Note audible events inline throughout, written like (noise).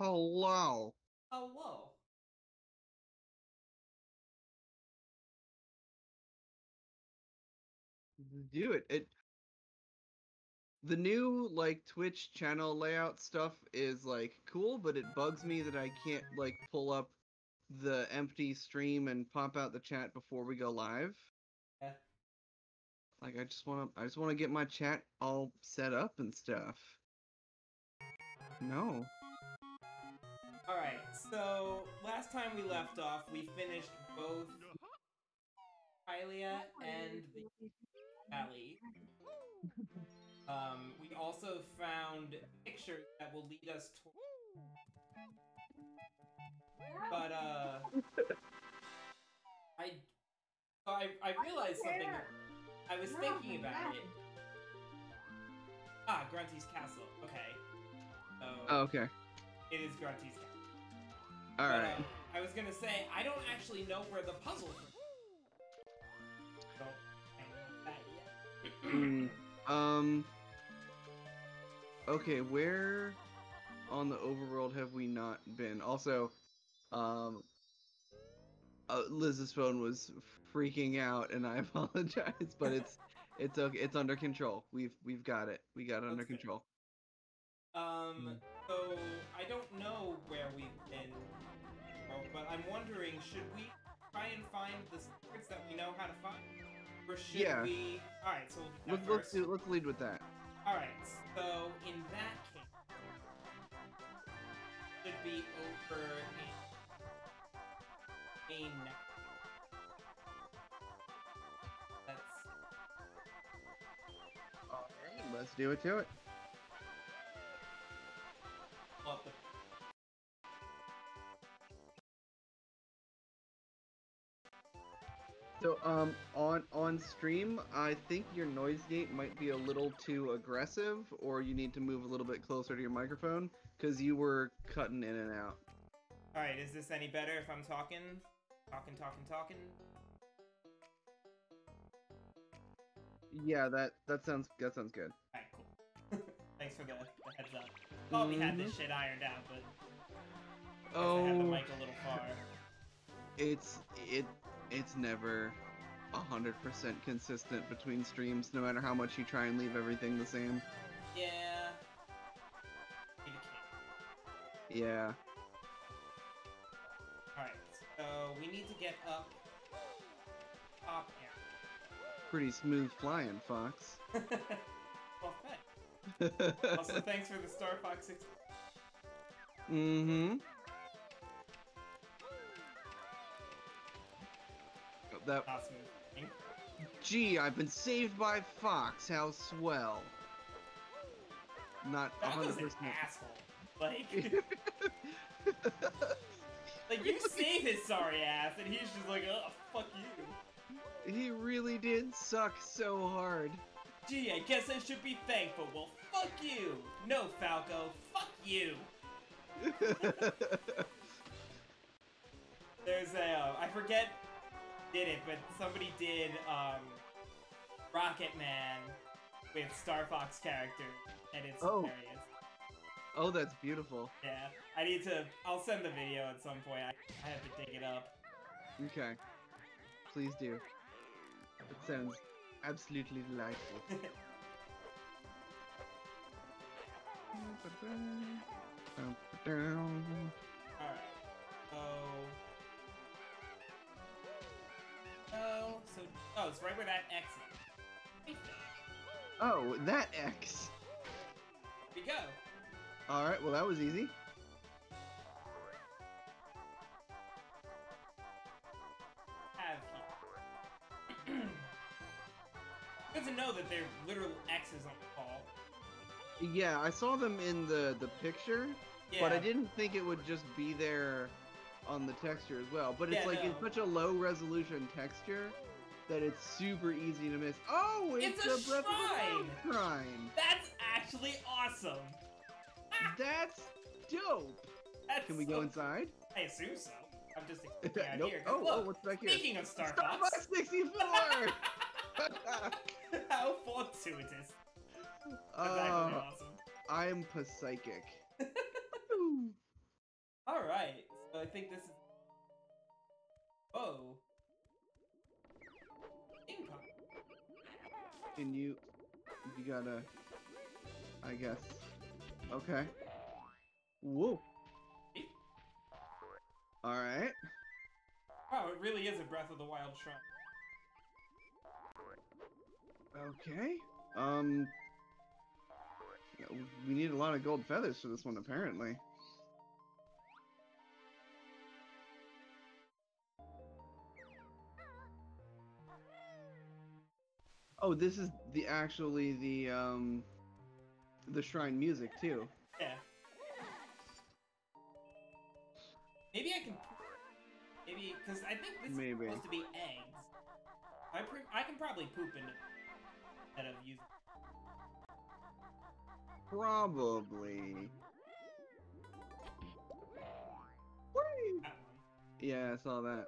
Hello. Hello. Do it. It the new like Twitch channel layout stuff is like cool, but it bugs me that I can't like pull up the empty stream and pop out the chat before we go live. Yeah. Like I just want to I just want to get my chat all set up and stuff. No. So last time we left off, we finished both Hylia and the Valley. Um, we also found pictures that will lead us to. But uh, I, so I I realized something. I was thinking about it. Ah, Grunty's castle. Okay. So Oh, okay. it is Grunty's castle. All But, right. uh, I was gonna say I don't actually know where the puzzle. Don't hang on that yet. (clears throat) Um. Okay, where on the overworld have we not been? Also, um, uh, Liz's phone was freaking out, and I (laughs) apologize, but it's it's okay. It's under control. We've we've got it. We got it under good. control. Um, so I don't know where we've been, but I'm wondering, should we try and find the secrets that we know how to find, or should Yeah. we? All right, so Let's let's do let's lead with that. all right. So in that case, should be over in net. That's All right, let's do it to it. the So um on on stream, I think your noise gate might be a little too aggressive, or you need to move a little bit closer to your microphone because you were cutting in and out. All right, is this any better if I'm talking, talking, talking, talking? Yeah, that that sounds that sounds good. Alright, cool. (laughs) Thanks for the, the heads up. Thought we had this shit ironed out, but guess I had the Oh, mic a little far. it's it it's never a hundred percent consistent between streams, no matter how much you try and leave everything the same. Yeah. Yeah. Alright, so we need to get up top Pretty smooth flying, Fox. (laughs) well, thanks. (laughs) Also, thanks for the Star Fox 6. mm-hmm. That Not smooth. Gee, I've been saved by Fox. How swell. Not a That was hundred an percent. asshole. Like, (laughs) like you save his sorry ass, and he's just like, oh, fuck you. He really did suck so hard. Gee, I guess I should be thankful. Well, fuck you. No, Falco, fuck you. (laughs) There's a, uh, I forget did it, but somebody did um, Rocket Man with Star Fox character, and it's Oh. hilarious. oh, that's beautiful. Yeah, I need to. I'll send the video at some point. I, I have to dig it up. Okay. Please do. It sounds absolutely delightful. (laughs) Alright. So. Oh, so. Oh, it's right where that X is. Oh, that X. We go. Alright, well that was easy. Have. (clears throat) Good to know that they're literal X's on the wall. Yeah, I saw them in the, the picture, Yeah. but I didn't think it would just be there on the texture as well. But it's Yeah, like no. it's such a low resolution texture that it's super easy to miss. Oh, it's, It's a Breath of the Wild shrine! shrine. That's actually awesome. (laughs) That's dope. That's Can we so- go inside? (laughs) I assume so. I'm just (laughs) out nope. here. Oh, oh, look, what's back here? speaking of Star Star Fox, Fox 64. how fortuitous. Uh, awesome. I'm psychic. All right. I think this is. Oh. Income. Can you? You gotta. I guess. Okay. Whoa. Eh? All right. Wow, it really is a Breath of the Wild shrine. Okay. Um. We need a lot of gold feathers for this one, apparently. Oh, this is the actually the um the shrine music too. Yeah. Maybe I can. Maybe because I think this Maybe. is supposed to be eggs. I I can probably poop in it instead of using. Probably. Whee! Yeah, I saw that.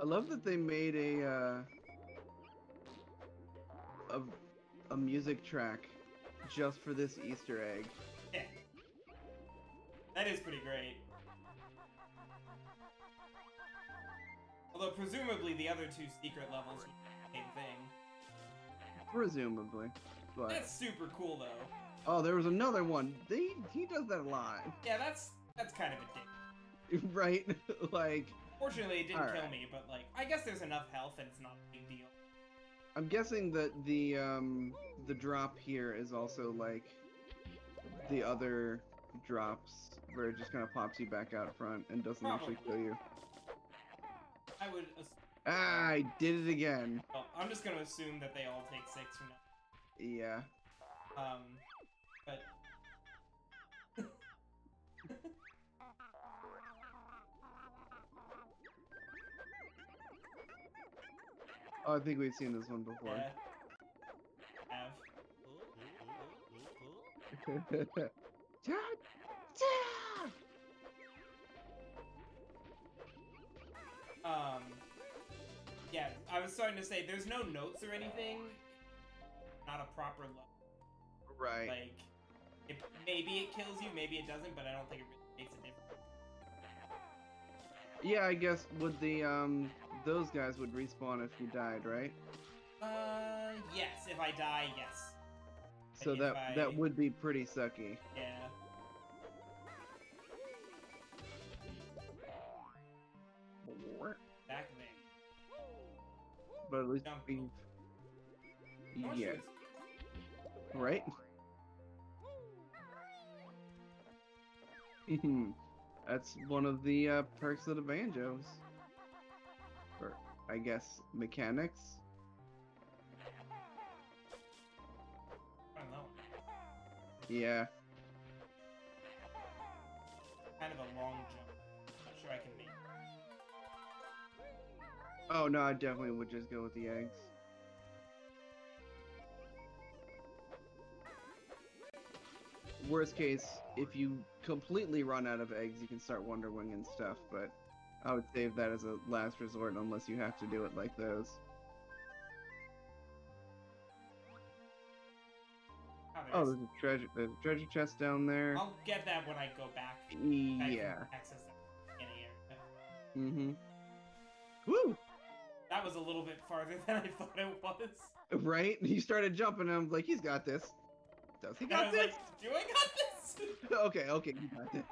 I love that they made a uh, a a music track just for this Easter egg. Yeah. (laughs) That is pretty great. Although presumably the other two secret levels same thing. Presumably, but That's super cool though. oh, there was another one. They he does that a lot, Yeah, that's that's kind of a dick. (laughs) right? (laughs) like Fortunately, it didn't kill me, but like, I guess there's enough health and it's not a big deal. I'm guessing that the um the drop here is also like the other drops where it just kind of pops you back out front and doesn't actually kill you. I would. Ah, I did it again. I'm just gonna assume that they all take six from now. Yeah. Um, but Oh, I think we've seen this one before. yeah, have. Ta- ta! Um, yeah, I was starting to say there's no notes or anything. Not a proper look. right. Like, it, maybe it kills you, maybe it doesn't, but I don't think it really makes a difference. Yeah, I guess with the um those guys would respawn if you died, right? Uh, yes. If I die, yes. So that I- that would be pretty sucky. Yeah. Back there. But at least Jump we rope. How much yeah, right? (laughs) That's one of the uh, perks of the banjos. I guess, mechanics. I don't know. Yeah. Kind of a long jump. Not sure I can make. Oh no, I definitely would just go with the eggs. Worst case, if you completely run out of eggs, you can start Wonder Wing and stuff, but I would save that as a last resort unless you have to do it like those. Oh, there's- there's a treasure, there's a treasure chest down there. I'll get that when I go back. I Yeah. Access that beginning. Mm-hmm. Woo! That was a little bit farther (laughs) than I thought it was. Right? He started jumping, and I'm like, he's got this. Does he And I got was this? like, do I got this? (laughs) okay, okay, you got this.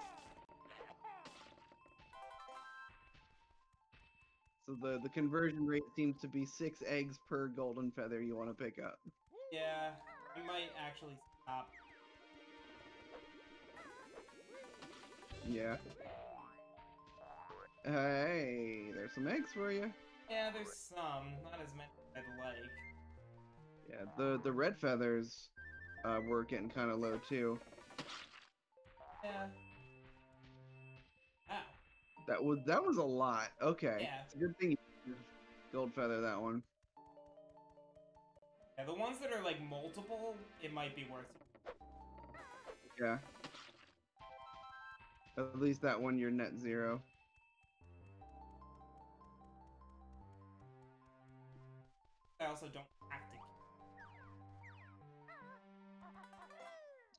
So the the conversion rate seems to be six eggs per golden feather you want to pick up. yeah, I might actually stop. Yeah. Hey, there's some eggs for you. Yeah, there's some, not as many as I'd like. Yeah, the the red feathers uh, were getting kind of low too. Yeah. That was that was a lot. Okay. Yeah. It's a good thing you gold feather that one. Yeah, the ones that are like multiple, it might be worth. It. Yeah. At least that one you're net zero. I also don't have to.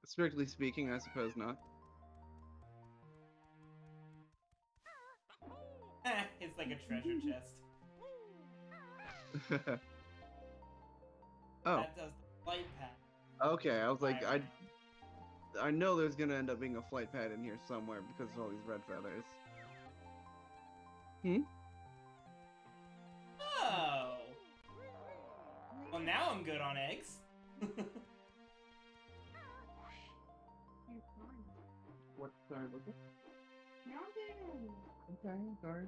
Strictly speaking, I suppose not. Like a treasure (laughs) chest. (laughs) oh, That does the flight path. okay. I was like, I, I know there's gonna end up being a flight pad in here somewhere because of all these red feathers. Hmm. Oh. Well, now I'm good on eggs. (laughs) What? Sorry, was it? Mountain. Okay, sorry.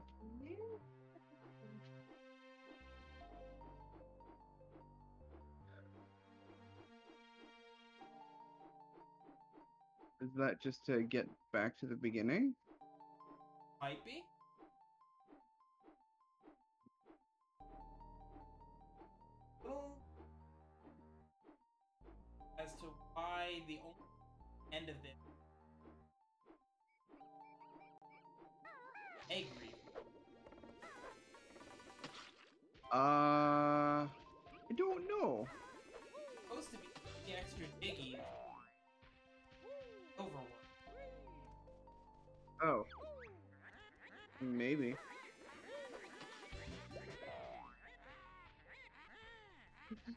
Is that just to get back to the beginning? Might be. As to why the only end of this reef. Uh, I don't know. supposed to be the extra diggy overwork. Oh. Maybe.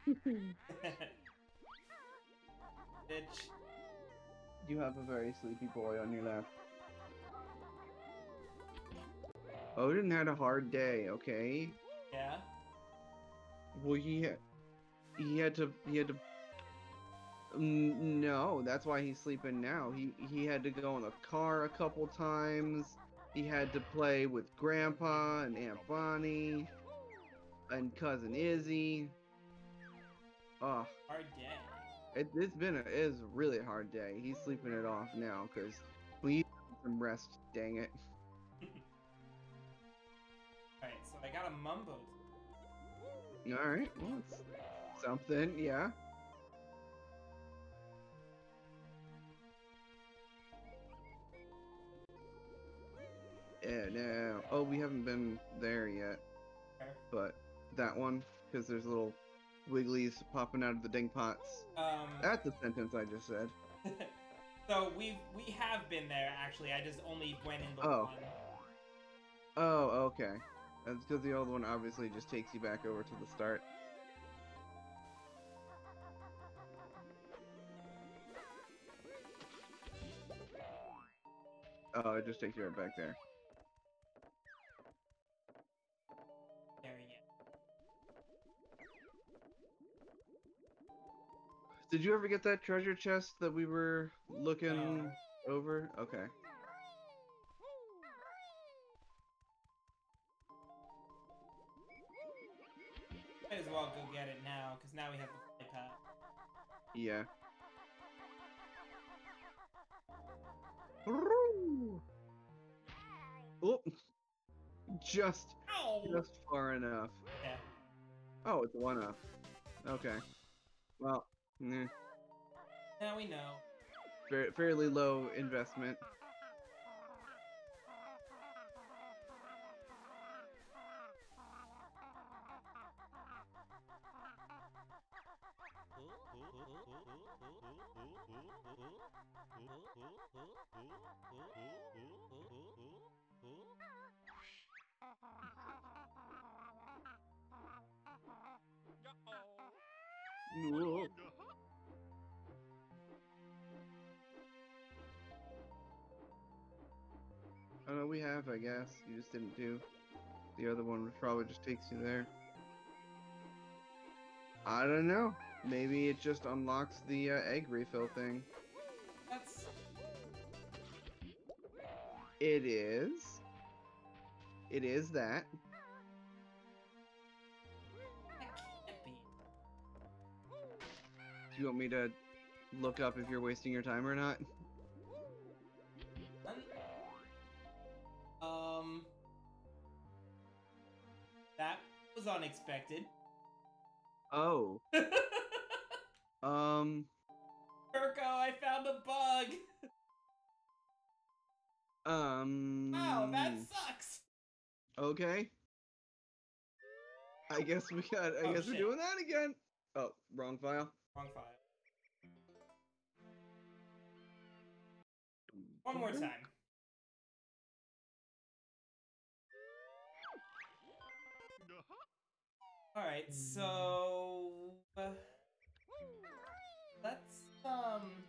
(laughs) Bitch. You have a very sleepy boy on your lap. Odin had a hard day, okay? Yeah. Well, he had, he had to he had to. No, that's why he's sleeping now. He he had to go in the car a couple times. He had to play with Grandpa and Aunt Bonnie and cousin Izzy. Oh, Hard day. it, it's been a it is a really hard day. He's sleeping it off now because we need some rest. Dang it. I got a mumbo. All right, well, it's something, yeah. Yeah, no. Oh, we haven't been there yet, Okay. but that one, because there's little wigglies popping out of the ding pots. Um, That's the sentence I just said. (laughs) so we've we have been there actually. I just only went in the Oh. one. Oh, okay. That's because the old one obviously just takes you back over to the start. Oh, it just takes you right back there. There we go. Did you ever get that treasure chest that we were looking No. over? Okay. Because now we have the flight path. Yeah. Oh, just Ow! just far enough. Yeah. Oh, it's one up. Okay. Well, eh, Now we know. fa- fairly low investment. Oh no, we have, I guess. You just didn't do. The other one which probably just takes you there. I don't know. Maybe it just unlocks the uh, egg refill thing. It is. It is that. that can't be. Do you want me to look up if you're wasting your time or not? Um. That was unexpected. Oh. (laughs) Um. Urko, I found a bug. (laughs) Um. Wow, that sucks. Okay. I guess we got. I Oh, guess we're doing that again. Oh, wrong file. Wrong file. One more time. Alright, so. Uh, let's, um.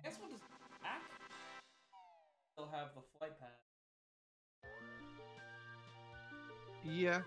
I guess we'll just back. Still have the flight pad. Yeah.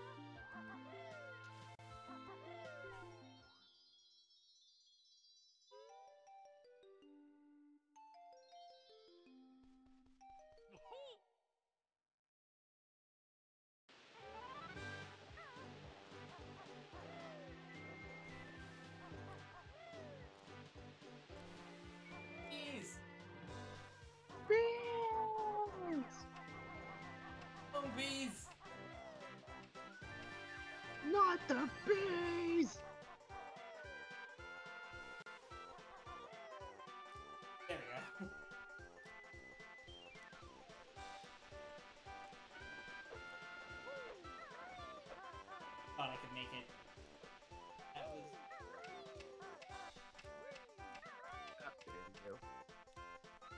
Make it. That was.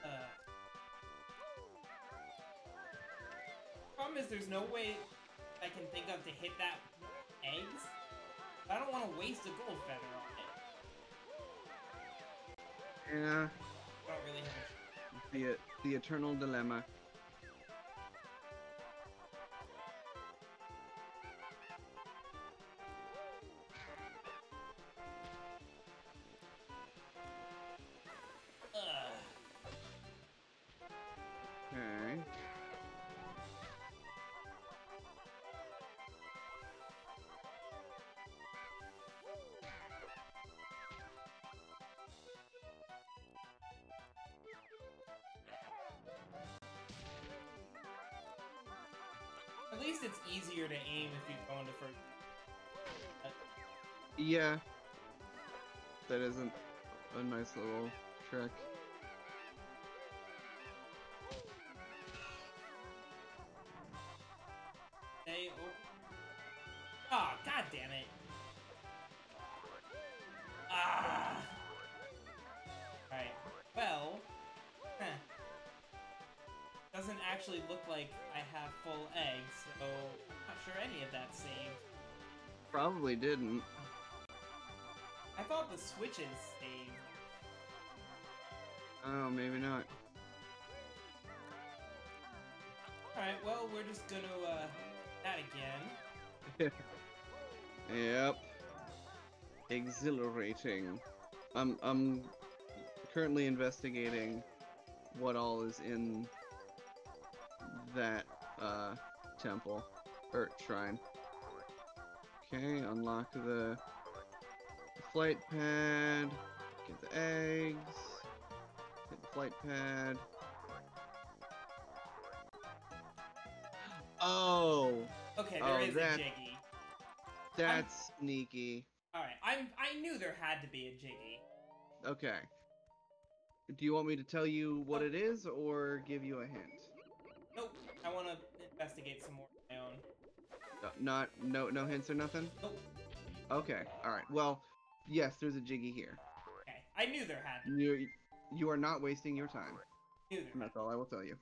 Uh, problem is, there's no way I can think of to hit that eggs. I don't want to waste a gold feather on it. Yeah, I don't really have a the the eternal dilemma. Least it's easier to aim if you go into first. Yeah. That isn't a nice little trick. They. Ah, god damn it. Ah. Alright. Well. Huh. Doesn't actually look like Have full eggs, so I'm not sure any of that's saved. Probably didn't. I thought the switches saved. Oh, maybe not. Alright, well, we're just gonna, uh, that again. (laughs) Yep. Exhilarating. I'm I'm currently investigating what all is in that uh temple or shrine. Okay, unlock the flight pad, get the eggs, hit the flight pad. (gasps) Oh, Okay, Oh, there is that- a Jiggy. that's sneaky. Alright, I'm I knew there had to be a Jiggy. Okay. Do you want me to tell you what it is or give you a hint? Nope, I wanna investigate some more of my own. No, not no no hints or nothing? Nope. Okay. All right. Well, yes, there's a jiggy here. Okay, I knew there had to You you are not wasting your time. And that's all I will tell you.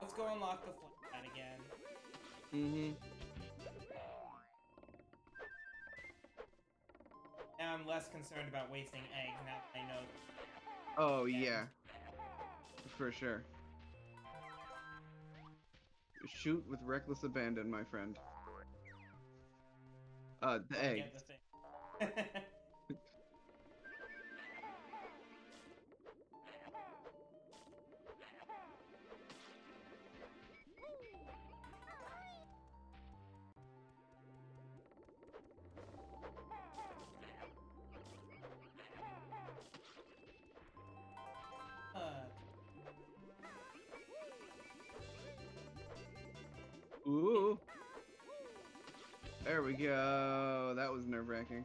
Let's go unlock the pad again. Mm Mhm. Now I'm less concerned about wasting eggs now that I know. Oh yeah. For sure. Shoot with reckless abandon, my friend. Uh, the egg. The (laughs) go. That was nerve wracking.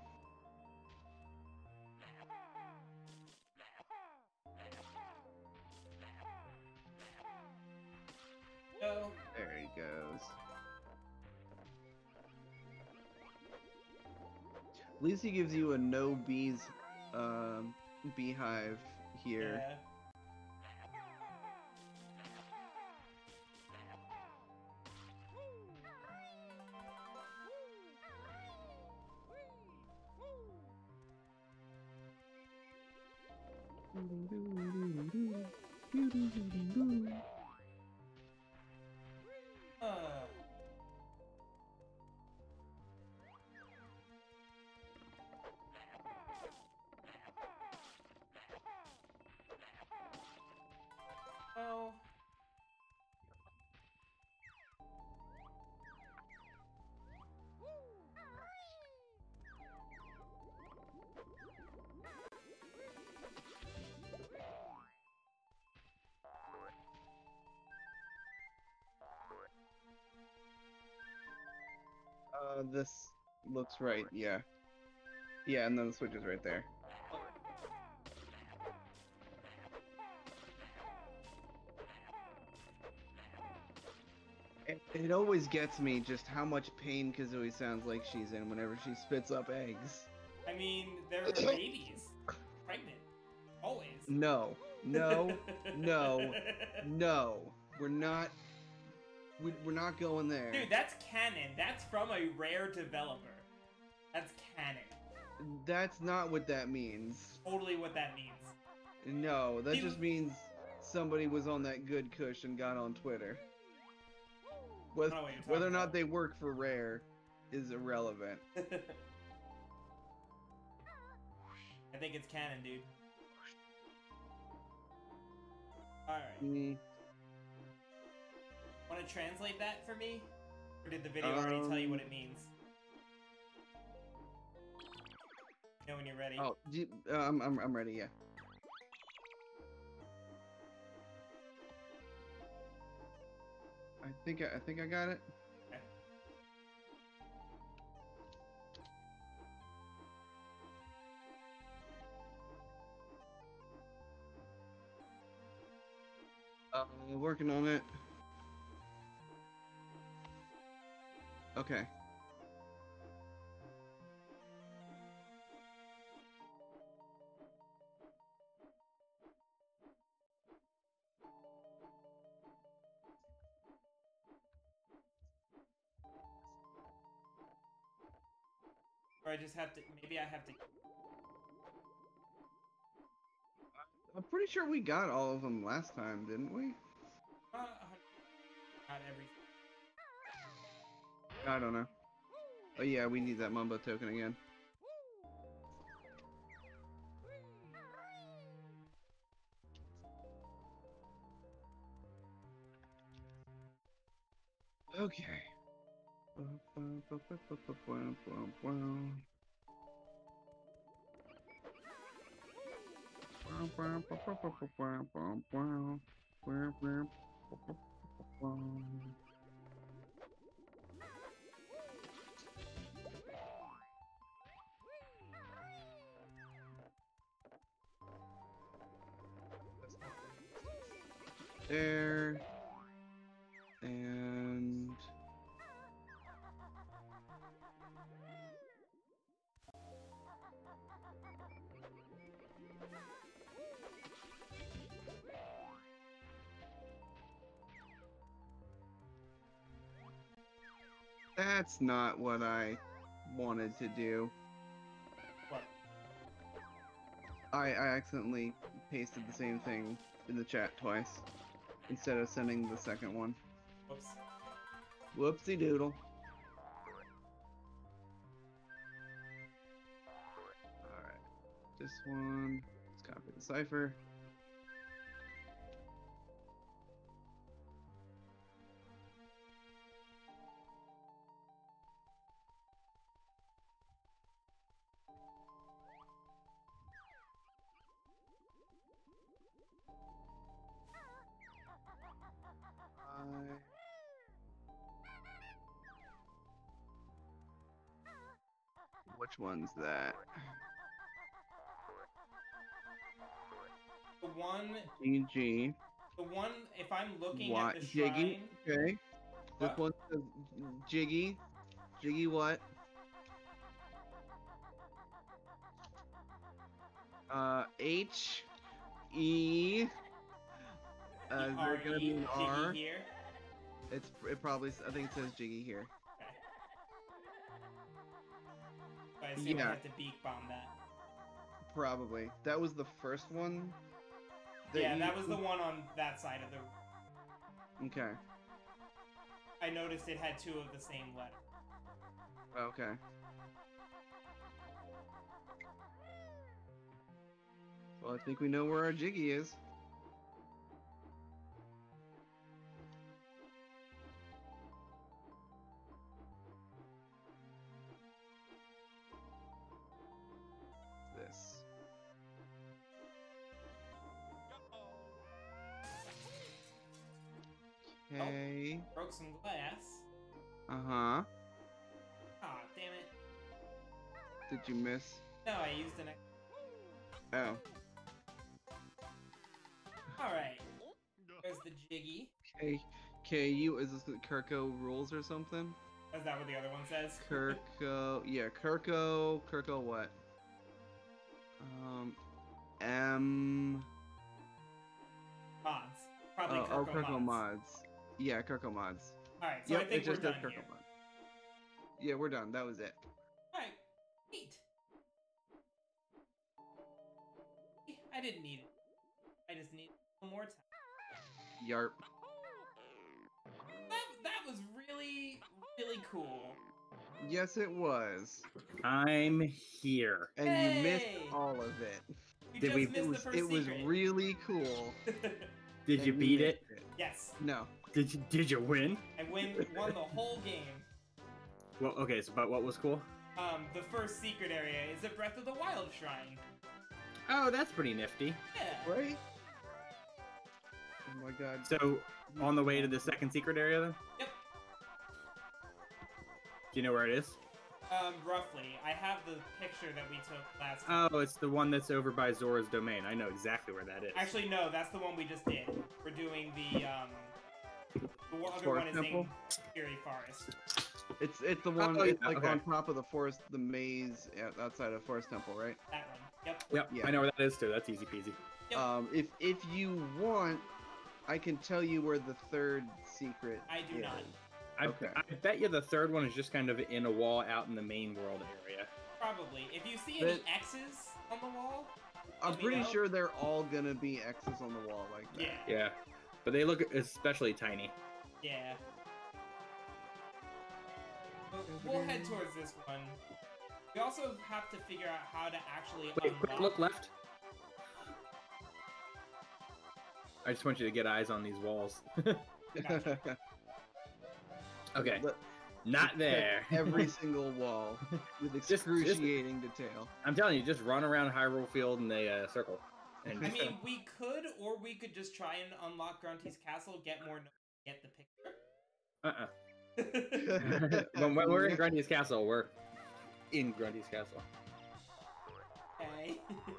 go. There he goes. At least he gives you a no bees um, beehive here. Yeah. Uh, this looks right. Yeah. Yeah, and then the switch is right there. It, it always gets me just how much pain Kazooie sounds like she's in whenever she spits up eggs. I mean, they're (laughs) babies, pregnant, always. No, no, (laughs) no, no. We're not. We, we're not going there. Dude, that's canon. That's from a rare developer. That's canon. That's not what that means. Totally what that means. No, that just means somebody was on that good cush and got on Twitter. Whether, know what you're whether or not about. they work for Rare is irrelevant. (laughs) I think it's canon, dude. Alright. Mm, Want to translate that for me? Or did the video already tell you what it Um, means? You know when you're ready. Oh, do you- uh, I'm, I'm, I'm ready, yeah. I think I, I think I got it. Okay. Uh, working on it. Okay. Or I just have to. Maybe I have to. I'm pretty sure we got all of them last time, didn't we? Hun- not everything. I don't know. Oh yeah, we need that Mumbo token again. Okay. (laughs) There. And. That's not what I wanted to do. What? I, I accidentally pasted the same thing in the chat twice instead of sending the second one. Whoops. Whoopsie doodle. Alright. This one. Let's copy the cipher. Which one's that? The one. GG. The one. If I'm looking What? at the shrine. Jiggy? Okay. This What? one says Jiggy. Jiggy what? Uh, H, E. Uh, is there gonna be an R? here. It's it probably I think it says Jiggy here. Okay. So I assume Yeah. I to beak bomb that. Probably. That was the first one. yeah, you- that was the one on that side of the. Okay. I noticed it had two of the same letter. Okay. Well, I think we know where our Jiggy is. Did you miss? No, I used an. Oh. Alright. There's the Jiggy. K K U is this the Kurko rules or something? Is that what the other one says? Kurko, yeah, Kurko, Kurko what? Um, M. mods. Probably Oh, oh, Kurko Kurko mods. mods. Yeah, Kurko mods. Alright, so I yep, think it we're just done does here. Kurko mod. Yeah, we're done. That was it. I didn't need it. I just need a little more time. Yarp. That, that was really, really cool. Yes, it was, I'm here. and you missed all of it. You Did just we- missed It the was, first it was really cool. (laughs) Did you beat it? missed yes, No. Did you did you win? I win, won the whole game. Well, okay. So, but what was cool? Um, the first secret area is a Breath of the Wild shrine. Oh, that's pretty nifty. Yeah. Right? Oh my god. So, on the way to the second secret area, then? Yep. Do you know where it is? Um, roughly. I have the picture that we took last time. Oh, it's the one that's over by Zora's domain. I know exactly where that is. Actually, no, that's the one we just did. We're doing the, um, the one- other Forest one is Temple? named Fury Forest. It's it's the one Oh, it's yeah, like okay. on top of the forest, the maze outside of Forest Temple, right? That one. Yep. Yep, Yeah. I know where that is too. That's easy peasy. Yep. Um, if if you want, I can tell you where the third secret. I do is. not. I, Okay. I bet you the third one is just kind of in a wall out in the main world area. Probably. If you see any But- X's on the wall, I'm pretty know. sure they're all gonna be X's on the wall like that. yeah. Yeah, but they look especially tiny. Yeah. But we'll head towards this one. We also have to figure out how to actually Wait, quick look left. I just want you to get eyes on these walls. (laughs) okay, Let- not there. Every (laughs) single wall with just- excruciating detail. I'm telling you, just run around Hyrule Field in a uh, circle. And I mean, we could, or we could just try and unlock Grunty's castle, get more, get the uh-uh. picture. when, (laughs) when we're in Grunty's castle, we're in Grunty's castle. okay. (laughs)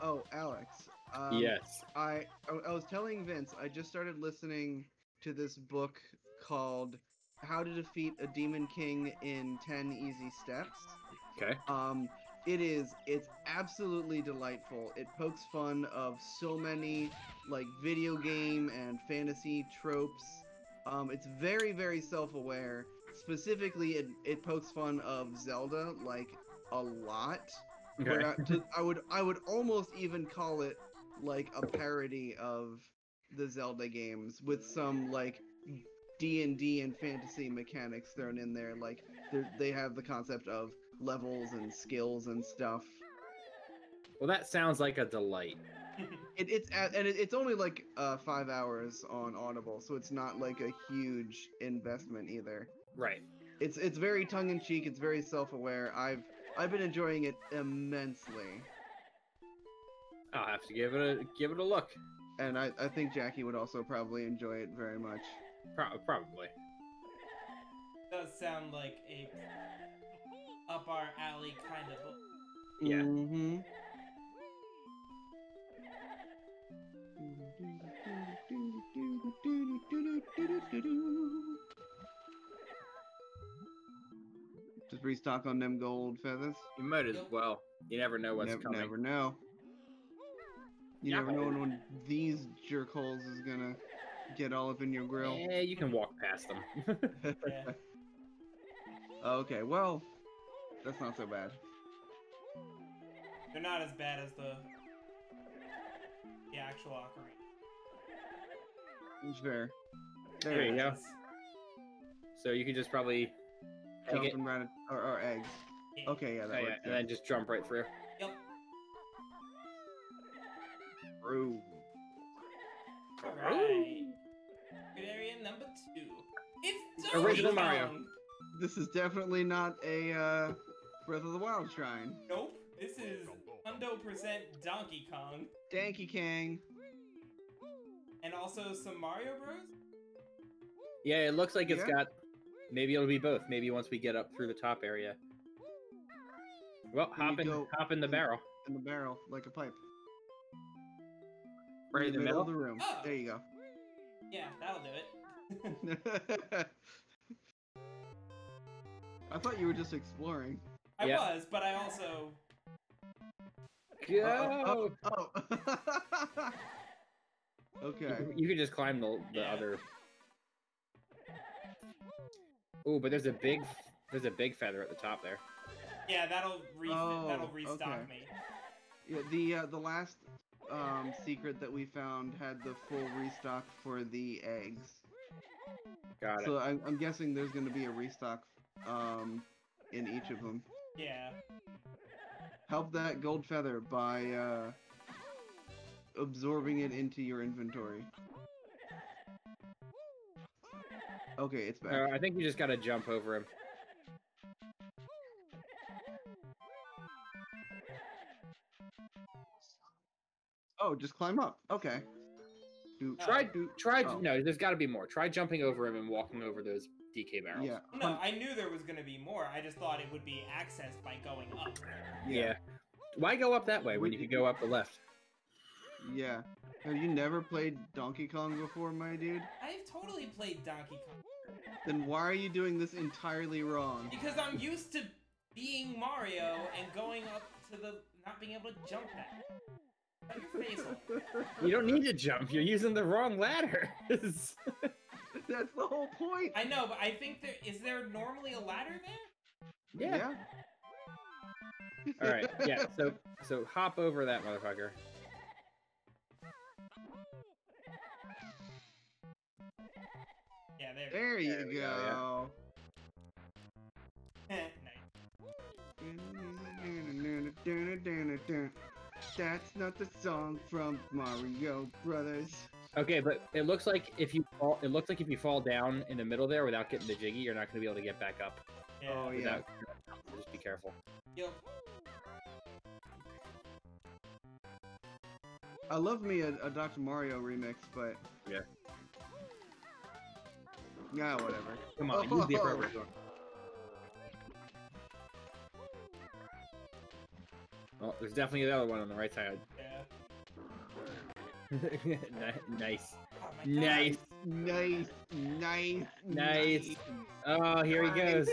Oh, Alex. Um, yes. I I I was telling Vince I just started listening to this book called How to Defeat a Demon King in 10 Easy Steps. Okay. Um it is it's absolutely delightful. It pokes fun of so many like video game and fantasy tropes. Um it's very very self-aware. Specifically it it pokes fun of Zelda like a lot. Okay. I, (laughs) to, I would I would almost even call it like a parody of the Zelda games with some like D and D and fantasy mechanics thrown in there. Like they're- have the concept of levels and skills and stuff. Well, that sounds like a delight. It, it's at, and it, it's only like uh, five hours on Audible, so it's not like a huge investment either. Right. It's it's very tongue in cheek. It's very self aware. I've I've been enjoying it immensely, I'll have to give it a give it a look. and I, I think Jackie would also probably enjoy it very much. Pro- probably. Does sound like a up our alley kind of. Yeah. Mm-hmm. Just restock on them gold feathers. You might as well. You never know what's never, coming. never know. You Yeah. never know when these jerk holes is gonna get all up in your grill. Yeah, you can walk past them. Yeah. (laughs) Oh, okay, well, that's not so bad. They're not as bad as the the actual ocarina. It's fair. There you go. Yes. so you can just probably take Jump it. and run it, or, or eggs. Yeah. Okay, yeah, Oh, that yeah, works. and then just jump right through. Yep. True. Alright. Good Original Mario. Kong. This is definitely not a uh, Breath of the Wild shrine. Nope. This is 100% Donkey Kong. Danky Kong. And also some Mario Bros? Yeah, it looks like it's Yeah. got. Maybe it'll be both. Maybe once we get up through the top area. Well, hop in, go hop in the in- barrel. in the barrel like a pipe. Right in the middle middle. of the room. Oh. There you go. Yeah, that'll do it. (laughs) (laughs) (laughs) go. I thought you were just exploring. I Yeah. was, but I also. Go! Oh, oh, oh. (laughs) You okay. can- You can just climb the, the Yeah. other. Ooh, but there's a big, there's a big feather at the top there. Yeah, that'll re- that'll Oh, restock okay. me. Yeah, the uh, the last um, secret that we found had the full restock for the eggs. Got it. So I'm, I'm guessing there's going to be a restock um, in each of them. Yeah. Help that gold feather by uh, absorbing it into your inventory. Okay, it's back. Uh, I think you just gotta jump over him. Oh, just climb up. Okay. Do, Try, do, try. oh. No, there's got to be more. Try jumping over him and walking over those DK barrels. Yeah. No, I knew there was gonna be more. I just thought it would be accessed by going up. Yeah. Why go up that way when you you- could go up the left? Yeah. Have you never played Donkey Kong before, my dude? I've totally played Donkey Kong Then why are you doing this entirely wrong? because I'm used to being Mario and going up to the not being able to jump that. Put your face on. You don't need to jump. You're using the wrong ladder. (laughs) (laughs) That's the whole point. I know, but I think there is there normally a ladder there. yeah. All right. Yeah. So so hop over that motherfucker. Yeah, there. There you There we go. go, (laughs) nice. That's not the song from Mario Brothers. Okay, but it looks like if you fall, it looks like if you fall down in the middle there without getting the jiggy, you're not going to be able to get back up. Yeah. Oh, yeah. Without, just be careful. Yup. I love me a, a Dr. Mario remix, but Yeah. yeah, whatever. Come on, use the (laughs) appropriate one. Oh, there's definitely the other one on the right side. Yeah. (laughs) Ni- nice. Oh. Nice. Nice, nice, Nice. Oh, here he goes.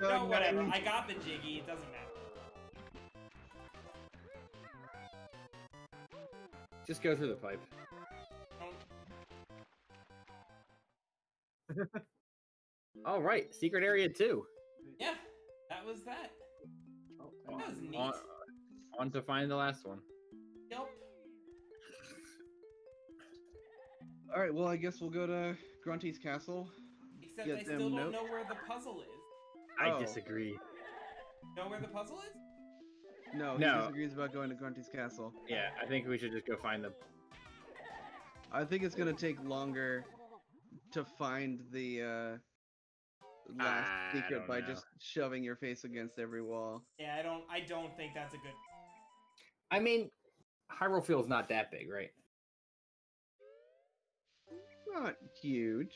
No, whatever. I got the jiggy. It doesn't matter. Just go through the pipe. Don't- All right, secret area two. Yeah, that was that. Oh, that was neat. On, on to find the last one. All right, well, I guess we'll go to Grunty's castle. Except I still don't notes. know where the puzzle is. I Oh. disagree. Know where the puzzle is? No, he No. disagrees about going to Grunty's castle. Yeah, I think we should just go find the. I think it's gonna take longer to find the uh, last I secret by know. just shoving your face against every wall. Yeah, I don't. I don't think that's a good. I mean, Hyrule Field's not that big, right? Not huge.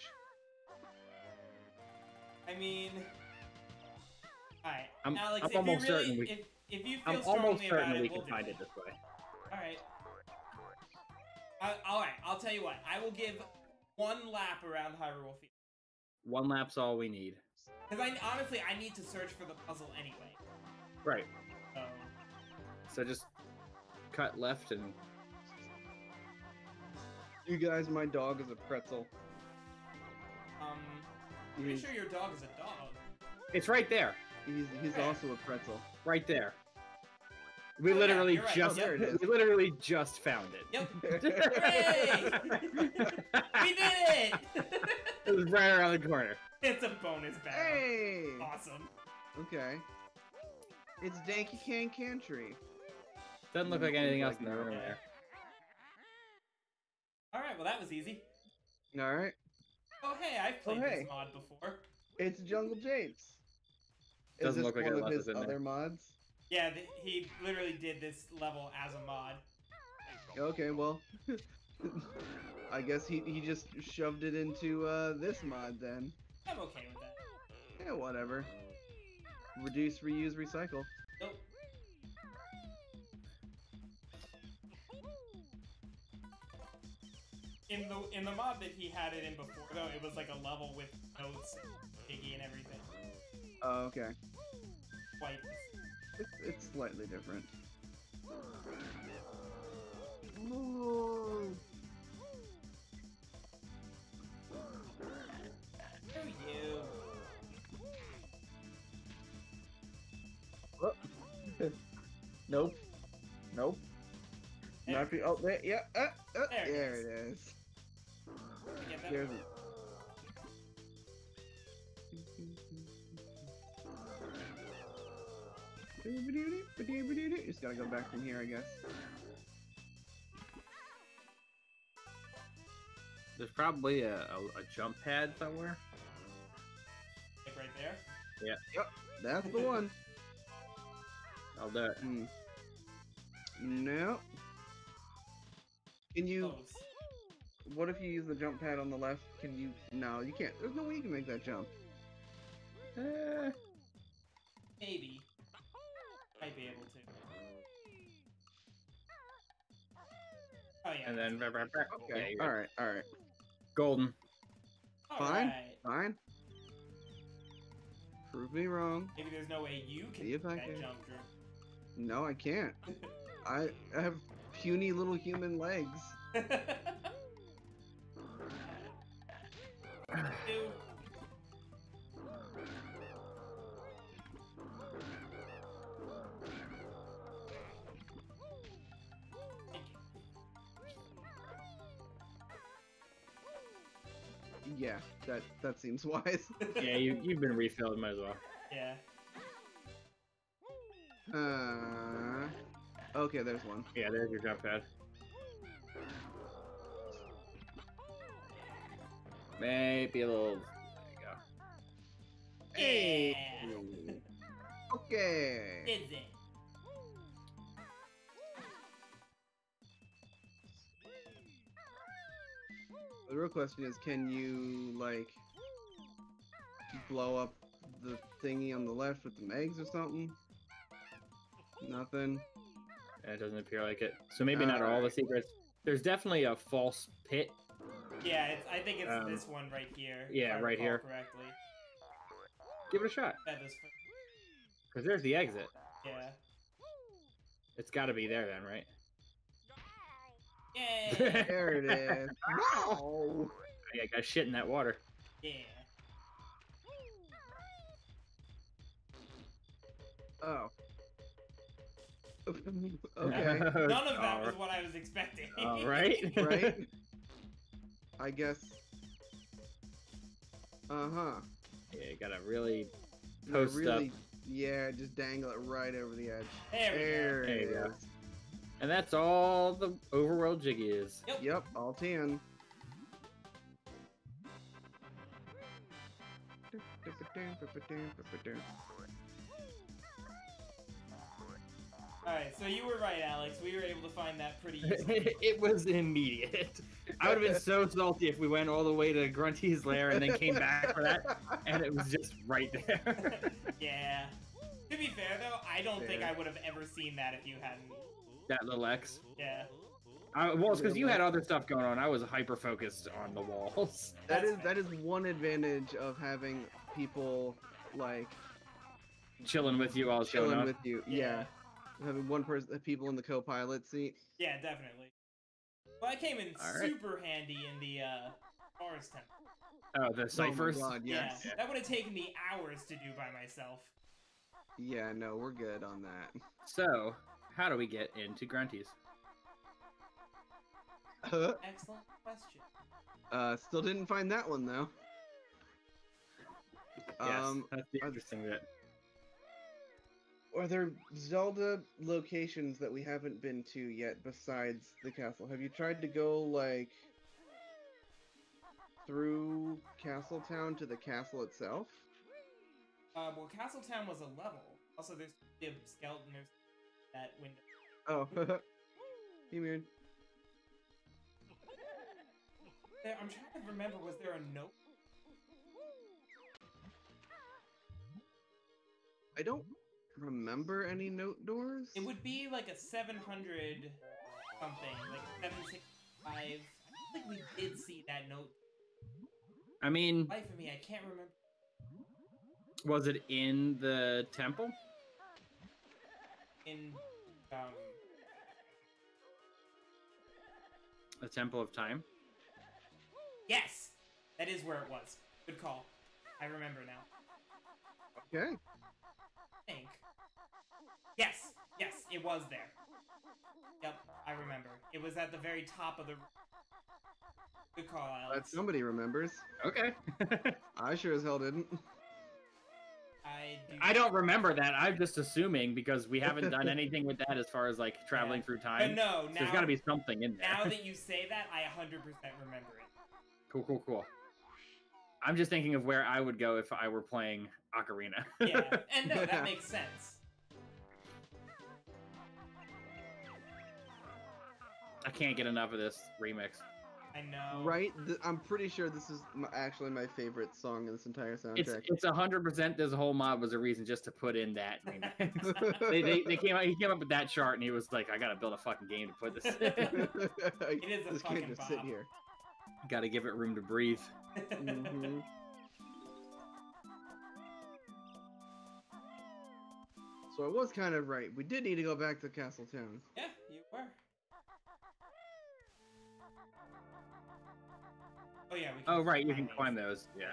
I mean, alright, I'm- Alex. I'm if almost you really, certain we- if, if you feel I'm strongly almost certain about we it, can we'll find do it this way. All right. I, all right. I'll tell you what. I will give one lap around Hyrule Field. One lap's all we need. Because I honestly I need to search for the puzzle anyway. Right. So So just cut left and You guys, my dog is a pretzel. um pretty He's, sure your dog is a dog. it's right there. he's, he's Okay. also a pretzel. Right there. We Oh, literally you're right. just Yep. There it is. we literally just found it. Yep. (laughs) Hooray! we did it! (laughs) it was right around the corner. it's a bonus battle. Hey! Awesome. Okay. It's Danky Can Cantry. Doesn't look like anything else like in the no. room Yeah. There. Alright, well that was easy. Alright. Oh hey, I've played hey. this mod before. It's Jungle James. Doesn't this look like one of his us in there. other mods? Yeah, th- he literally did this level as a mod. Okay, well, (laughs) I guess he he just shoved it into uh, this mod then. I'm okay with that. Yeah, whatever. Reduce, reuse, recycle. In the in the mod that he had it in before though, it was like a level with notes, jiggy and everything. Oh, okay. Quite It's it's slightly different. Ooh. Screw you. Nope. Nope. There. Not be. Oh, there. Yeah. Uh, uh, There it there is. it is. Get that? There's. Just gotta go back from here, I guess. There's probably a, a, a jump pad somewhere. Like right there. Yeah. Yep, that's the one. I'll do it. Hmm. No. Can you? Close. What if you use the jump pad on the left? Can you? No, you can't. There's no way you can make that jump. Eh, Maybe. Might be able to. Oh yeah. and then Okay. Yeah, you're all right. right. All right. golden. fine. Alright. Fine. Prove me wrong. Maybe there's no way you can See if I that can. jump, Drew. No, I can't. I (laughs) I have puny little human legs. (laughs) Ew. Yeah, that that seems wise. (laughs) Yeah, you you've been refilled. Might as well. Yeah. Uh. Okay, there's one. Yeah, there's your jump pad. Maybe a little. There you go. Okay. Is it? The real question is, can you like blow up the thingy on the left with the eggs or something? Nothing. It doesn't appear like it. So maybe not all the secrets. There's definitely a false pit. Yeah, it's, I think it's Um, this one right here. yeah, right here. Correctly. Give it a shot. Because there's the exit. Yeah. It's got to be there then, right? Yay! (laughs) There it is. (laughs) Wow. I got shit in that water. yeah. Oh. (laughs) okay. None of that All was what I was expecting. All right. Right. I guess. Uh huh. yeah, you gotta really post really, up. Yeah, just dangle it right over the edge. There we There There it you go. And that's all the overworld jiggy is. Yep. Yep, all ten. Alright, so you were right, Alex. We were able to find that pretty (laughs) easily. it was immediate. I would have been so salty if we went all the way to Grunty's lair and then came back for that, and it was just right there. (laughs) yeah. To be fair, though, I don't think I would have ever seen that if you hadn't. that little X. Yeah. Uh, well, it's because you had other stuff going on. I was hyper focused on the walls. (laughs) That is that is one advantage of having people like Chilling with you while I showing chilling up. with you. Yeah. Having one person, people in the co-pilot seat. Yeah, definitely. Well, I came in All right. super handy in the uh, forest temple. Oh, the ciphers. Oh my god, Yeah, that would have taken me hours to do by myself. Yeah, no, we're good on that. So, how do we get into Grunty's? Excellent question. uh, still didn't find that one though. Yes, Um, that's the are- interesting bit. Are there Zelda locations that we haven't been to yet besides the castle? Have you tried to go like through Castletown to the castle itself? Uh, well, Castletown was a level. Also, there's the skeleton. There's that window. Oh, (laughs) he weird. There, I'm trying to remember. Was there a note? I don't remember any note doors. It would be like a 700 something, like 765. I think we did see that note. I mean, Life of me, I can't remember. was it in the temple? In um, The Temple of Time? yes, that is where it was. Good call. I remember now. Okay. I think. Yes, yes, it was there. Yep, I remember. It was at the very top of the. Good call, That Alex. somebody remembers. Okay. (laughs) I sure as hell didn't. I do. I don't remember that. I'm just assuming because we haven't done (laughs) anything with that as far as like traveling Yeah. through But time. no, So there's got to be something in there. now that (laughs) you say that, I 100% remember it. Cool, cool, cool. I'm just thinking of where I would go if I were playing Ocarina. Yeah, (laughs) and no, that makes sense. I can't get enough of this remix. I know. Right? Th- I'm pretty sure this is m actually my favorite song in this entire It's soundtrack. it's hundred percent. This whole mod was a reason just to put in that (laughs) remix. they, they, they came out. He came up with that chart, and he was like, "I gotta build a fucking game to put this. (laughs) in. It is a this fucking can't just sit here. gotta give it room to breathe." hmm So I was kind of right. We did need to go back to Castletown. yeah, you were. Oh yeah, we. Can Oh right, you can those. climb those. Yeah.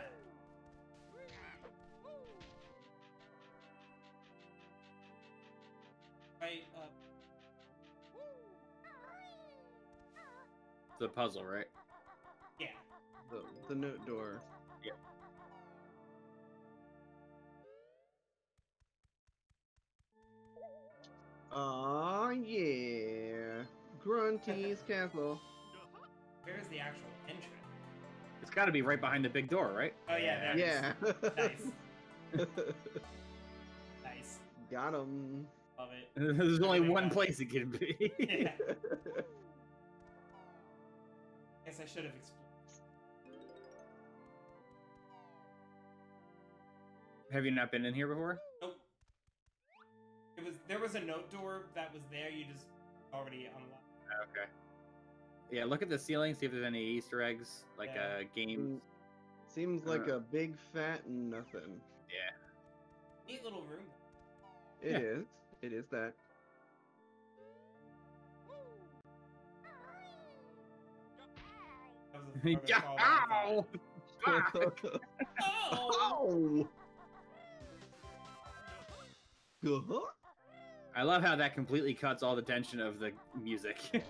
Right up. It's a puzzle, right? Yeah. The, the note door. Aw, yeah. Grunty's castle. Where's the actual entrance? It's got to be right behind the big door, right? Oh yeah, there it is. Yeah. Nice. (laughs) Nice. Got him. Love it. (laughs) There's only There we one place it can be. (laughs) Yeah. Guess I should have explored. Have you not been in here before? Nope. It was there was a note door that was there. You just already unlocked. Okay. Yeah, look at the ceiling, see if there's any Easter eggs, like Yeah. uh, games. Seems like Uh. a big fat nothing. Yeah. Neat little room. It Yeah. is. It is that. That was the (laughs) furthest yeah. call that I Ow! (laughs) thought. (laughs) Oh! Ow! Gah. I love how that completely cuts all the tension of the music. (laughs)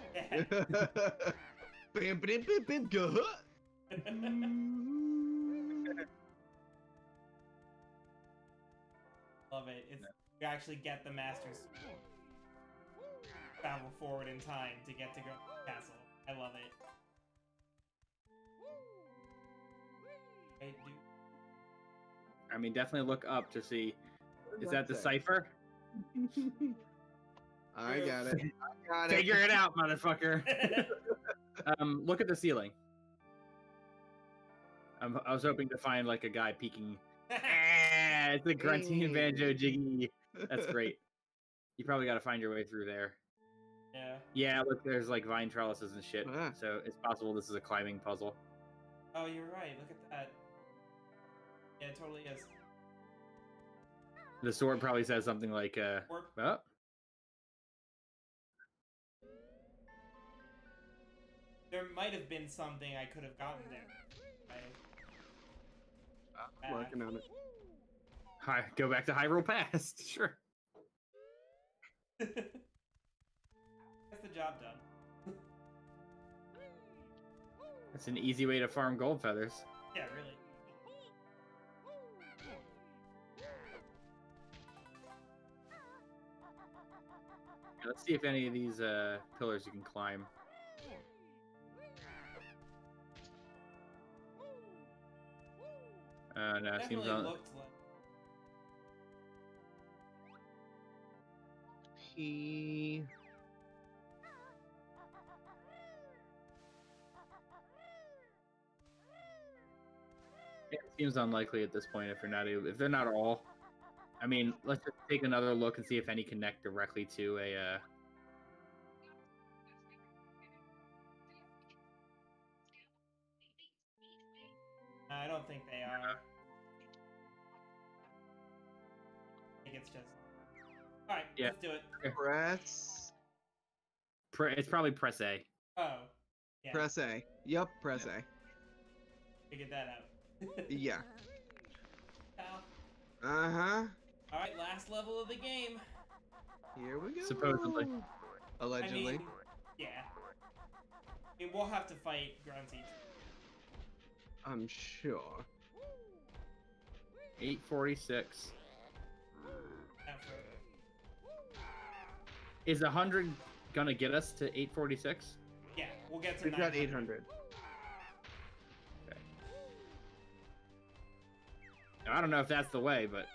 Bam, bam, bam, bam, gah. Love it. It's you actually get the master's travel forward in time to get to go to castle. I love it. Wait, do I mean, definitely look up to see. Is that the cipher? (laughs) I got it. (laughs) I got it. Figure it out, motherfucker. (laughs) um, look at the ceiling. I'm, I was hoping to find like a guy peeking. Ah, it's the grunting and banjo jiggy. That's great. You probably got to find your way through there. Yeah. Yeah, look, there's like vine trellises and shit. Ah. So it's possible this is a climbing puzzle. Oh, you're right. Look at that. Yeah, it totally is. The sword probably says something like, uh, Or well, there might have been something I could have gotten there. I'm working on it. hi, go back to Hyrule Past. (laughs) Sure. Right? (laughs) That's the job done. It's an easy way to farm gold feathers. Let's see if any of these uh, pillars you can climb. Uh, no, it seems Definitely on. looked like. He. It seems unlikely at this point if you're not able, if they're not all. I mean, let's just take another look and see if any connect directly to a. Uh, I don't think they are. I think it's just. Alright, Yeah. let's do it. Press. pre- it's probably press A. Oh. Yeah, Press A. Yup, press A. figured that out. Yeah. (laughs) Uh huh. Alright, last level of the game. Here we go. Supposedly. Allegedly. I mean, yeah. I mean, we'll have to fight Grunty. I'm sure. 846. After. Is 100 gonna get us to 846? Yeah, we'll get to We've got 800. Now, I don't know if that's the way, but.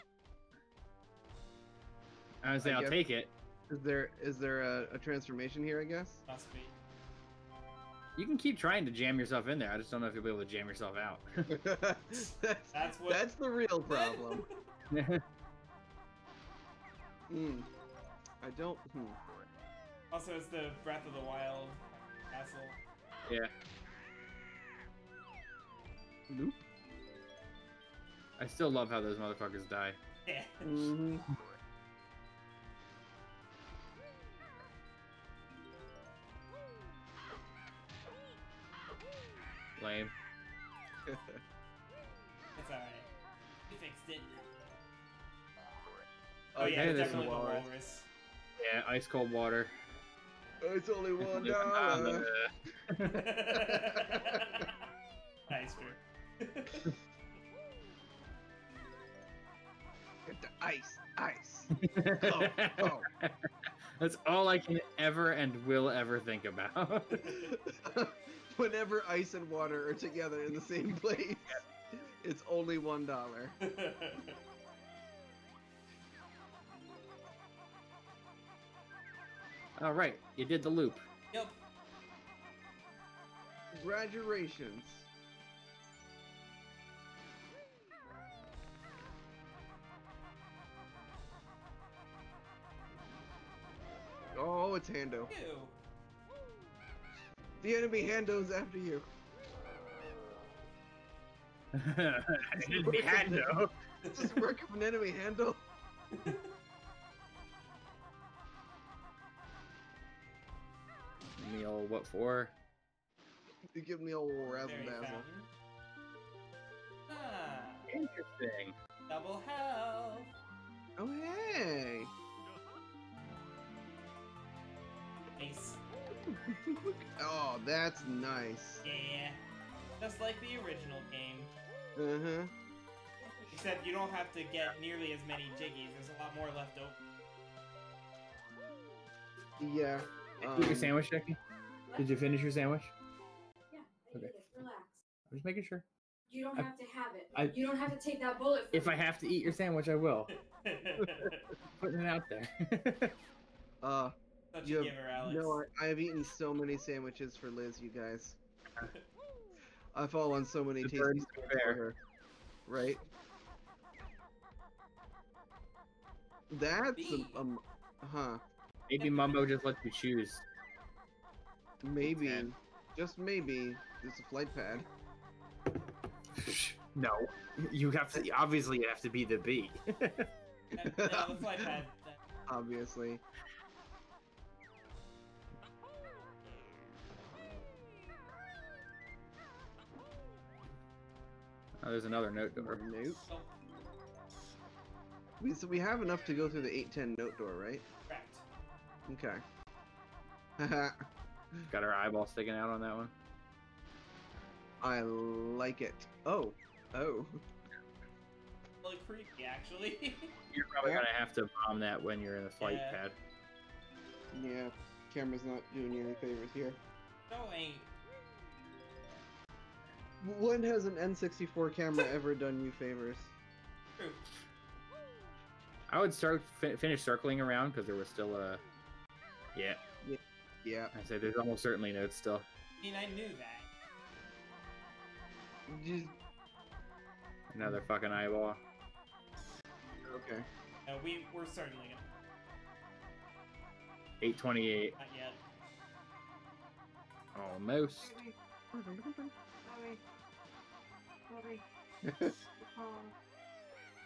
I would say I I'll guess- take it. Is there is there a, a transformation here? I guess. Must be. You can keep trying to jam yourself in there. I just don't know if you'll be able to jam yourself out. that's (laughs) (laughs) That's what. that's the real problem. (laughs) Hmm. I don't. Hmm. also, it's the Breath of the Wild castle. yeah. Nope. I still love how those motherfuckers die. Yeah. hmm Lame. It's (laughs) alright. We fixed it. Oh, oh yeah, it's there's definitely the walrus. walrus. Yeah, ice cold water. it's only one dollar. (laughs) (laughs) nice, Drew. Get the ice, ice. Oh, oh. That's all I can ever and will ever think about. (laughs) Whenever ice and water are together in the same place, (laughs) it's only one dollar. (laughs) all right, you did the loop. yep. Congratulations. Oh, it's Hando. Ew. The enemy Hando's after you. It'd (laughs) be Hando. Just work of an enemy Hando. Me all what for? You give me a old razzle Fairy dazzle. Ah, Interesting. double health. Oh hey! Nice. oh, that's nice. Yeah. Just like the original game. Uh huh. Except you don't have to get nearly as many jiggies. There's a lot more left over. Yeah. Did you your um, sandwich, Jackie? Did you finish your sandwich? Yeah, I Okay. did it. Relax. I'm just making sure. You don't I- have to have it. I- you don't have to take that bullet. From If I have to eat your sandwich, I will. (laughs) Putting it out there. (laughs) Uh, Such you a have, giver, Alex. no, I, I have eaten so many sandwiches for Liz, you guys. (laughs) I fall on so many The tasty burden's for her. Right? That's Bee. a, um, huh. Maybe Mumbo just lets you choose. Maybe, Ten. just maybe, it's a flight pad. (laughs) No, you have to. Obviously, you have to be the B. No, the flight pad. (laughs) Obviously. Oh, there's another note door. Nope. Oh, We, so we have enough to go through the 810 note door, right? correct. Okay. (laughs) Got our eyeball sticking out on that one. I like it. Oh. Oh. Really creepy, actually. (laughs) You're probably Yeah. gonna have to bomb that when you're in the flight Yeah. pad. Yeah. Camera's not doing you any favors here. no, ain't. When has an N64 camera ever done you favors? I would start fi- finish circling around because there was still a. Yeah, Yeah. I said there's almost certainly notes still. I mean, I knew that. Just, Another fucking eyeball. okay. No, we we're certainly gonna. 828. Not yet. Almost. Wait, wait. Sorry. Sorry. (laughs) Oh,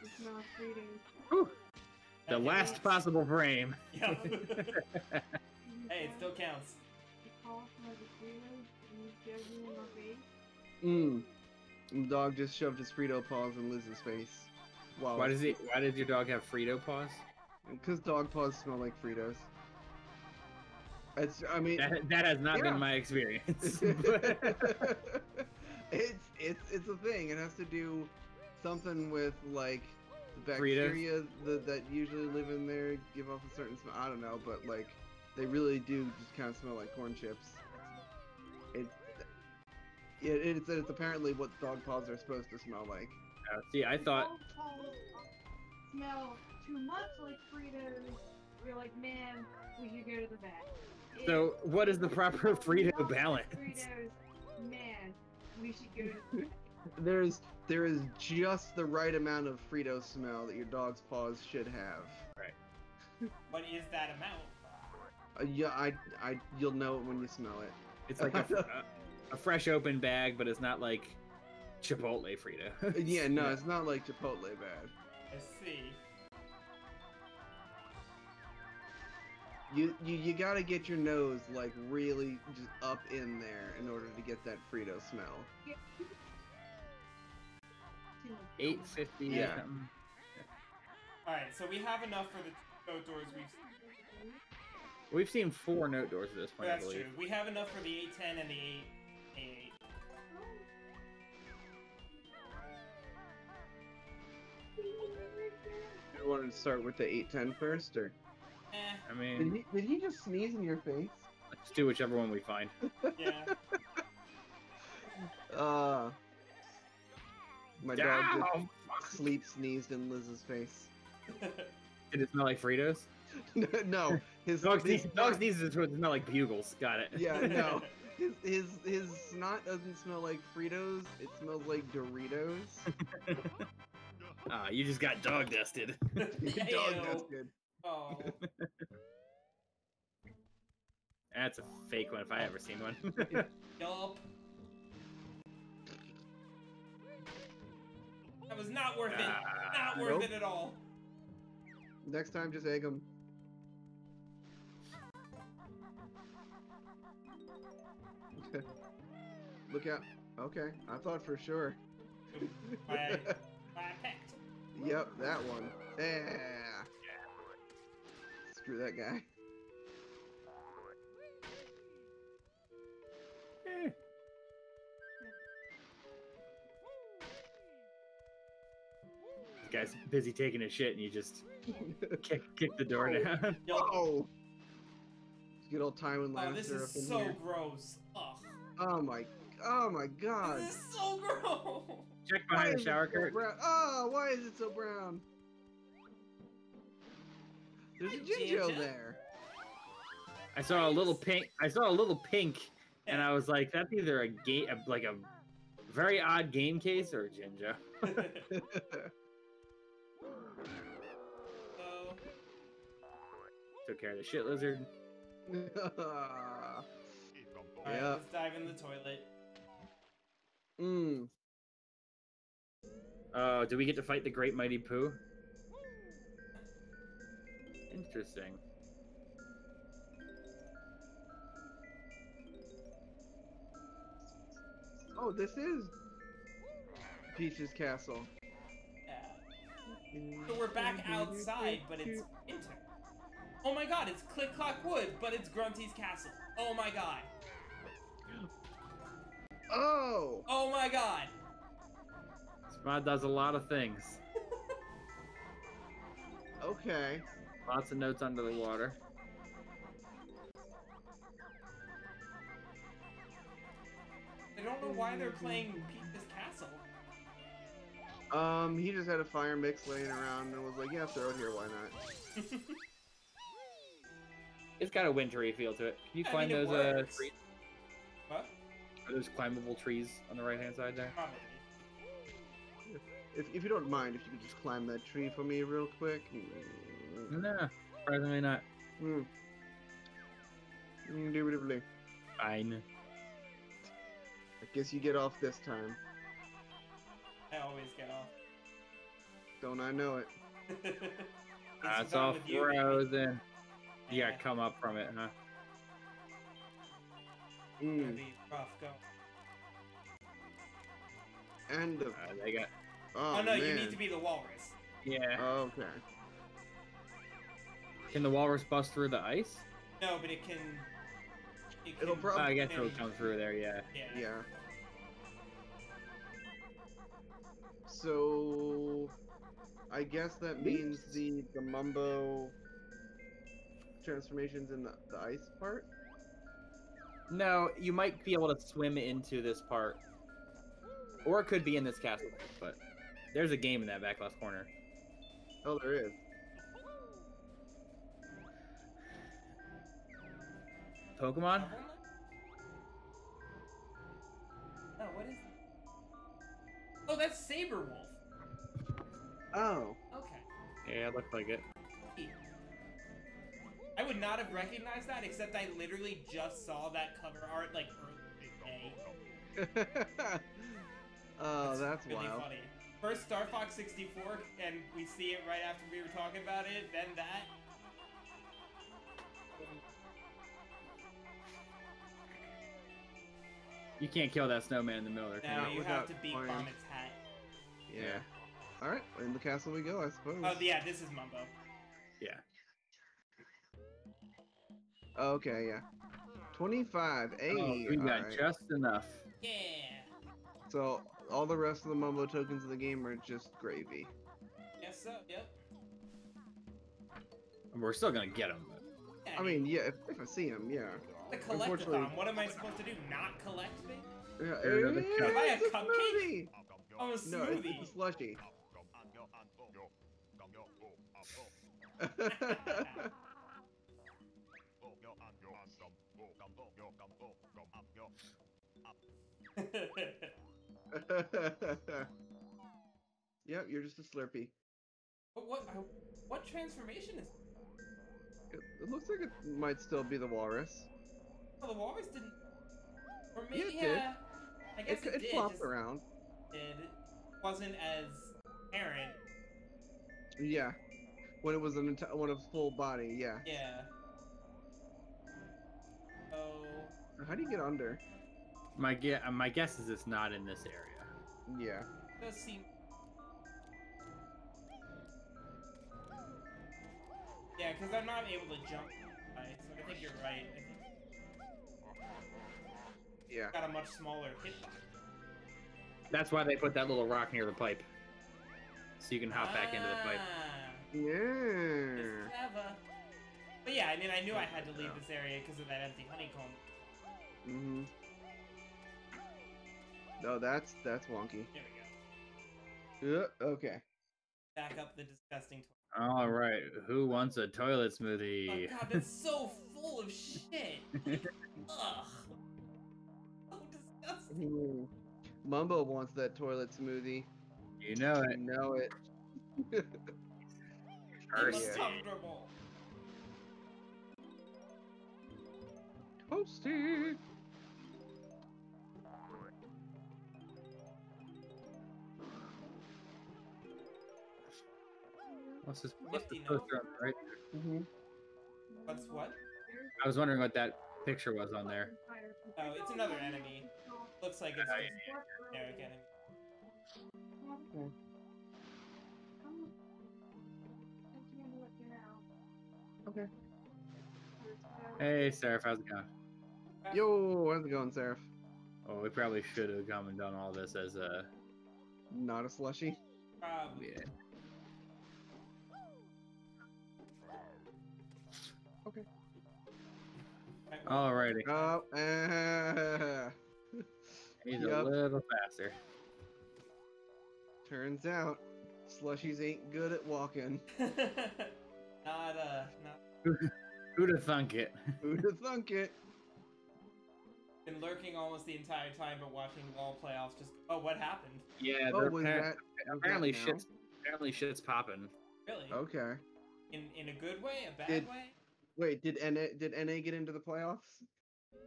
it's not reading. Whew. The Okay, last well, possible frame. (laughs) Yeah. (laughs) hey, it still counts. The the freeway and you give me my face. Mmm. The dog just shoved his Frito paws in Liz's face. Wow. why does he? Why does your dog have Frito paws? Because dog paws smell like Fritos. It's. I mean. That, that has not Yeah. been my experience. It's it's it's a thing. It has to do something with like the bacteria that, that usually live in there give off a certain smell. I don't know, but like they really do just kind of smell like corn chips. It, it it's it's apparently what dog paws are supposed to smell like. Uh, see, I thought Dog paws smell too much like Fritos. We're like, man, we should go to the vet. so. What is the proper dog Frito balance? Fritos, man, we should go to the (laughs) vet. There's there is just the right amount of Frito smell that your dog's paws should have. Right. (laughs) what is that amount? Uh, yeah, I I you'll know it when you smell it. It's like a, a, (laughs) a fresh open bag, but it's not like Chipotle Frito. Yeah, no, it's not like Chipotle bad. I see. You, you you gotta get your nose like really just up in there in order to get that Frito smell. Eight fifty. Yeah. something. All right, so we have enough for the boat doors. We've. We've seen four note doors at this point, I That's believe. true. We have enough for the 810 and the 8. You wanted to start with the 810 first, or Eh, I did mean, he did he just sneeze in your face? let's do whichever one we find. (laughs) yeah. Uh, my dog just sleep sneezed in Liz's face. (laughs) Did it smell like Fritos? (laughs) no, his Dog, his sneeze, dog snot- sneezes would smell like bugles. Got it. Yeah, no. His, his his snot doesn't smell like Fritos. It smells like Doritos. Ah, you just got dog dusted. dog Ew. dusted. Oh. (laughs) That's a fake one if I ever seen one. (laughs) Yup. That was not worth it. Ah, Not worth nope. it at all. Next time, just egg him. (laughs) Look out. Okay, I thought for sure. My, my pecked. Yep, that one. Yeah. Screw that guy. Eh. This guy's busy taking a shit, and you just (laughs) kick, kick the door Oh. down. (laughs) Yup. Whoa! Good old Tywin Lannister Oh, this up is in so here. gross. Ugh. Oh my, oh my god. This is so (laughs) gross. Check behind is the shower curtain. brown? Oh, why is it so brown? There's a Hi, Jinjo Ginger. there. I saw a little pink. I saw a little pink, and I was like, "That's either a game, like a very odd game case, or a Jinjo." (laughs) so, Took care of the shit lizard. (laughs) Alright, Yeah. let's dive in the toilet. mm. Oh, do we get to fight the Great Mighty Poo? Interesting. Oh, this is Peach's castle. Yeah. So we're back outside, but it's winter. Oh my god, it's Click Clock Wood, but it's Grunty's castle. Oh my god. Oh! Oh my god. This mod does a lot of things. Okay. Lots of notes under the water. I don't know why they're playing Peach's castle. Um, he just had a fire mix laying around and was like, yeah, throw it here, why not? (laughs) It's got a wintry feel to it. Can you I climb mean, those uh, works. trees? what? Are those climbable trees on the right hand side there? Probably. If, if you don't mind, if you could just climb that tree for me real quick. No, surprisingly not. Mm. Indubitably. Fine. I guess you get off this time. I always get off. Don't I know it? (laughs) That's all with you, baby. frozen. You Yeah. gotta come up from it, huh? Gonna Mm. be rough go. And the. Uh, they got. Oh, Oh, no, you need to be the walrus. Yeah. Okay. Can the walrus bust through the ice? No, but it can. It It'll can- prob- Oh, I guess it'll come through there. Yeah. Yeah. Yeah. So, I guess that means the the Mumbo transformations in the, the ice part. No, you might be able to swim into this part, or it could be in this castle. But there's a game in that back left corner. Oh, there is. Pokemon. Oh, what is? Oh, that's Sabre Wulf. Oh, Okay. Yeah, it looked like it. I would not have recognized that, except I literally just saw that cover art like earlier (laughs) (laughs) today. oh, that's really wild. funny. First Star Fox 64, and we see it right after we were talking about it. Then that. You can't kill that snowman in the middle there. can Now Not you have to beat flying. Comet's hat. Yeah. All right, in the castle we go, I suppose. Oh yeah, this is Mumbo. Yeah. Okay, yeah. Twenty-five. Hey, Oh, we got alright. just enough. Yeah. So all the rest of the Mumbo tokens of the game are just gravy. Yes, so. Yep. We're still gonna get them. Yeah, I mean, yeah, if, if I see them, yeah. The unfortunately- collectathon. What am I supposed to do? Not collect things? Yeah, There's another it cup. Buy a cupcake? smoothie! Oh, a No, it's, it's a slushy. (laughs) yep, you're just a Slurpee. But what? uh, What transformation is? It, it looks like it might still be the walrus. Oh, the walrus didn't. Or Yeah, it did. yeah. I guess It, it, it, did. flopped around. Did wasn't as apparent. Yeah, when it was an enti- when it was full body. Yeah. Yeah. Oh. How do you get under? My ge- uh, my guess is it's not in this area. Yeah. It Does seem. Yeah, because I'm not able to jump. Right, so I think you're right. I think Yeah. got a much smaller hitbox. That's why they put that little rock near the pipe, so you can hop back into the pipe. Ah, Yeah. It's clever. But yeah, I mean, I knew I had to leave this area because of that empty honeycomb. Mhm. No, that's that's wonky. There we go. Yeah. Okay. Back up the disgusting. Toilet. All right, who wants a toilet smoothie? Oh smoothie? god, that's so full of shit. (laughs) Ugh. So disgusting. Hmm. Mumbo wants that toilet smoothie. you know You it. know Oh, it. It looks Thirsty. comfortable. Posty. What's this? What's this Nifty poster on the right? Mm-hmm. What's what? I was wondering what that picture was on there. Oh, it's another enemy. Looks like it's just generic enemy. Okay. Hey, Seraph, how's it going? Yo, how's it going, Seraph? Oh, we probably should have come and done all this as a. Not a slushy. Probably. Yeah. Alright, well, Alrighty. Oh, uh, He's Yup. a little faster. turns out slushies ain't good at walking. (laughs) not uh, not Who'd have thunk it? (laughs) Who'd have thunk it? been lurking almost the entire time, but watching wall playoffs. Just oh, what happened? Yeah, Oh, they're was appar- that was that apparently now? shit's apparently shit's popping. Really? Okay. In in a good way, a bad Did- way? Wait, did NA did NA get into the playoffs?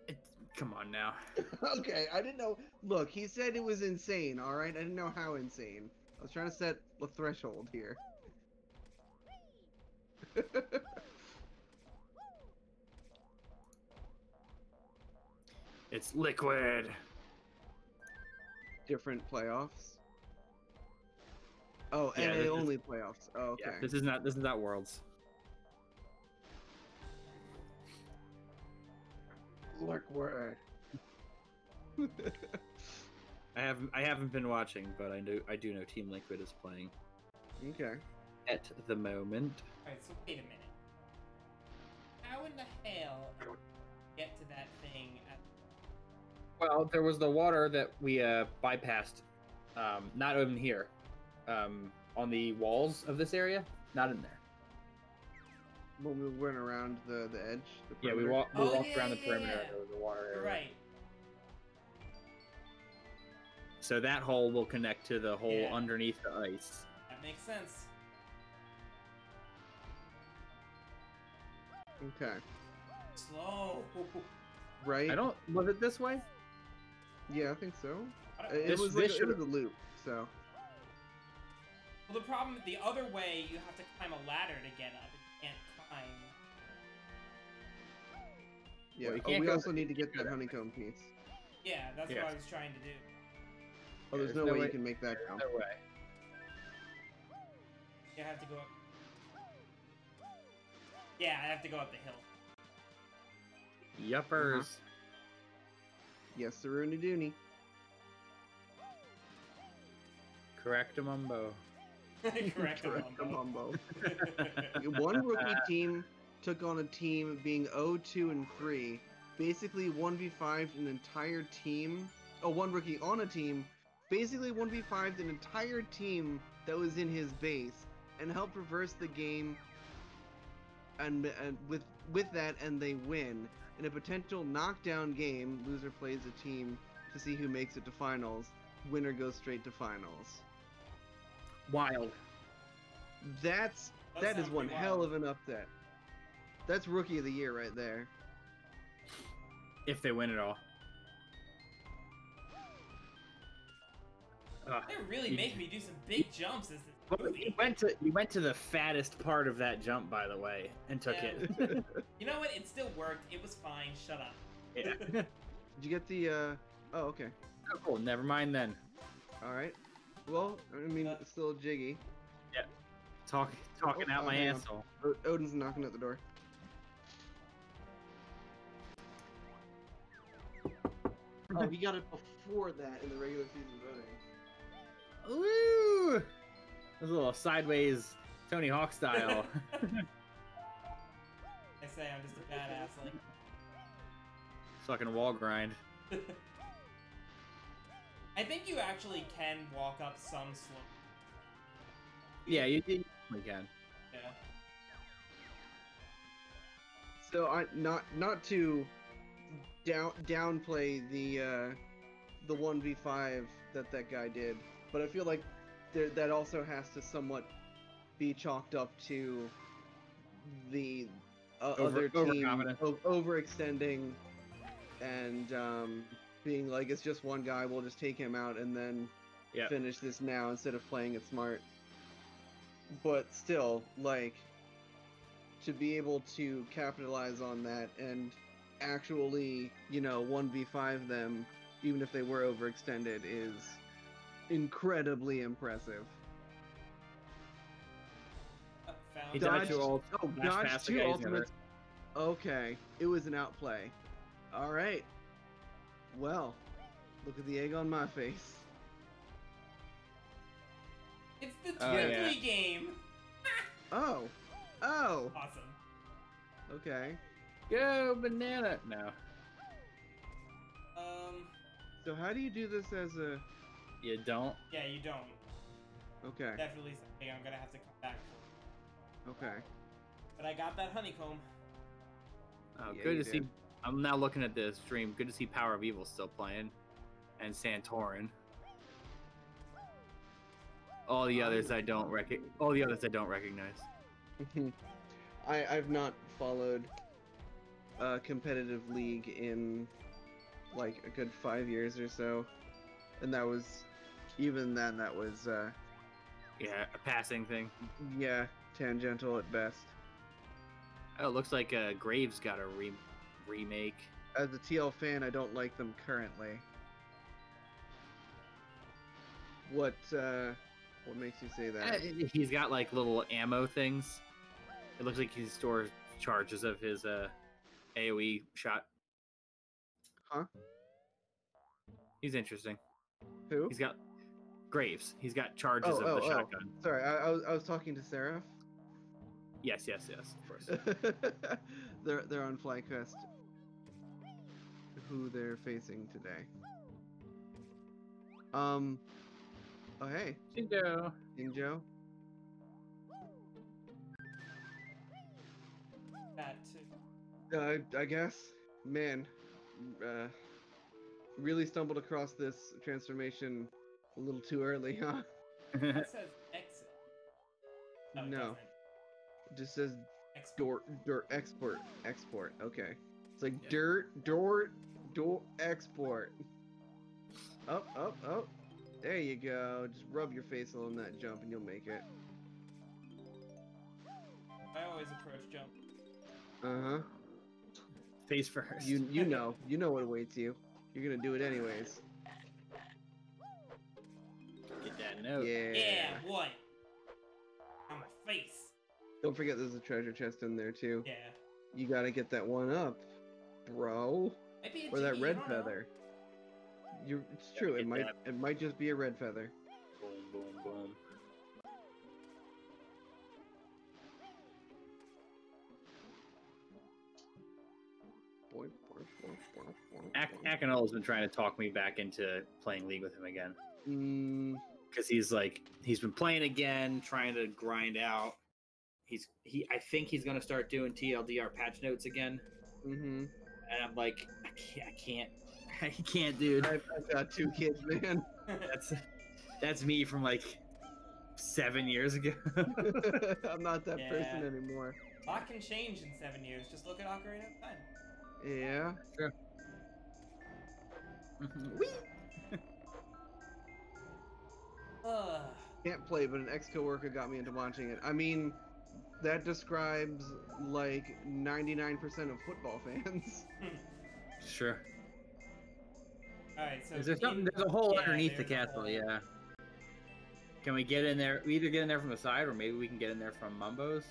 It, come on now. (laughs) okay, I didn't know. Look, he said it was insane. All right, I didn't know how insane. I was trying to set a threshold here. (laughs) It's liquid. Different playoffs. Oh, Yeah, NA only playoffs. Oh, okay. Yeah, this is not this is not worlds. Liquid. (laughs) I haven't I haven't been watching, but I do I do know Team Liquid is playing okay. at the moment. Alright, so wait a minute. How in the hell get to that thing at Well, there was the water that we uh, bypassed, um, not even here, um, on the walls of this area, not in there. When we went around the the edge. The Yeah, we perimeter. walked we Oh, walked yeah, around the perimeter. yeah. There was a water area. Right. So that hole will connect to the hole Yeah. underneath the ice. That makes sense. Okay. Slow. Right. I don't. Was it this way? Yeah, I think so. I It This- was this like it was should've- a loop. So Well, the problem, the other way, you have to climb a ladder to get up. You yeah. Well, you oh, we also need to get that that honeycomb piece. Yeah, that's Yes. what I was trying to do. Oh, there's, There's no, no way, way- you can make that jump. No way. Yeah, I have to go up. Yeah, I have to go up the hill. Yuppers. Uh-huh. Yes, the Rooney Dooney. Correct mumbo. (laughs) Correct, (laughs) One rookie uh, team took on a team being 0-2 and 3. Basically 1v5'd an entire team. Oh, one rookie on a team. Basically 1v5'd an entire team that was in his base and helped reverse the game. And, and with with that, and they win in a potential knockdown game. Loser plays a team to see who makes it to finals. Winner goes straight to finals. Wild. That's That that is one pretty hell of an upset. That's rookie of the year right there. If they win it all. Ugh. They really You- make me do some big jumps this Well, movie. You went to you went to the fattest part of that jump, by the way, and took Yeah. it. (laughs) You know what? It still worked. It was fine. Shut up. yeah. (laughs) Did you get the? uh Oh, okay. Oh, cool. Never mind then. All right. Well, I mean, Uh, it's still jiggy. Talk, talking Oh, out oh, my hang on. asshole. Odin's knocking at the door. Oh, he got it before that in the regular season voting. Woo! It was a little sideways Tony Hawk style. (laughs) (laughs) I say I'm just a badass. Like, Fucking wall grind. (laughs) I think you actually can walk up some slope. Yeah, you, you can. Yeah. So I not not to down downplay the uh the one v five that that guy did, but I feel like there, that also has to somewhat be chalked up to the uh, Over- other team overconfidence. o- overextending and um, being like, it's just one guy, we'll just take him out and then Yeah. finish this now instead of playing it smart. But still, like, to be able to capitalize on that and actually, you know, 1v5 them, even if they were overextended, is incredibly impressive. Found He it. died Dodge- to. Oh, Dash dodge past the two guy who's never- ultimates. Okay, it was an outplay. All right. Well, look at the egg on my face. It's the Oh, yeah. game. (laughs) Oh, oh. Awesome. Okay. Go banana. No. Um. So how do you do this as a? You don't. Yeah, you don't. Okay. Definitely something I'm gonna have to come back. for. Okay. But I got that honeycomb. Oh, Yeah, good you to see. I'm now looking at the stream. Good to see Power of Evil still playing, and Santorin. All the others I don't rec. All the others I don't recognize. (laughs) I I've not followed a competitive league in like a good five years or so, and that was even then that was uh Yeah, a passing thing. yeah tangential at best. Oh, it looks like uh, Graves got a re- remake. As a TL fan, I don't like them currently. What uh what makes you say Uh, that? He's got like little ammo things. It looks like he stores charges of his uh, AOE shot. Huh? He's interesting. Who? He's got Graves. He's got charges Oh, of the oh, oh. shotgun. Sorry, I, I was I was talking to Seraph. Yes, yes, yes. Of course. (laughs) they're they're on FlyQuest. Who they're facing today? Um. Oh hey, Shinjo. Injo. That too. Uh, I guess, man, uh, really stumbled across this transformation a little too early, huh? That (laughs) says exit. No. No. doesn't. It just says Export. door, door, export, export. Okay, it's like Yeah. dirt, door, door, export. Up, up, up. There you go. Just rub your face on that jump and you'll make it. I always approach jump. Uh huh. Face first. You you know (laughs) you know what awaits you. You're gonna do it anyways. get that note. Yeah. Yeah. What? On my face. Don't forget there's a treasure chest in there too. Yeah. You gotta get that one up, bro. Maybe a Or that red don't know. feather. You it's Gotta true. It might that. it might just be a red feather. Boom, boom, boom. Boing, Ak- boing. Akinola's been trying to talk me back into playing League with him again. Mm, because he's like he's been playing again, trying to grind out. He's he I think he's gonna start doing TLDR patch notes again, mm-hmm. And I'm like I can't I can't (laughs) I can't, dude. I've, I've got two kids, man. That's that's me from like seven years ago. (laughs) (laughs) I'm not that person anymore. A lot can change in seven years. Just look at Ocarina of Time. Yeah. Whee! Ugh. Can't play, but an ex-coworker got me into watching it. I mean, that describes like 99% of football fans. (laughs) Sure. All right. So Is there something? There's a hole yeah, underneath the there's a castle. hole. Yeah. Can we get in there? We either get in there from the side, or maybe we can get in there from Mumbo's.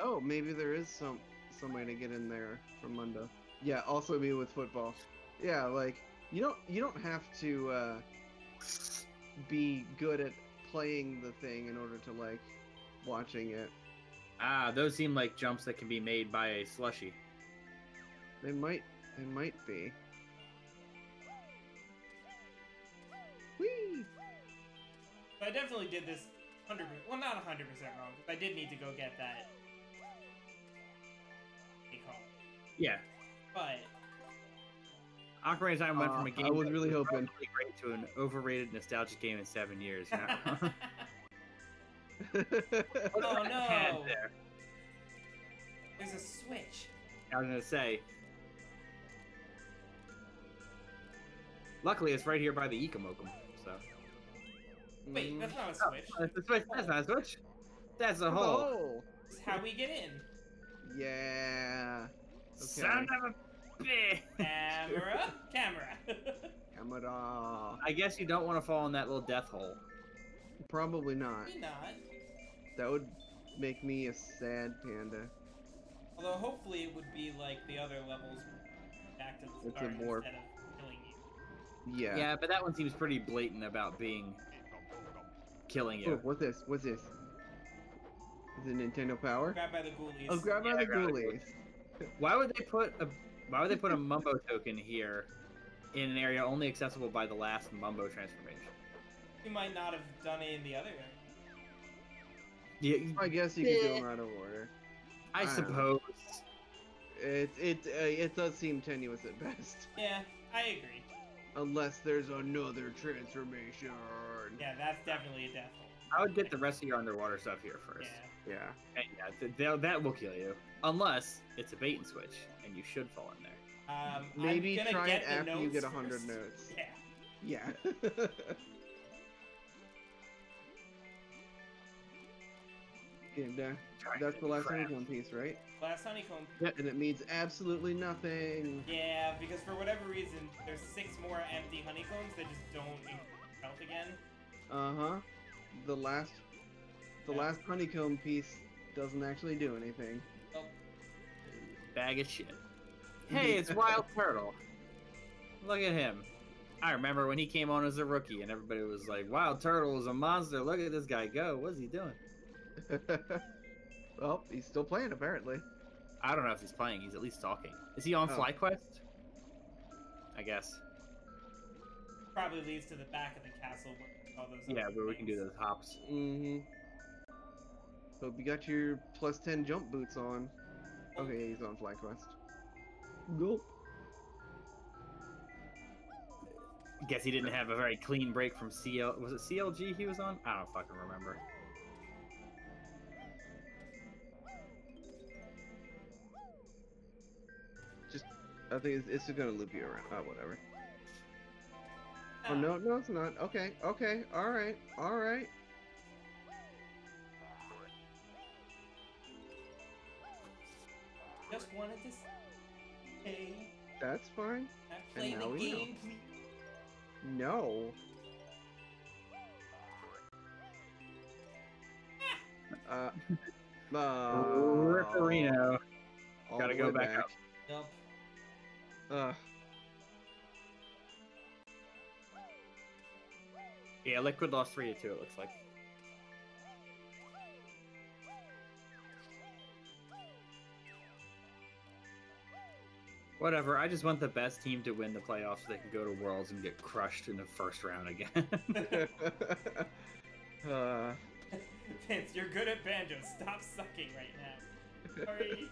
Oh, maybe there is some some way to get in there from Mumbo. Yeah, also me with football. Yeah, like you don't you don't have to uh, be good at playing the thing in order to like watching it. Ah, those seem like jumps that can be made by a slushy. They might they might be. Whee! So I definitely did this hundred. Well, not hundred percent wrong. 'cause I did need to go get that. Call, Yeah. but Ocarina of Time went from Uh, a game I was really hoping. great to an overrated nostalgic game in seven years. (laughs) (laughs) You know? Oh, no. Had there. there's a switch. I was gonna say, Luckily, it's right here by the Ecomokum. So Wait, Mm. that's not a Oh, switch. that's a switch. That's not a switch. That's a hole. Oh, This how we get in. yeah. Son of a bitch. Camera, camera. (laughs) Camera. I guess you don't want to fall in that little death hole. Probably not. Maybe not. That would make me a sad panda. Although hopefully it would be like the other levels, back to the It's a start warp. instead of killing you. Yeah. Yeah. but that one seems pretty blatant about being killing Oh, you. what's this? What's this? Is it Nintendo Power? Grabbed by the ghoulies. Oh, grab by Yeah, the grab the ghoulies. Why would they put a Why would they put a Mumbo token here in an area only accessible by the last Mumbo transformation? You might not have done it in the other. Yeah, I guess you could do them out of order. I I suppose. It it uh, it does seem tenuous at (laughs) best, Yeah, I agree. unless there's another transformation. Yeah, that's definitely a death hole. I would get the rest of your underwater stuff here first. Yeah. Yeah. And yeah, th- th- that will kill you. Unless it's a bait and switch, and you should fall in there. Um, Maybe I'm gonna try get it after you get a hundred first. notes. Yeah. Yeah. (laughs) and uh, that's the last Crap. honeycomb piece, right? Last honeycomb. And it means absolutely nothing. Yeah, because for whatever reason, there's six more empty honeycombs that just don't count again. Uh huh. The last, the Yeah. last honeycomb piece doesn't actually do anything. Oh, Bag of shit. (laughs) Hey, it's Wild Turtle. Look at him. I remember when he came on as a rookie, and everybody was like, "Wild Turtle is a monster. Look at this guy go. What's he doing?" (laughs) well, he's still playing apparently. I don't know if he's playing. He's at least talking. Is he on Oh. FlyQuest? I guess. probably leads to the back of the castle where all those. Yeah, other where we can do things. those hops. Mm-hmm. Hope you got your plus ten jump boots on. Okay, he's on FlyQuest. Go. Guess he didn't have a very clean break from CL. Was it CLG he was on? I don't fucking remember. I think it's, it's just gonna loop you around. Oh, whatever. Oh Ah, no, no, it's not. Okay, okay, all right, all right. Just wanted to say, That's fine. I play now the we know. game, please. No. Uh. (laughs) uh Ripperino. Gotta go way back up. Yup. Ugh. Yeah, Liquid lost three to two. It looks like. Whatever. I just want the best team to win the playoffs so they can go to Worlds and get crushed in the first round again. (laughs) (laughs) uh, Vince, you're good at banjo. Stop sucking right now. (laughs) Sorry.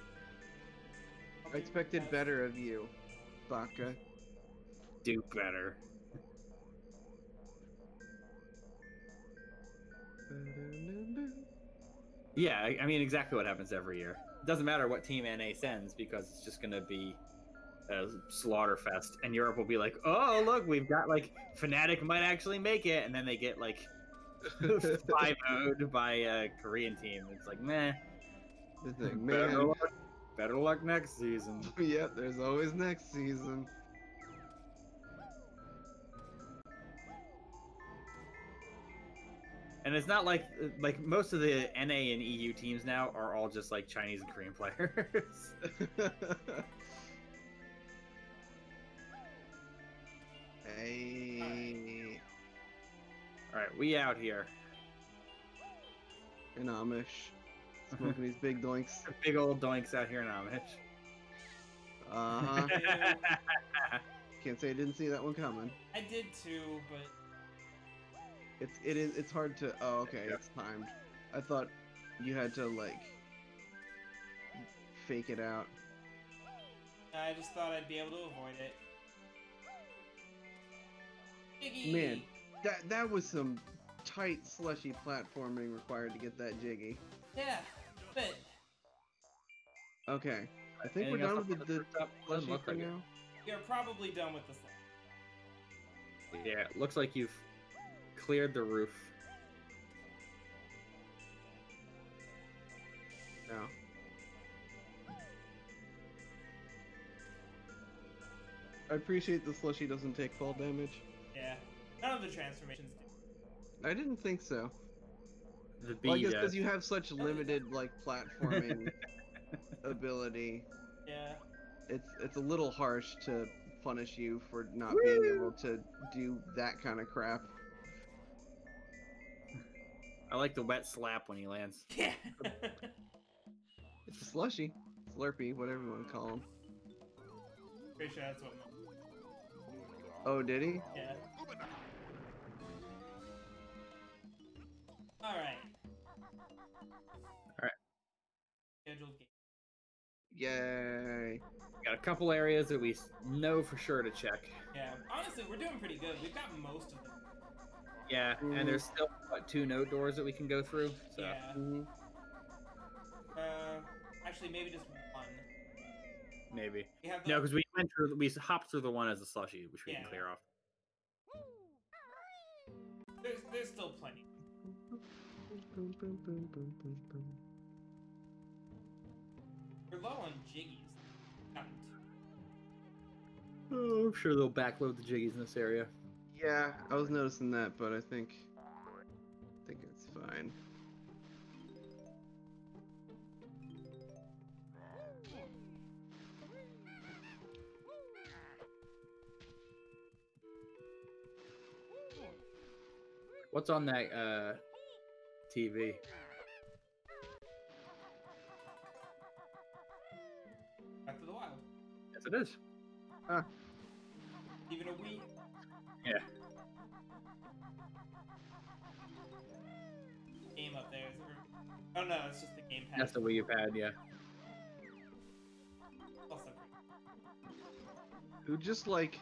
I expected better of you, Baka. Do better. Yeah, I, mean exactly what happens every year. It doesn't matter what team NA sends because it's just gonna be a slaughter fest, and Europe will be like, "Oh, look, we've got like Fnatic might actually make it," and then they get like (laughs) five would by a Korean team. It's like, meh. The thing, man. Better luck next season. (laughs) yep, there's always next season. And it's not like like most of the NA and EU teams now are all just like Chinese and Korean players. (laughs) hey, all right, we out here. an Amish smoking these big doinks. (laughs) Big old doinks out here in Amish. Uh huh. Can't say I didn't see that one coming. I did too, but It's it is it's hard to. Oh, okay, Yeah. it's timed. I thought you had to like fake it out. I just thought I'd be able to avoid it. Iggy! Man, that that was some tight slushy platforming required to get that jiggy. Yeah, but Okay, I think Anything we're done with up the, the first? Doesn't slushy look for like it. now. you're probably done with the this. Yeah, it looks like you've cleared the roof. No. I appreciate the slushy doesn't take fall damage. Yeah. None of the transformations do. I didn't think so. The Well, I guess because you have such limited like platforming (laughs) ability, Yeah. it's it's a little harsh to punish you for not being able to do that kind of crap. I like the wet slap when he lands. (laughs) Yeah. It's a slushy, slurpy, whatever you want to call him. Pretty sure that's what. Oh, did he? Yeah. All right. Scheduled game. Yay! Got a couple areas that we s- know for sure to check. Yeah. Honestly, we're doing pretty good. We've got most of them. Yeah, and there's still what two note doors that we can go through. So Yeah. Mhm. Uh, actually, maybe just one. maybe We the. no, because we went through, we hopped through the one as a slushy, which we Yeah. can clear off. There's there's still plenty. We're low on jiggies. Count. Oh, I'm sure they'll backload the jiggies in this area. Yeah, I was noticing that, but I think I think it's fine. What's on that uh, TV? It is. Even a wee. Yeah. Game up there. Is it... Oh no, it's just the gamepad. That's the Wii U pad. Yeah. Also Who just like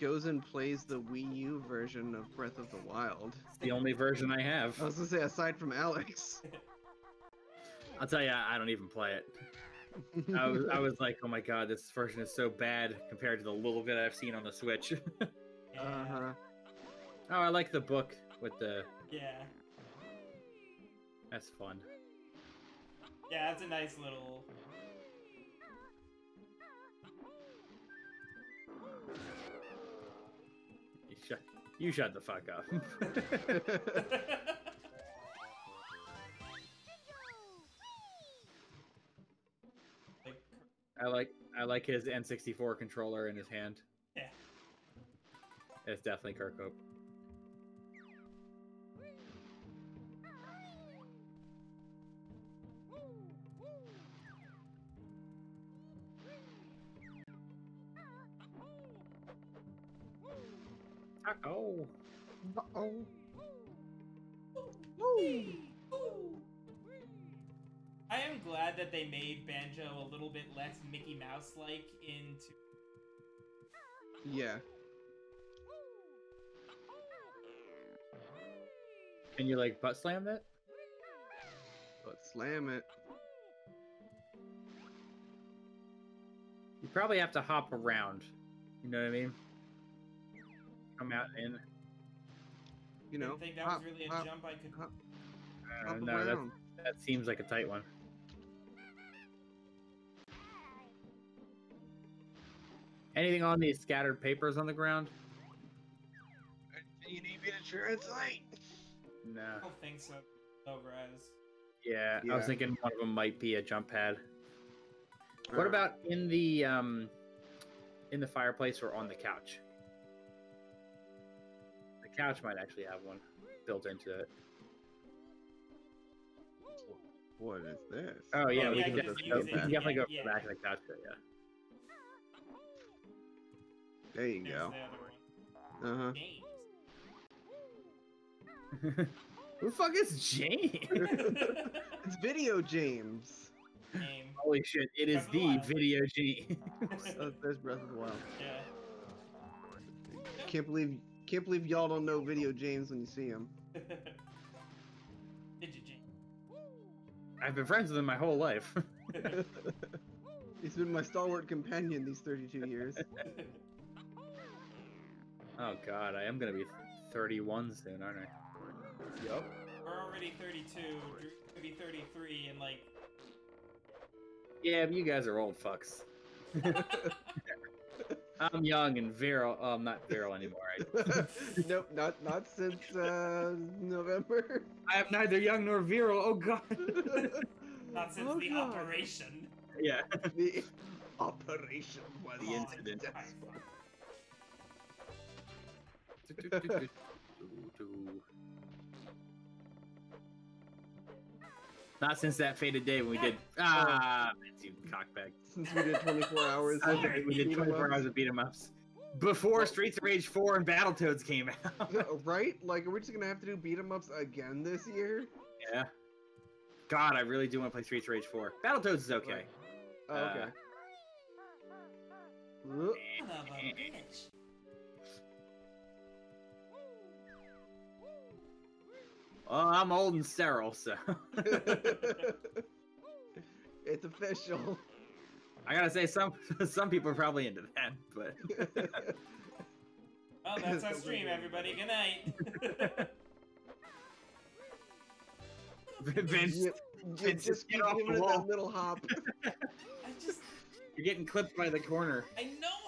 goes and plays the Wii U version of Breath of the Wild? It's the only version I have. I was gonna say aside from Alex. (laughs) I'll tell you, I don't even play it. I was, I was like, oh my god, this version is so bad compared to the little bit I've seen on the Switch. oh, (laughs) Uh huh. Oh, I like the book with the. Yeah. That's fun. Yeah, that's a nice little. You shut, you shut the fuck up. (laughs) (laughs) I like, I like his N64 controller in his hand. Yeah. It's definitely Kirkhope. Oh. oh. I am glad that they made Banjo a little bit less Mickey Mouse like into. Yeah. Can you like butt slam that? But slam it. You probably have to hop around. You know what I mean? Come out in. You know. Didn't think that hop, was really a hop, jump I could. hop, Uh, hop no, that, that seems like a tight one. Anything on these scattered papers on the ground? You need me to translate. No. I don't think so. Over as. Yeah, I was thinking one of them might be a jump pad. What about in the um, in the fireplace or on the couch? The couch might actually have one built into it. What is this? Oh yeah, Oh, we yeah, can, you definitely just go, we can definitely go yeah. back to the couch. There, yeah. There you There's go. the other one. Uh huh. Who the fuck is James? (laughs) It's video James. Game. Holy shit! It is Breath of the the Wild. video James. Uh, there's Breath of the Wild. Yeah. Can't believe can't believe y'all don't know video James when you see him. (laughs) Did you, James? I've been friends with him my whole life. (laughs) He's been my stalwart companion these 32 years. Oh god, I am gonna be 31 soon, aren't I? Yup. We're already 32. Drew's gonna be 33 and like. Yeah, but you guys are old fucks. (laughs) I'm young and virile. Oh, I'm not virile anymore. I, (laughs) nope, not not since uh, November. I am neither young nor virile. Oh god. (laughs) Not since Oh, the God. operation. yeah. the operation was The incident. Successful. Not since that fated day when we did. Ah, you cockbag. Since we did 24 hours. of Okay, we did 24 hours of beat 'em ups. Before Streets of Rage 4 and Battletoads came out. right? Like, are we just gonna have to do beat 'em ups again this year? yeah. God, I really do want to play Streets of Rage 4. Battletoads is okay. Oh, Uh, okay. Whoop. Well, I'm old and sterile, so (laughs) it's official. I gotta say some (laughs) some people are probably into that, but (laughs) Oh, that's our stream, everybody. Good night. Vince, you, you Vince, just get off the wall. that little hop. I just. you're getting clipped by the corner. I know!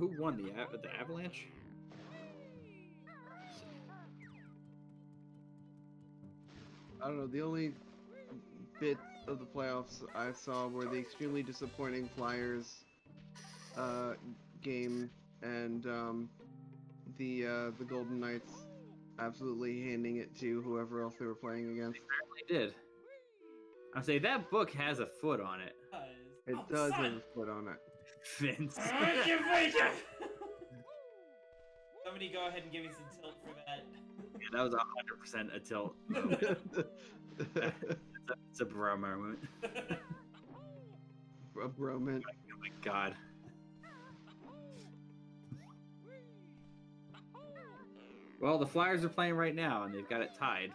Who won the a- the Avalanche? I don't know. The only bit of the playoffs I saw were the extremely disappointing Flyers uh, game and um, the uh, the Golden Knights absolutely handing it to whoever else they were playing against. They did. I say that book has a foot on it, does. It does son. have a foot on it. Vince. (laughs) Thank you, thank you. Somebody go ahead and give me some tilt for that. Yeah, that was hundred percent a tilt. moment. (laughs) it's, a, it's a bro moment. a broman. Oh my god. Well, the Flyers are playing right now, and they've got it tied.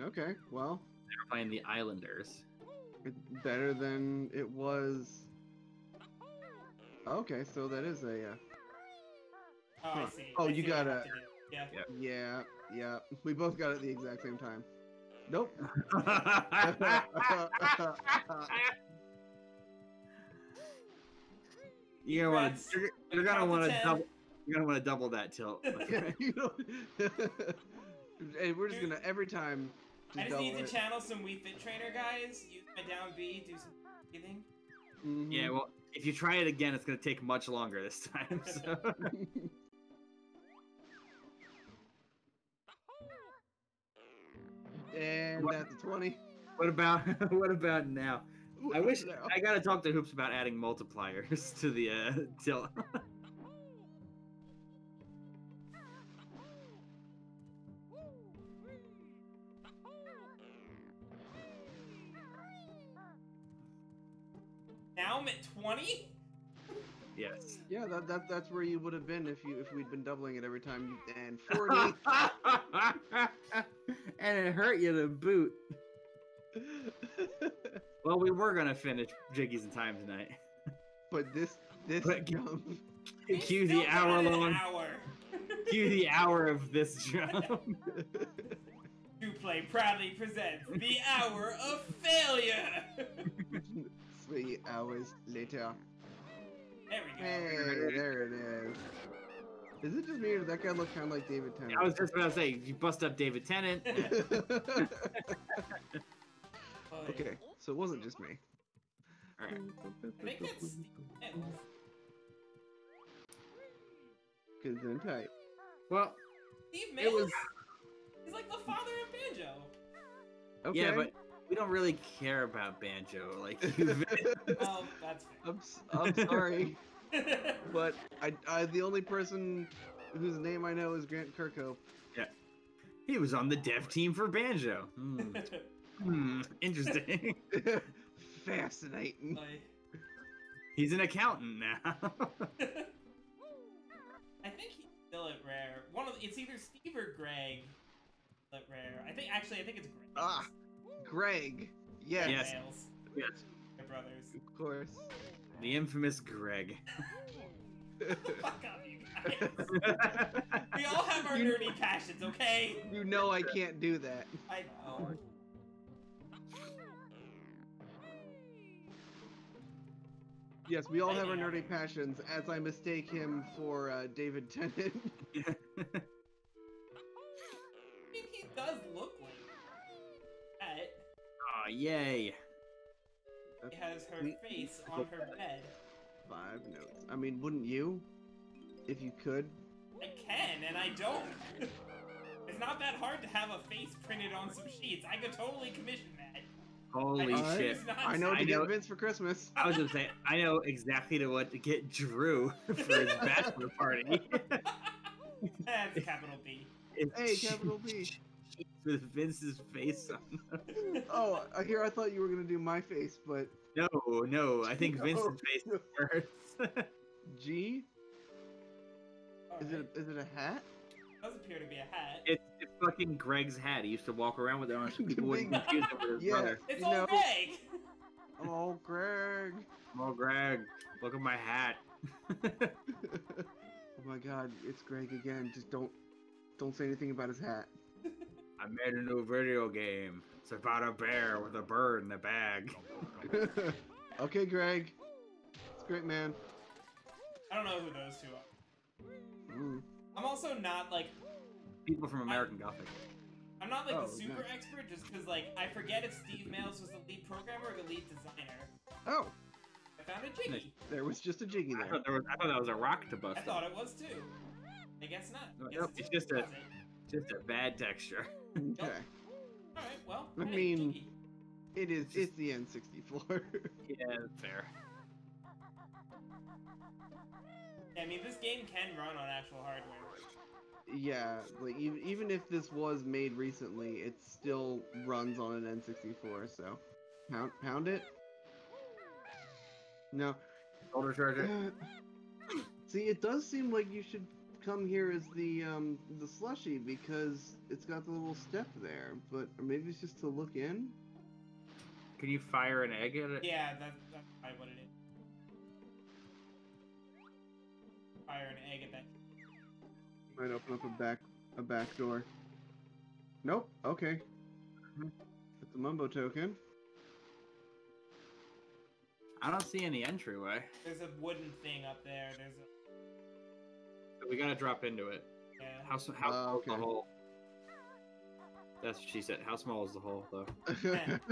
Okay, well, They're playing the Islanders. better than it was. Okay, so that is a uh, Oh, I see. Oh, I you see gotta- have. Yeah. yeah, yeah. We both got it at the exact same time. Nope. (laughs) you're gonna want to. You're, you're gonna want to double. You're gonna want to double that tilt. (laughs) yeah, you know. (laughs) hey, we're just gonna every time. I just double need to it. channel some Wii Fit Trainer guys. Use my down B, do some breathing. Mhm. Yeah, well, if you try it again, it's gonna take much longer this time. (laughs) So. and What- that's a twenty. what about (laughs) what about now? I wish No. I gotta talk to Hoops about adding multipliers (laughs) to the uh, tilt. Now I'm at 20? yes. Yeah, that, that that's where you would have been if you if we'd been doubling it every time. You, and (laughs) forty. and it hurt you to boot. Well, we were gonna finish Jiggies in time tonight. but this this But- jump. Cue the hour long. hour. Cue the hour of this jump. DOO Play proudly presents the hour of failure. (laughs) Three hours later. There we go. Hey, there it is. Is it just me or does that guy look kind of like David Tennant? I was just about to say, you bust up David Tennant. (laughs) Oh, okay, so it wasn't just me. All right. I think that's Steve Mayles. Cause then tight. Well, Steve it was. He's like the father of Banjo. Okay. Yeah, but we don't really care about banjo. Like, (laughs) Oh, that's I'm s- I'm sorry, (laughs) but I I the only person whose name I know is Grant Kirkhope. Yeah, he was on the dev team for banjo. Hmm. (laughs) Hmm, Interesting. Fascinating. Boy. He's an accountant now. I think he's still at Rare. One of it's either Steve or Greg at Rare. I think actually I think it's Greg. Ah. Greg. Yes, Yes. Nails. Yes. They're brothers. of course. The infamous Greg. (laughs) Fuck off, you (laughs) guys. We all have our You- nerdy passions, okay? you know I can't do that. I know. Yes, we all have our nerdy passions, as I mistake him for uh, David Tennant. (laughs) yay. He has her We- face (laughs) on her bed. Five notes. I mean, wouldn't you? If you could. I can, and I don't. (laughs) it's not that hard to have a face printed on some sheets. I could totally commission that. Holy I shit. I know to. to get Vince for Christmas. (laughs) I was gonna say, I know exactly to what to get Drew for his bachelor party. That's capital B. Hey, It's capital B. sheets (laughs) With Vince's face on them. (laughs) Oh, here I thought you were gonna do my face, but No, no, I think (laughs) oh, No. Vince's face is worse. G? Is Alright. it is it a hat? It does appear to be a hat. it's, it's fucking Greg's hat. He used to walk around with it on so people wouldn't Big- confuse him with his Yeah. brother. It's all know- Greg! Oh, Greg. Oh, Greg, look at my hat. oh my God, it's Greg again. Just don't don't say anything about his hat. I made a new video game. It's about a bear with a bird in a bag. (laughs) okay, Greg. It's great, man. I don't know who those two are. Mm. I'm also not like People from American Gothic. I'm not like Oh, the super nice. expert just because like I forget if Steve Mayles was the lead programmer or the lead designer. Oh, I found a Jiggy. there was just a jiggy I there. thought, there was, I thought that was a rock to bust. I thought it was too. I guess not. No, Guess nope, it's just a- Just a bad texture. Okay, Alright, well. I hey, mean- Jiggy. it is. It's the N64. (laughs) yeah, fair. I mean, this game can run on actual hardware. yeah, like even even if this was made recently, it still runs on an N64. So, pound pound it. No. Shoulder charger. (sighs) See, it does seem like you should come here as the um the slushy because it's got the little step there, but or maybe it's just to look in. Can you fire an egg at it? Yeah, that, that's probably what it is. Fire an egg at that. Might open up a back a back door. Nope. Okay. It's a mumbo token. I don't see any entryway. There's a wooden thing up there. There's a. So we gotta drop into it. Yeah. How how Uh, small okay. the hole? That's what she said. How small is the hole, though?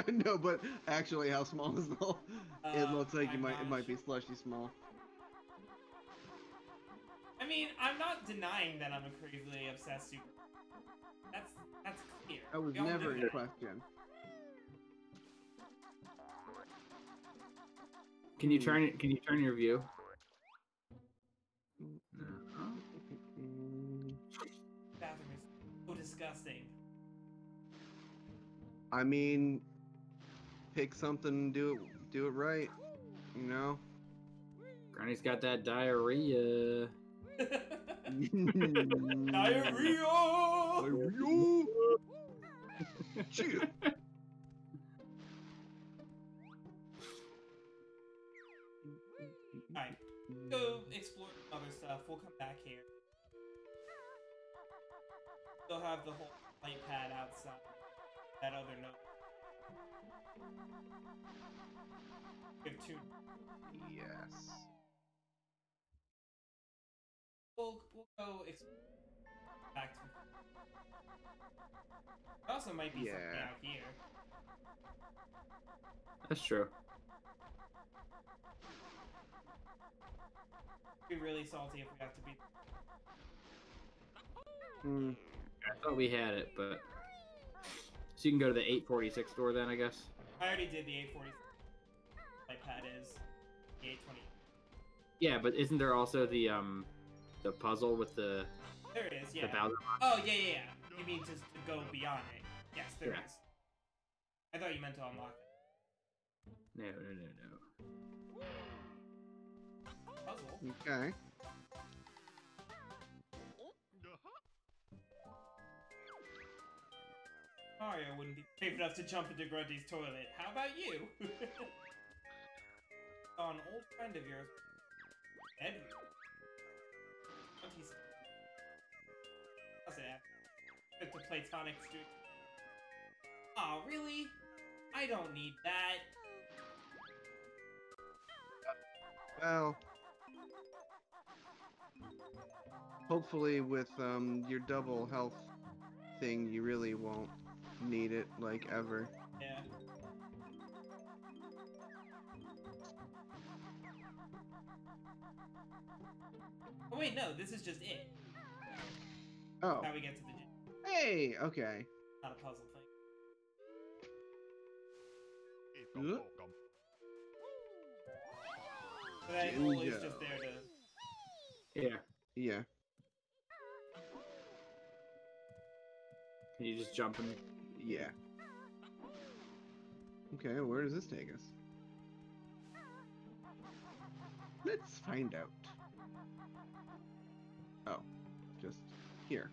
(laughs) no, but actually, how small is the hole? it Uh, looks like it I'm might it might be slushy small. I mean, I'm not denying that I'm a crazily obsessed super. That's that's clear. That was never in question. Can you Hmm. turn it? Can you turn your view? Disgusting. I mean, pick something and do it do it right. You know. Granny's got that diarrhea. (laughs) Diarrhea. Diarrhea. Chill. Alright, go explore some other stuff. We'll come back here. They'll have the whole light pad outside. That other note. We have two. Yes. We'll, we'll go back to. There also might be something out here. That's true. Be really salty if we have to be. Hmm. I thought we had it, but so you can go to the 846 store then, I guess. I already did the 840. Light pad is the 820. Yeah, but isn't there also the um the puzzle with the There it is. the Yeah. Bowser? Oh yeah, yeah, yeah. You mean just to go beyond it? Yes, there is. Yeah. I thought you meant to unlock it. No, no, no, no. Puzzle. Okay. Mario wouldn't be brave enough to jump into Grunty's toilet. How about you? (laughs) An old friend of yours. Edward. It happen? To platonic street. Aw, really? I don't need that. Well, hopefully with um your double health thing, you really won't need it like ever. Yeah. Oh wait, no, this is just it. Oh, How we get to the gym. hey, okay. Not a puzzle thing. Huh? So that hole is just there to. Yeah. Yeah. Can you just jump in? Yeah. Okay, where does this take us? Let's find out. Oh, just here.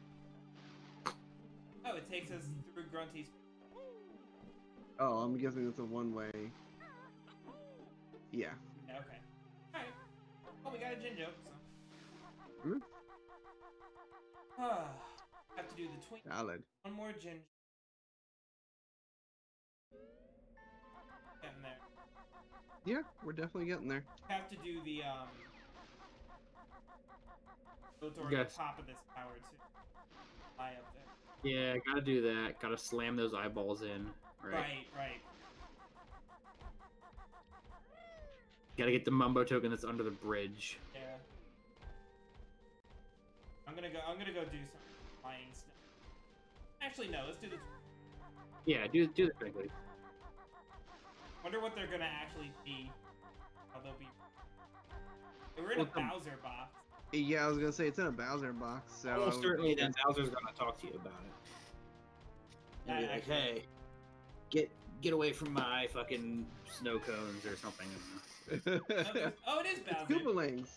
Oh, it takes us through Grunty's. Oh, I'm guessing it's a one-way. Yeah. Yeah, okay. Alright. Well, we got a Jinjo, so. Hmm. Ah, have to do the twink. Valid. One more gin. Yeah, we're definitely getting there. Have to do the um. Go toward Yes. the top of this tower too. High up there. Yeah, gotta do that. Gotta slam those eyeballs in. Right. Right, right. Gotta get the mumbo token that's under the bridge. Yeah. I'm gonna go. I'm gonna go do some flying stuff. Actually, no. Let's do the. Yeah, do do the quickly. Wonder what they're gonna actually be. How they'll be. They were in a Well, come- Bowser box. Yeah, I was gonna say it's in a Bowser box, so Almost certainly, then Bowser's gonna talk to you about it. He'll be like, "Hey, get get away from my fucking snow cones or something." (laughs) Oh, it is it's Bowser. Koopalings.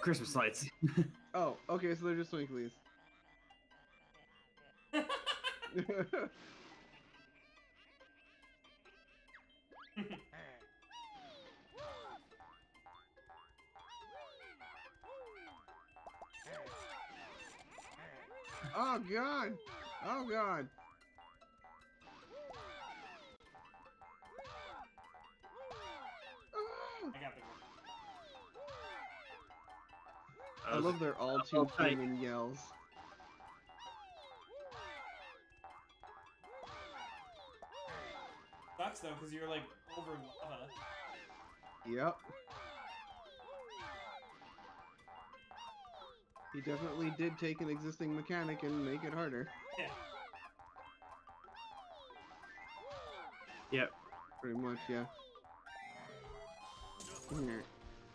Christmas lights. (laughs) Oh, okay, so they're just twinklies. (laughs) oh god! Oh god! I got the. I love their all too human yells. Sucks though, because you're like over lava. Yep. He definitely did take an existing mechanic and make it harder. Yeah. Yep. Pretty much, yeah. Here.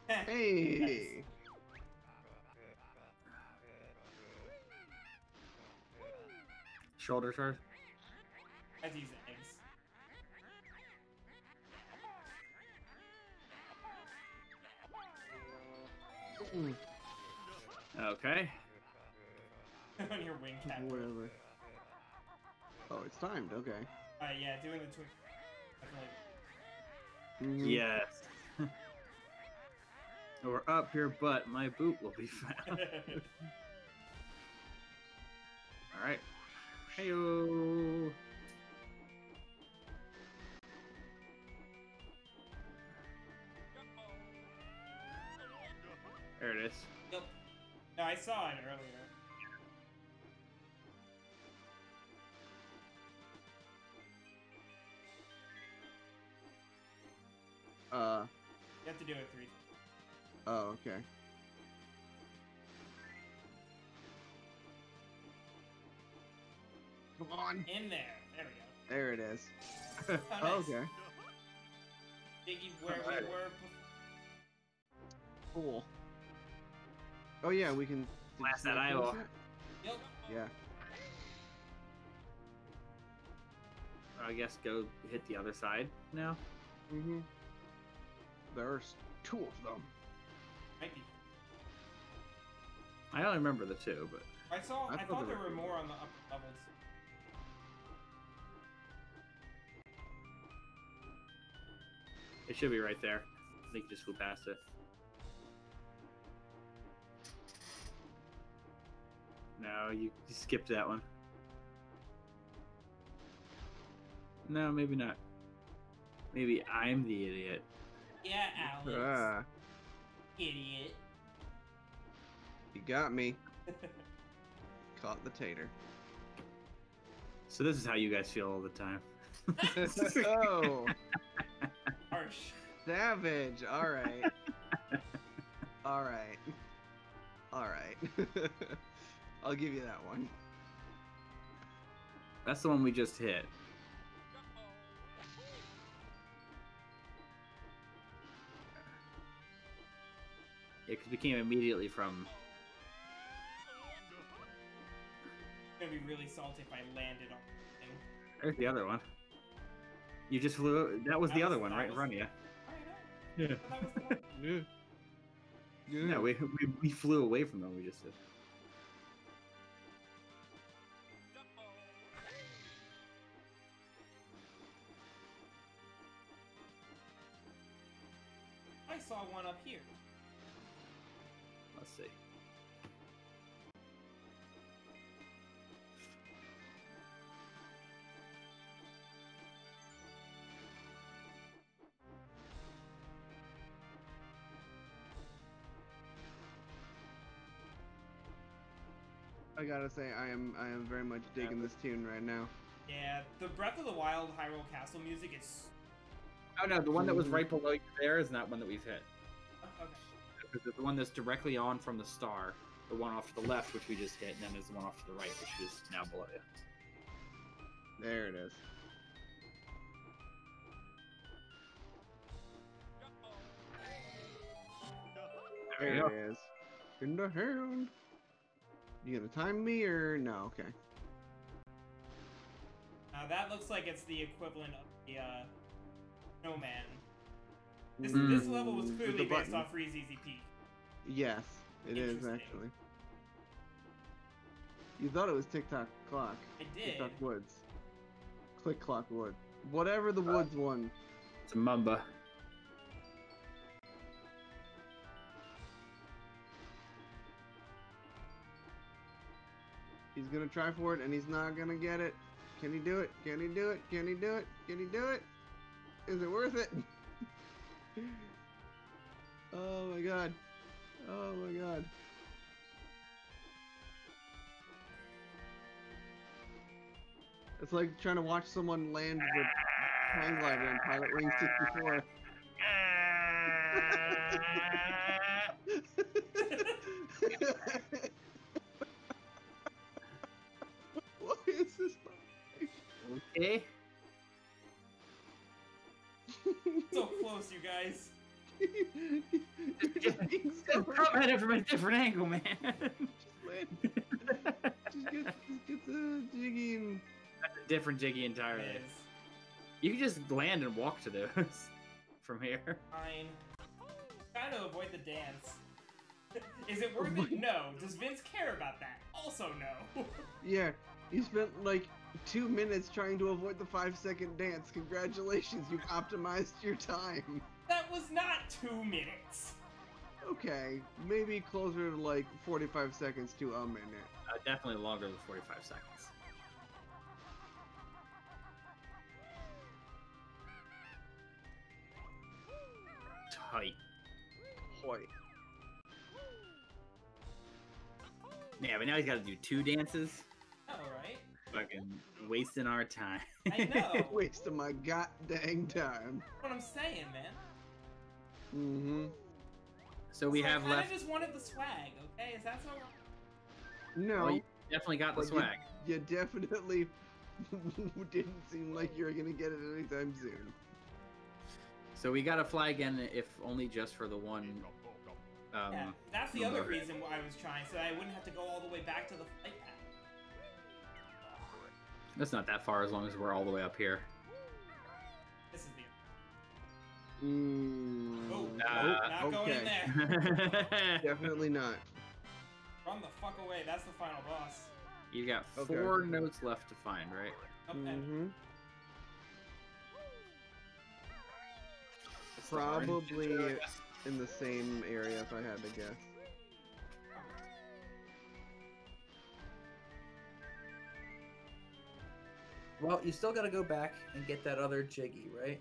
Nice. Hey! Shoulder charge. As these eggs. Mm, Okay. on (laughs) your wing cap. Whatever. Oh, it's timed, okay. Uh, yeah, doing the twin. Definitely. Mhm. Yes. (laughs) We're up here, but my boot will be found. (laughs) All right. Heyo. There it is. Yep. No, I saw it earlier. Uh, You have to do it three times. oh, okay. Come on! In there. There we go. There it is. (laughs) Oh, nice. okay. Diggy, where Alright. we were before. Cool. Oh yeah, we can blast that eye off. Yep. Yeah. I guess go hit the other side now. Mm-hmm. There's two of them. Might be. I only remember the two, but I saw. I, I thought, thought, there were, were more on the upper levels. It should be right there. I think you just flew past it. No, you, you skipped that one. No, maybe not. Maybe I'm the idiot. Yeah, Alex. Ah, Idiot. you got me. (laughs) Caught the tater. So this is how you guys feel all the time. (laughs) oh, (laughs) Harsh. savage. All right. All right. All right. I'll give you that one. That's the one we just hit. Yeah, because we came immediately from. gonna be really salty if I landed on the thing. There's the other one. You just flew. That was That the was- other one right in front of you. I. Yeah. But that was the one. Yeah. (laughs) Yeah. No, we, we, we flew away from them. We just did. Here. Let's see. I gotta say, I am I am very much digging this tune right now. Yeah, the Breath of the Wild Hyrule Castle music is. Oh no, the one that was Mhm. right below you there is not one that we've hit. Okay. Because the one that's directly on from the star, the one off to the left, which we just hit, and then there's the one off to the right, which is now below you. There it is. There There you go. it is. In the hand. You gonna time me or no? Okay. Now that looks like it's the equivalent of the uh, Snowman. This, Mm. this level was clearly based off Freezeezy Peak. Yes, it is actually. You thought it was TikTok clock. I did. TikTok woods. Click clock wood. Whatever the woods one. It's a Mamba. He's gonna try for it and he's not gonna get it. Can he do it? Can he do it? Can he do it? Can he do it? Is it worth it? (laughs) oh my god. Oh my god. It's like trying to watch someone land with hang glider in Pilot Wing 64. (laughs) (laughs) what is this? Okay. (laughs) so close, you guys. You're being so Come at it from a different angle, man. (laughs) land. Just get, just get the jigging. That's a different Jiggy entirely. It is. You can just land and walk to those (laughs) from here. Fine. Trying to avoid the dance. is it worth it? No. Does Vince care about that? Also, no. Yeah, you spent like two minutes trying to avoid the five second dance. Congratulations, you've optimized your time. that was not two minutes. Okay, maybe closer to like 45 seconds to a minute. Uh, definitely longer than 45 seconds. Tight. Hoy. Yeah, but now he's got to do two dances. All right. Fucking wasting our time. I (laughs) know. (laughs) Wasting my god dang time. what I'm saying, man. Mm-hmm. so we So have I kinda just wanted the swag, okay? Is that so? No, Well, you definitely got the but you- swag. you definitely (laughs) didn't seem like you were gonna get it anytime soon. So we gotta fly again, if only just for the one. Um, yeah, that's the other reason why I was trying, so I wouldn't have to go all the way back to the flight path. That's not that far as long as we're all the way up here. This is the. Mm, Oh, Uh, not going in there. (laughs) Definitely not. Run the fuck away. That's the final boss. you got Okay. four notes left to find, right? Okay. Mm-hmm. Probably in the same area if I had to guess. Well, you still got to go back and get that other Jiggy, right?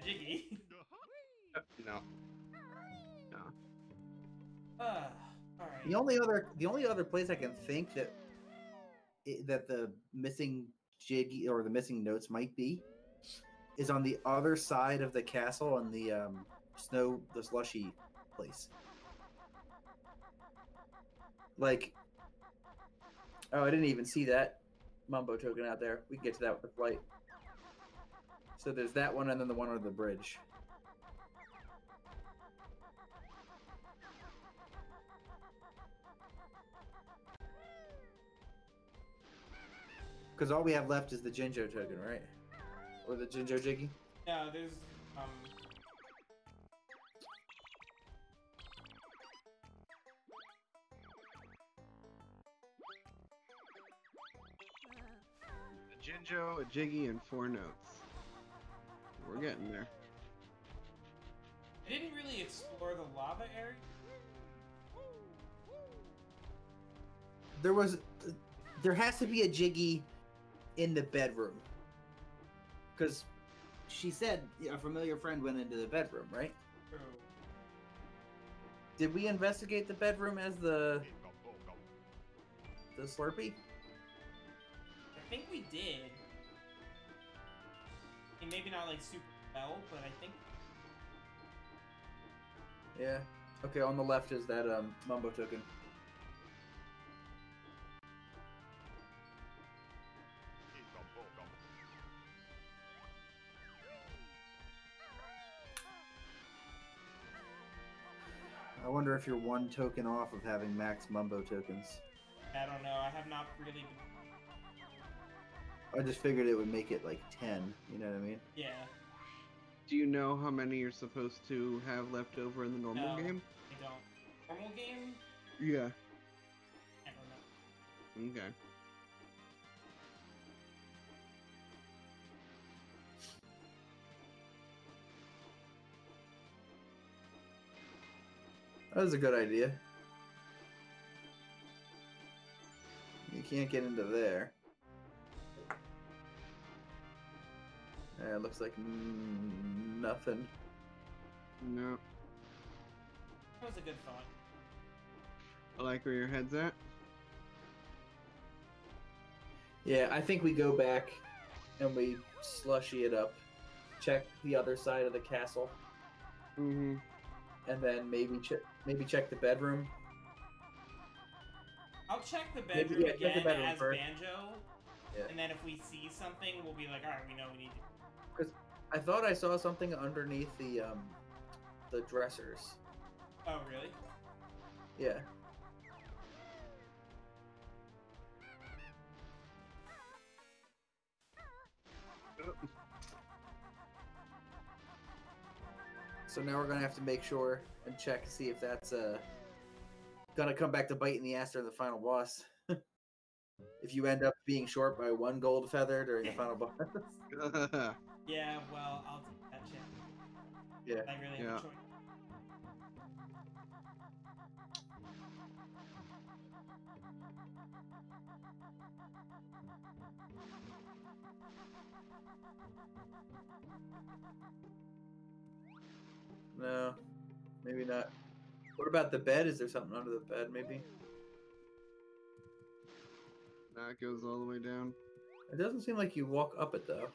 That jiggy. No. Uh, alright. The only other the only other place I can think that i- that the missing Jiggy or the missing notes might be is on the other side of the castle on the um, snow the slushy place. Like, oh, I didn't even see that mumbo token out there. We can get to that with the flight. So there's that one, and then the one under the bridge. Because all we have left is the Jinjo token, right? Or the Jinjo Jiggy? Yeah, there's, um... A Jinjo, a Jiggy, and four notes. We're getting there. I didn't really explore the lava area. There was, there has to be a Jiggy in the bedroom. Because she said a familiar friend went into the bedroom, right? True. Did we investigate the bedroom as the the Slurpee? I think we did. Maybe not like super well, but I think Yeah. Okay, on the left is that um Mumbo token. I wonder if you're one token off of having max Mumbo tokens. I don't know. I have not really. I just figured it would make it like 10, you know what I mean? Yeah, Do you know how many you're supposed to have left over in the normal No. game? I don't. Normal game? Yeah. I don't know. Okay. That was a good idea. You can't get into there. Uh, it looks like nothing. No. That was a good thought. I like where your head's at. Yeah, I think we go back and we slushy it up, check the other side of the castle, Mm-hmm. and then maybe check maybe check the bedroom. I'll check the Maybe- bedroom yeah, check the again bedroom as first. Banjo, Yeah. and then if we see something, we'll be like, all right, we know we need to. I thought I saw something underneath the um the dressers. Oh, really? Yeah. So now we're gonna have to make sure and check to see if that's uh gonna come back to bite in the ass during the final boss. (laughs) if you end up being short by one gold feather during the final boss. (laughs) (laughs) Yeah. Well, I'll take that chance. yeah. I really have Yeah. a choice. No, maybe not. What about the bed? Is there something under the bed? Maybe. that goes all the way down. It doesn't seem like you walk up it though.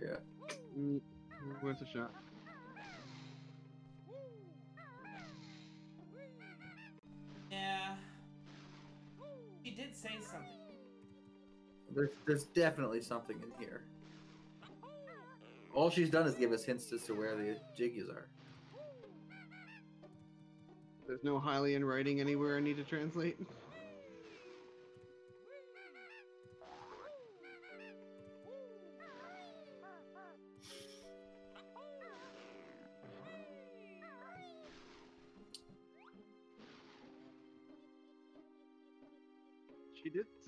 Yeah. Mm, worth a shot. Yeah. She did say something. There's there's definitely something in here. All she's done is give us hints as to where the jiggies are. There's no Hylian writing anywhere I need to translate. (laughs)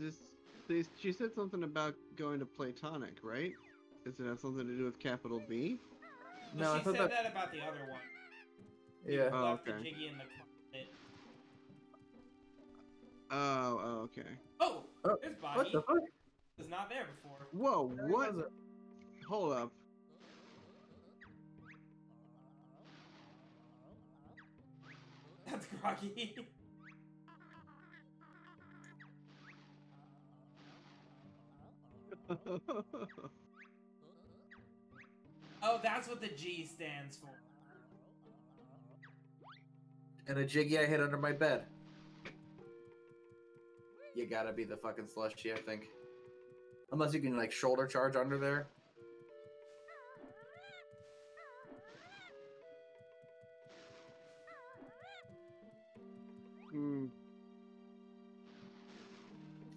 this. they- She said something about going to Platonic, right? Does it have something to do with capital B? No, I she thought said that. that about the other one. Yeah. Oh, Left the okay. jiggy in the closet. Oh, oh, okay. Oh, Oh, there's What the fuck? Was not there before. Whoa, what? was it? Hold up. (laughs) That's groggy. (laughs) (laughs) oh, that's what the G stands for. And a jiggy I hid under my bed. You gotta be the fucking slushy, I think. Unless you can like shoulder charge under there. Hmm.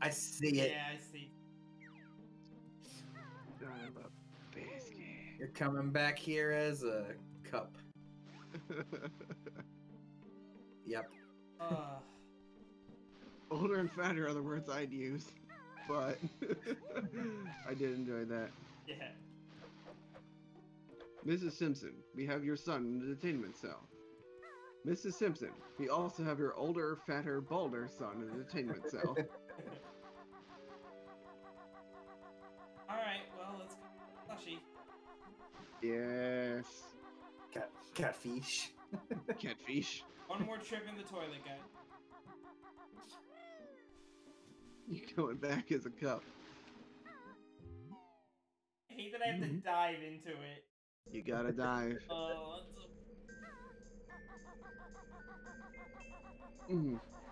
I see it. Yeah, I see. You're coming back here as a cup. (laughs) Yep. Uh, Older and fatter are the words I'd use, but (laughs) I did enjoy that. yeah. Mrs. Simpson, we have your son in the detainment cell. Mrs. Simpson, we also have your older, fatter, balder son in the detainment cell. (laughs) Alright, well, let's go. Slushy. Yes. Cat catfish. (laughs) Catfish. One more trip in the toilet, guy. You're going back as a cup. I hate that I have to Mhm. dive into it. You gotta dive. Oh, that's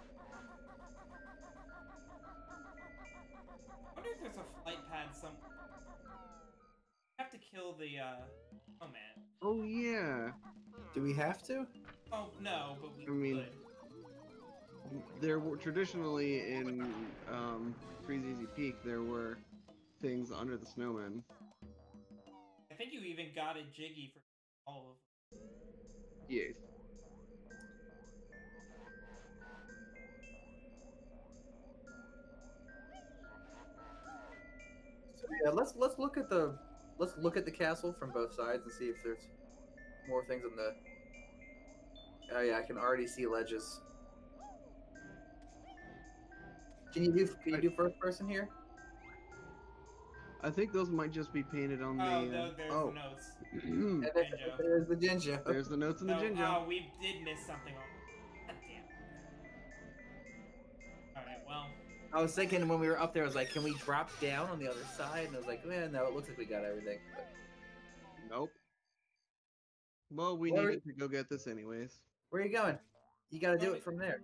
kill the, uh... Oh, man. Oh yeah. Do we have to? Oh, no, but we I mean- could. There were traditionally in um, Freezeezy Peak there were things under the snowman. I think you even got a Jiggy for all of them. Yes. So yeah, let's let's look at the let's look at the castle from both sides and see if there's more things in the. Oh yeah, I can already see ledges. Can you do can you do first person here? I think those might just be painted on the. Oh, uh, no, there's oh. the notes. (clears throat) And there's the Jinjo. There's the notes in the No, ginger. oh, we did miss something I was thinking when we were up there, I was like, can we drop down on the other side? And I was like, man, no, it looks like we got everything. But Nope. Well, we Where- needed to go get this anyways. where are you going? You got to do it from there.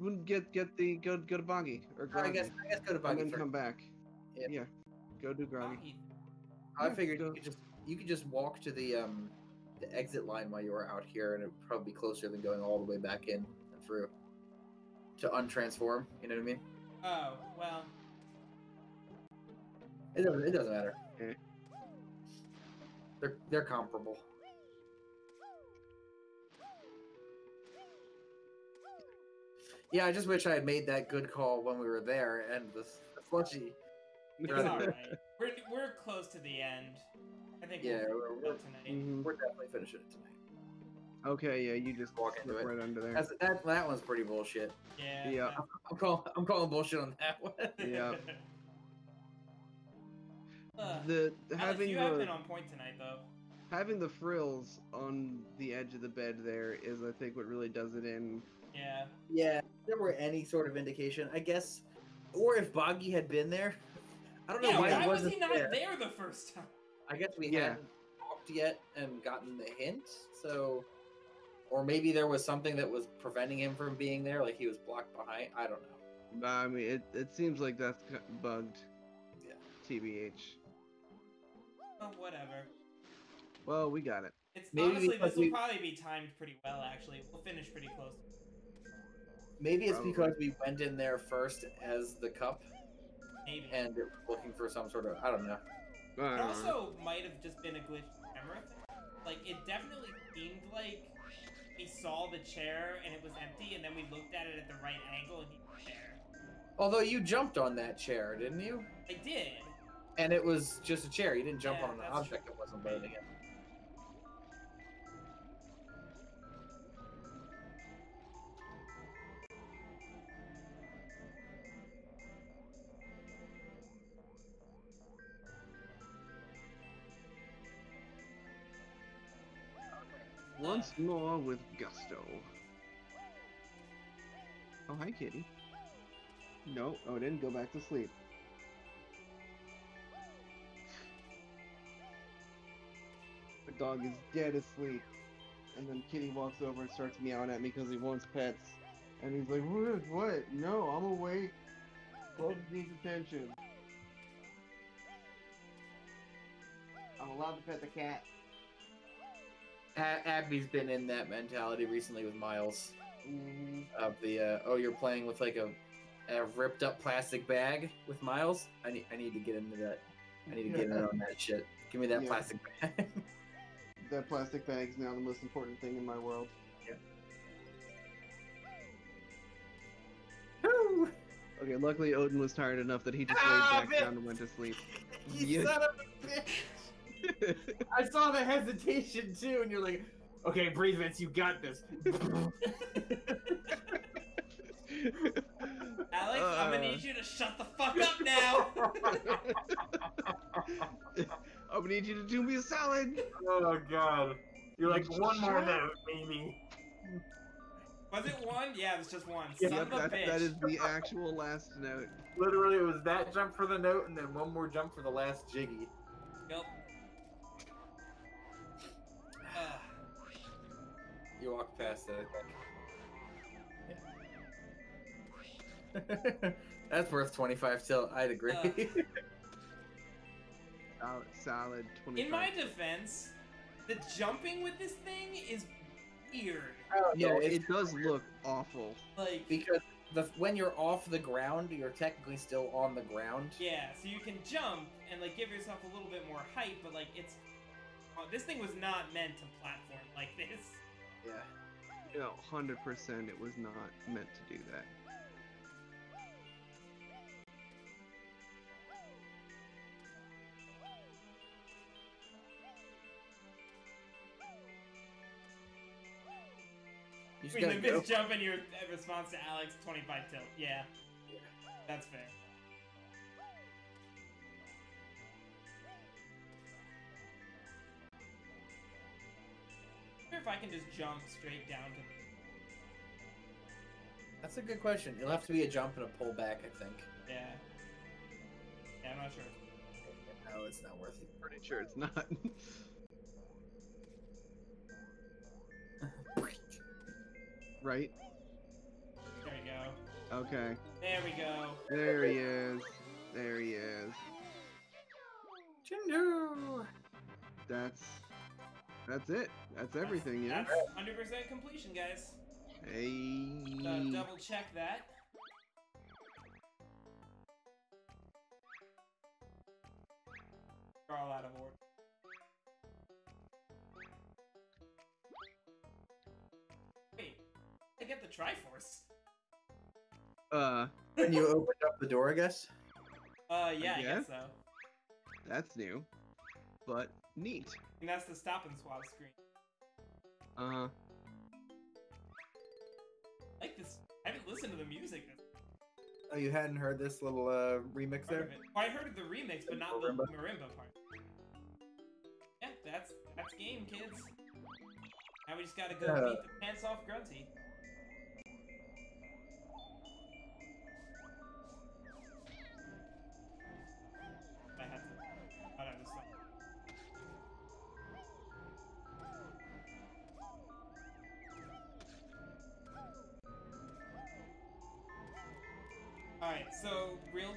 We'll Get get the go go to Boggy or I guess I guess go to and then come back. Yeah. Go do Groggy. I figured you could just you could just walk to the um the exit line while you were out here, and it would probably be closer than going all the way back in and through to untransform. You know what I mean? Oh, well. It doesn't. It doesn't matter. Okay. They're they're comparable. Yeah, I just wish I had made that good call when we were there, and the, the slushy. It's (laughs) Right. alright. We're, we're close to the end. I think Yeah, we'll we're, go we're, tonight. Mhm. we're definitely finishing it tonight. Okay, yeah, you just Walk into it. right under there. That's, that that one's pretty bullshit. Yeah. Yeah. that- I'm calling I'm calling bullshit on that one. (laughs) Yeah. Ugh. The Alex, having you have the been on point tonight, though. having the frills on the edge of the bed there is, I think, what really does it in. Yeah. Yeah, if there were any sort of indication, I guess, or if Boggy had been there. I don't know Yeah, why, why he was wasn't he not there. there the first time? I guess we Yeah. hadn't talked yet and gotten the hint, so or maybe there was something that was preventing him from being there, like he was blocked behind. I don't know. I mean, it, it seems like that's bugged. Yeah. TBH. Oh, whatever. Well, we got it. It's Maybe honestly this will we- probably be timed pretty well. Actually, we'll finish pretty close. Maybe it's Probably. because we went in there first as the cup Maybe. and it was looking for some sort of I don't know. It also might have just been a glitch camera thing. Like it definitely seemed like we saw the chair and it was empty, and then we looked at it at the right angle and he was there. Although you jumped on that chair, didn't you? I did. And it was just a chair. You didn't jump Yeah, on an object true. that wasn't loading it. Once more with gusto. Oh, hi, kitty. No, oh, Odin, go back to sleep. The dog is dead asleep. And then Kitty walks over and starts meowing at me because he wants pets. And he's like, what? What? No, I'm awake. Close needs attention. I'm allowed to pet the cat. A- Abby's been in that mentality recently with Miles Mm, of the uh, oh you're playing with like a, a ripped up plastic bag with Miles. I need I need to get into that. I need to get in on that shit. Give me that Yeah. plastic bag. (laughs) that plastic bag's now the most important thing in my world. Woo! Okay, luckily Odin was tired enough that he just Ah, laid back Vince! down and went to sleep. (laughs) you Yeah. son of a bitch! I saw the hesitation too, and you're like, okay, breathe, Vince. You got this. (laughs) Alex, I'm gonna Uh. need you to shut the fuck up now. (laughs) I'm gonna need you to do me a salad. oh god. You're like Shut one more note, maybe. Was it one? Yeah, it was just one. Yeah, Son Yep, of a that, bitch. that is the actual last note. Literally, it was that jump for the note, and then one more jump for the last jiggy. Yep. You walked past it, I think. (laughs) That's worth 25 till. I'd agree. Uh. (laughs) Salad, salad 25. In my defense, the jumping with this thing is weird. oh, yeah, no, it does look awful. Like, because the when you're off the ground, you're technically still on the ground. yeah, so you can jump and like give yourself a little bit more height, but like it's uh, this thing was not meant to platform like this. Yeah. No, 100% it was not meant to do that. You just I mean, the go. bitch jump and your response to Alex 25 tilt. Yeah, that's fair. If I can just jump straight down to. That's a good question. It'll have to be a jump and a pull back, I think. Yeah. Yeah, I'm not sure. No, it's not worth it. Pretty sure it's not. (laughs) right? There we go. Okay. There we go. There he is. There he is. Jindu! That's that's it. That's everything, yeah. That's 100% completion, guys. Hey. Uh, double check that. They're all out of order. Wait, I get the Triforce. Uh, When you opened up the door, I guess. Uh, yeah, I Yeah? guess so. that's new, but neat. And that's the stop and swap screen. Uh huh. I like this. I haven't listened to the music. Oh, you hadn't heard this little uh, remix part there? Well, I heard the remix, but not the Marimba. marimba part. Yeah, that's that's game, kids. Now we just gotta go Yeah. beat the pants off Grunty.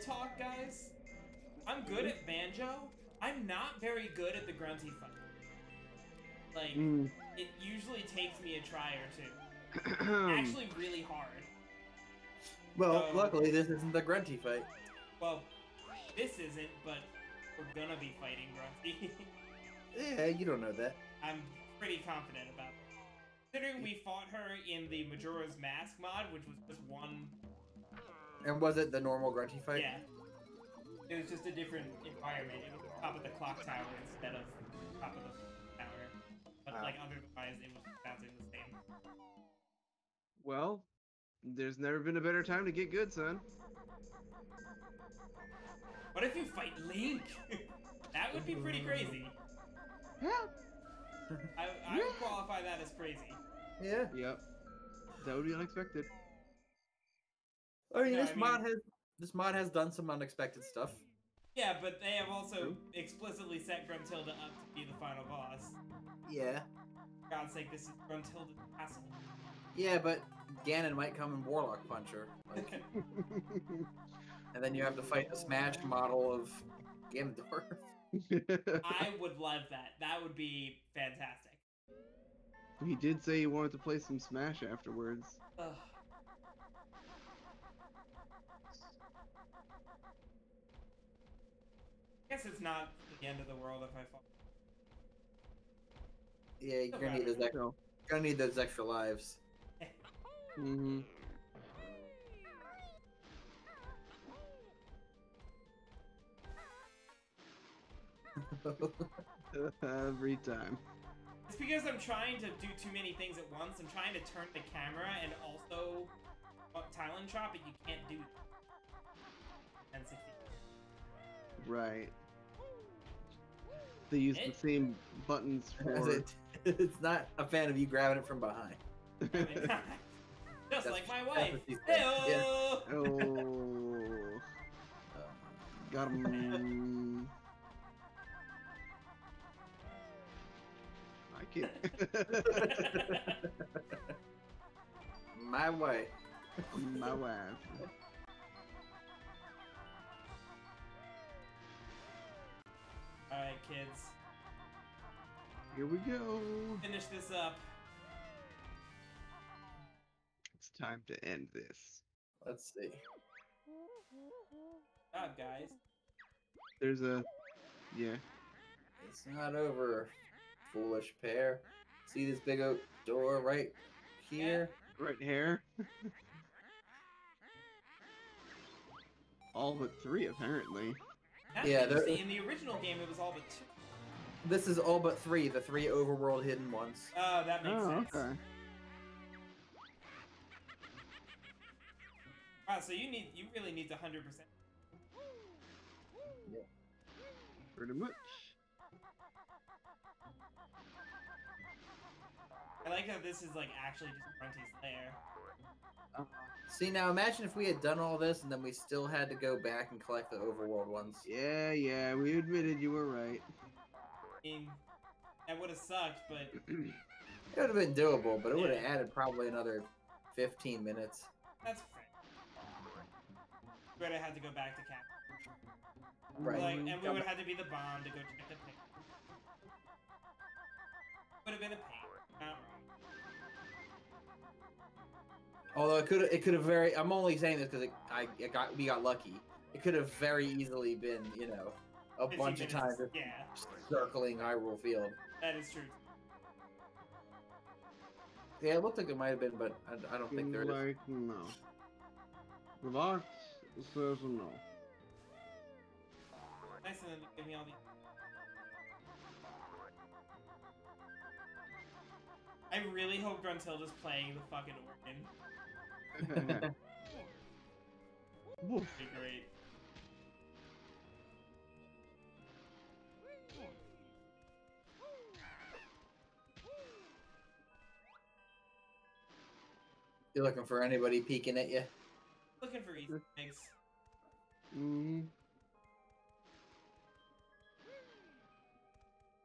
Talk, guys. I'm good at banjo. I'm not very good at the grunty fight. Like, Mm. it usually takes me a try or two. (clears throat) Actually, really hard. Well, Um, luckily this isn't the grunty fight. Well, this isn't, but we're gonna be fighting grunty. Yeah, (laughs) you don't know that. I'm pretty confident about it. Considering we fought her in the Majora's Mask mod, which was just one And was it the normal grunty fight? Yeah. It was just a different environment. It was top of the clock tower instead of top of the tower. But Ah. like otherwise, it was exactly the same. well, there's never been a better time to get good, son. What if you fight Link? (laughs) that would be pretty crazy. Yeah. I, I would qualify that as crazy. Yeah. Yep. That would be unexpected. I mean, Yeah, this I mean- mod has this mod has done some unexpected stuff. Yeah, but they have also True. explicitly set Gruntilda up to be the final boss. Yeah. For God's sake, this is Gruntilda's castle. Yeah, but Ganon might come and Warlock punch her. Like, (laughs) and then you have to fight a Smash model of Ganondorf. (laughs) I would love that. That would be fantastic. he did say he wanted to play some Smash afterwards. Ugh. Guess it's not the end of the world if I fall. Yeah, you're gonna need those extra, So, gonna need those extra lives. (laughs) hmm (laughs) Every time. It's because I'm trying to do too many things at once. I'm trying to turn the camera and also Talon Chop, but you can't do that. And 60. Right. They use the same buttons (laughs) As for. it, it's not a fan of you grabbing it from behind. (laughs) Just That's- like my wife. what she yeah. Oh, (laughs) got him. I can't. My wife. My wife. Alright, kids. Here we go. Finish this up. It's time to end this. Let's see. God, guys. There's a. Yeah. It's not over, foolish pair. See this big oak door right here? Right here. (laughs) All but three, apparently. That's Yeah, there- In the original game, it was all but two. This is all but three, the three overworld hidden ones. Oh, that makes Oh, sense. okay. Wow, so you need, you really need to 100%. Pretty much. I like how this is like actually just Grunty's lair. Uh-huh. See, now imagine if we had done all this and then we still had to go back and collect the overworld ones. Yeah, yeah, we admitted you were right. I mean, that would have sucked, but (clears throat) It would have been doable, but it would have added probably another 15 minutes. that's fair. We would have had to go back to Cap. Right. Like, and we would have had to be the bomb to go check the pick. Would have been a pain. Not wrong. Although it could it could have very I'm only saying this because I it got we got lucky. It could have very easily been you know a 15 bunch of times Yeah, circling Hyrule Field. that is true. Yeah, it looked like it might have been, but I, I don't think there is. like, no. That says no. Nice of them give me all the. I really hope Gruntilda's playing the fucking organ. Woof. Great. You're looking for anybody peeking at you. Looking for Easter eggs. Mhm.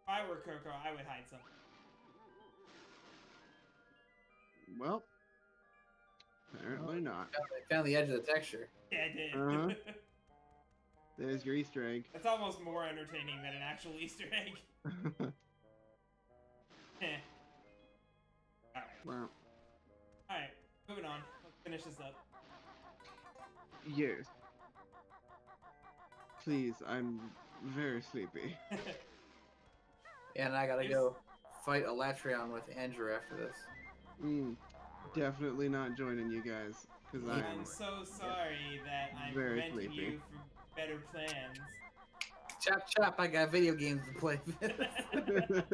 If I were Coco, I would hide something. Well, Apparently not. I found the edge of the texture. Yeah, I did. Uh-huh. (laughs) There's your Easter egg. That's almost more entertaining than an actual Easter egg. (laughs) (laughs) Heh. Alright. wow. Alright, moving on. Let's finish this up. Yes. Please, I'm very sleepy. And I gotta Yes. go fight a Latreon with Andrew after this. Mm, definitely not joining you guys because I'm I'm. so sorry that I'm Very preventing sleepy. you from better plans. Chop chop, I got video games to play. (laughs)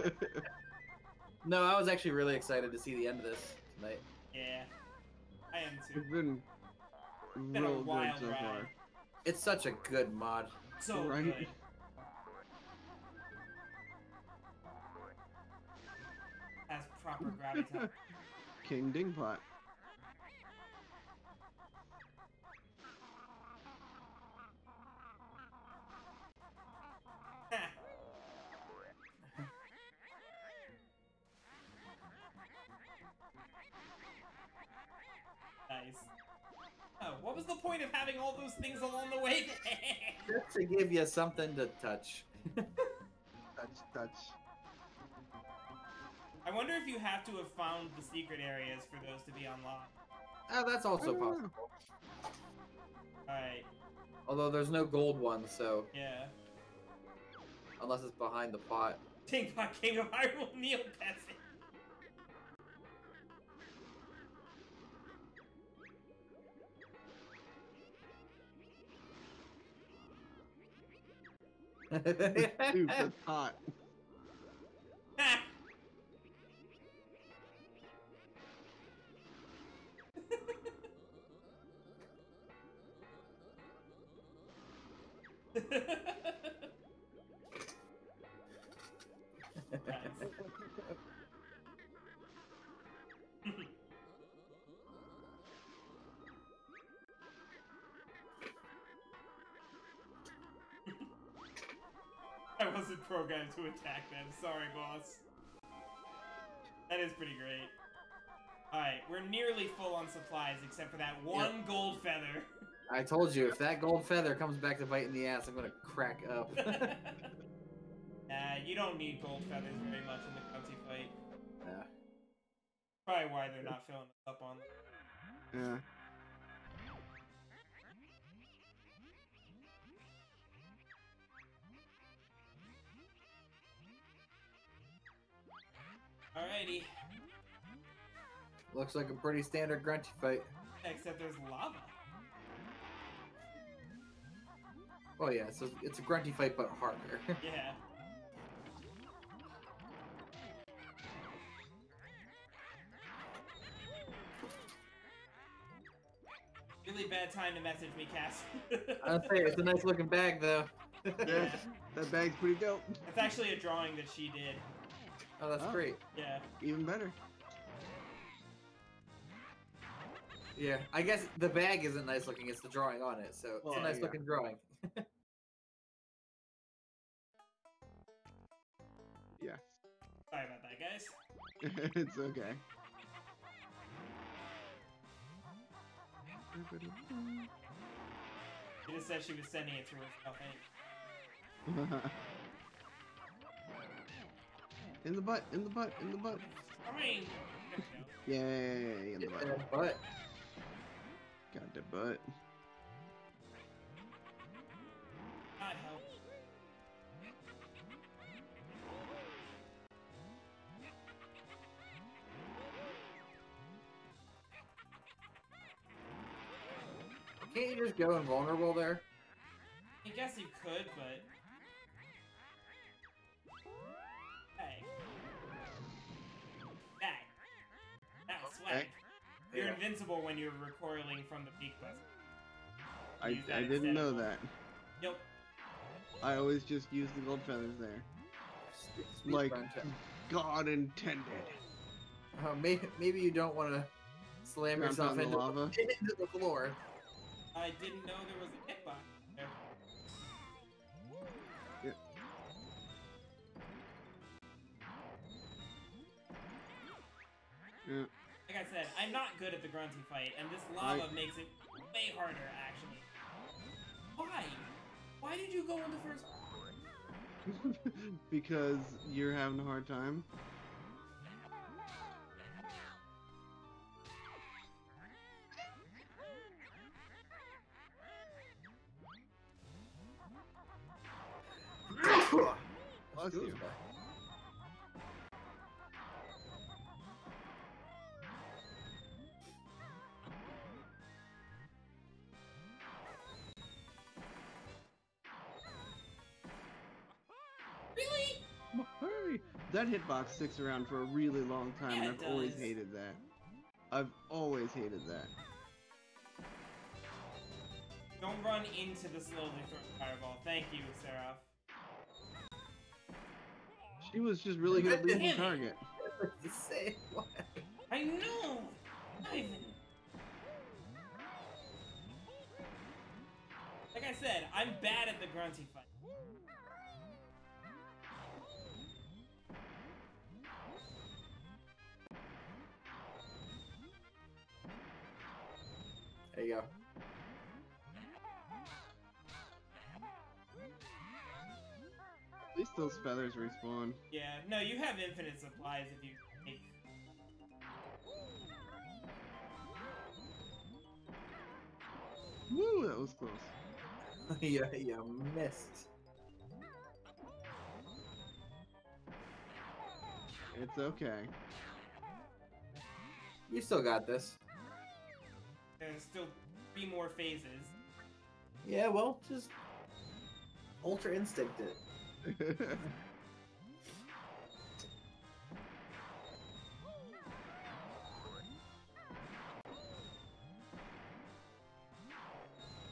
no, I was actually really excited to see the end of this tonight. yeah, I am too. it's been been a real good so ride. far. It's such a good mod. So Right. good. Has proper (laughs) gravitas. King Dingpot. (laughs) nice. Oh, what was the point of having all those things along the way? (laughs) Just to give you something to touch. (laughs) Touch, touch. I wonder if you have to have found the secret areas for those to be unlocked. Oh, that's also ah. possible. Alright, Although there's no gold one, so yeah. unless it's behind the pot. Tinkbot King of Hyrule Neil Peasant. Dude, that's hot. (laughs) I wasn't programmed to attack them. Sorry, boss. That is pretty great. Alright, we're nearly full on supplies except for that one gold feather. (laughs) I told you, if that gold feather comes back to bite in the ass, I'm gonna crack up. (laughs) uh, you don't need gold feathers very much in the Cubsy fight. Yeah. Probably why they're not filling up on Yeah. Alrighty. Looks like a pretty standard grunty fight. Except there's lava. Oh yeah, so it's a grunty fight but harder. (laughs) Yeah. Really bad time to message me, Cass. (laughs) I'll say it's a nice looking bag though. Yeah. That bag's pretty dope. It's actually a drawing that she did. Oh, that's Oh. great. Yeah. Even better. Yeah, I guess the bag isn't nice looking; it's the drawing on it. So it's Well, a nice yeah. looking drawing. (laughs) Yeah. Sorry about that, guys. (laughs) it's okay. She just said she was sending it to herself. Eh? Anyway. (laughs) in the butt, in the butt, in the butt. Fine. Yay, in the Get butt. that butt. Got the butt. Can't you just go invulnerable there? I guess you could, but. Hey. That. That was swag. Okay. You're Yeah. invincible when you're recoiling from the peak quest. I, I didn't know that. Yep. I always just use the gold feathers there. Speed Like. God intended. Uh, maybe, maybe you don't want to slam Jump yourself into lava. (laughs) into the floor. I didn't know there was a hitbox there. Yeah. I Like I said, I'm not good at the grunty fight, and this lava makes it way harder, actually. Why? Why did you go in the first? (laughs) because you're having a hard time. Bless you. Really? Hurry! That hitbox sticks around for a really long time, Yeah, and I've always hated that. I've always hated that. Don't run into the slowly thrown fireball. Thank you, Seraph. She was just really good at leaving Damn the target. (laughs) the same way. I know! Ivan! Like I said, I'm bad at the grunty fight. There you go. At least those feathers respawn. Yeah, no, you have infinite supplies if you take. Woo, that was close. (laughs) yeah, you missed. It's okay. You still got this. There's still three more phases. Yeah, well, just ultra instinct it. (laughs)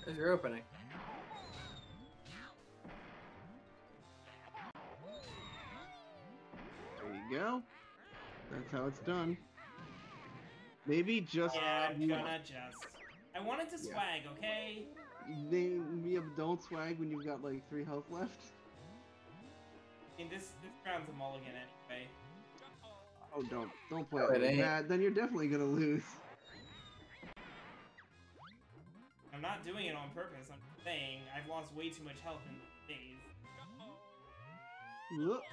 There's your opening. there you go. That's how it's done. Maybe just Yeah, I'm gonna just. I wanted to Yeah. swag, okay? name me a don't swag when you've got like three health left. I mean, this this round's a mulligan anyway. Oh, don't don't play No, it it like ain't. that. Then you're definitely gonna lose. I'm not doing it on purpose. I'm saying I've lost way too much health in the days. Look. (laughs)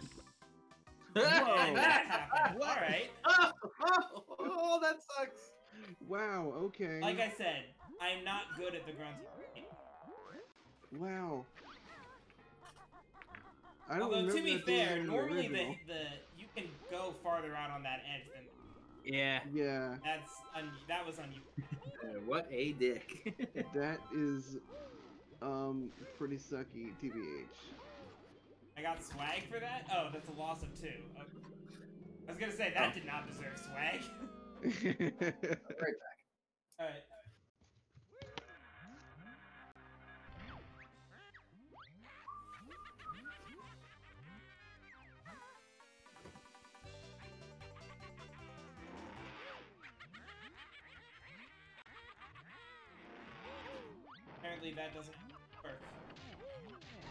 That Whoa. happened. (laughs) All right. oh, (laughs) oh, that sucks. Wow. Okay. Like I said, I'm not good at the grunty. Wow. I don't Although to be fair, in the normally the the you can go farther out on that edge than Yeah. Yeah, that's un, that was unusual. (laughs) What a dick. (laughs) that is um pretty sucky, tbh. I got swag for that. Oh, that's a loss of two. Okay. I was gonna say that did not deserve swag. (laughs) Right back. All right. That doesn't work.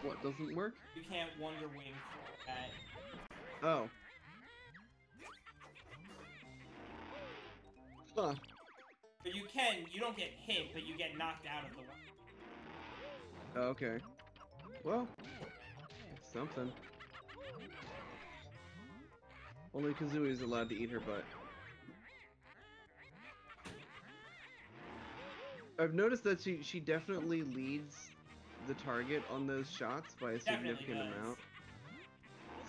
what doesn't work? You can't Wonder Wing that. Oh. Huh. But you can, you don't get hit, but you get knocked out of the way. Oh, okay. Well, something. Only Kazooie is allowed to eat her butt. I've noticed that she she definitely leads the target on those shots by a Definitely significant does. amount.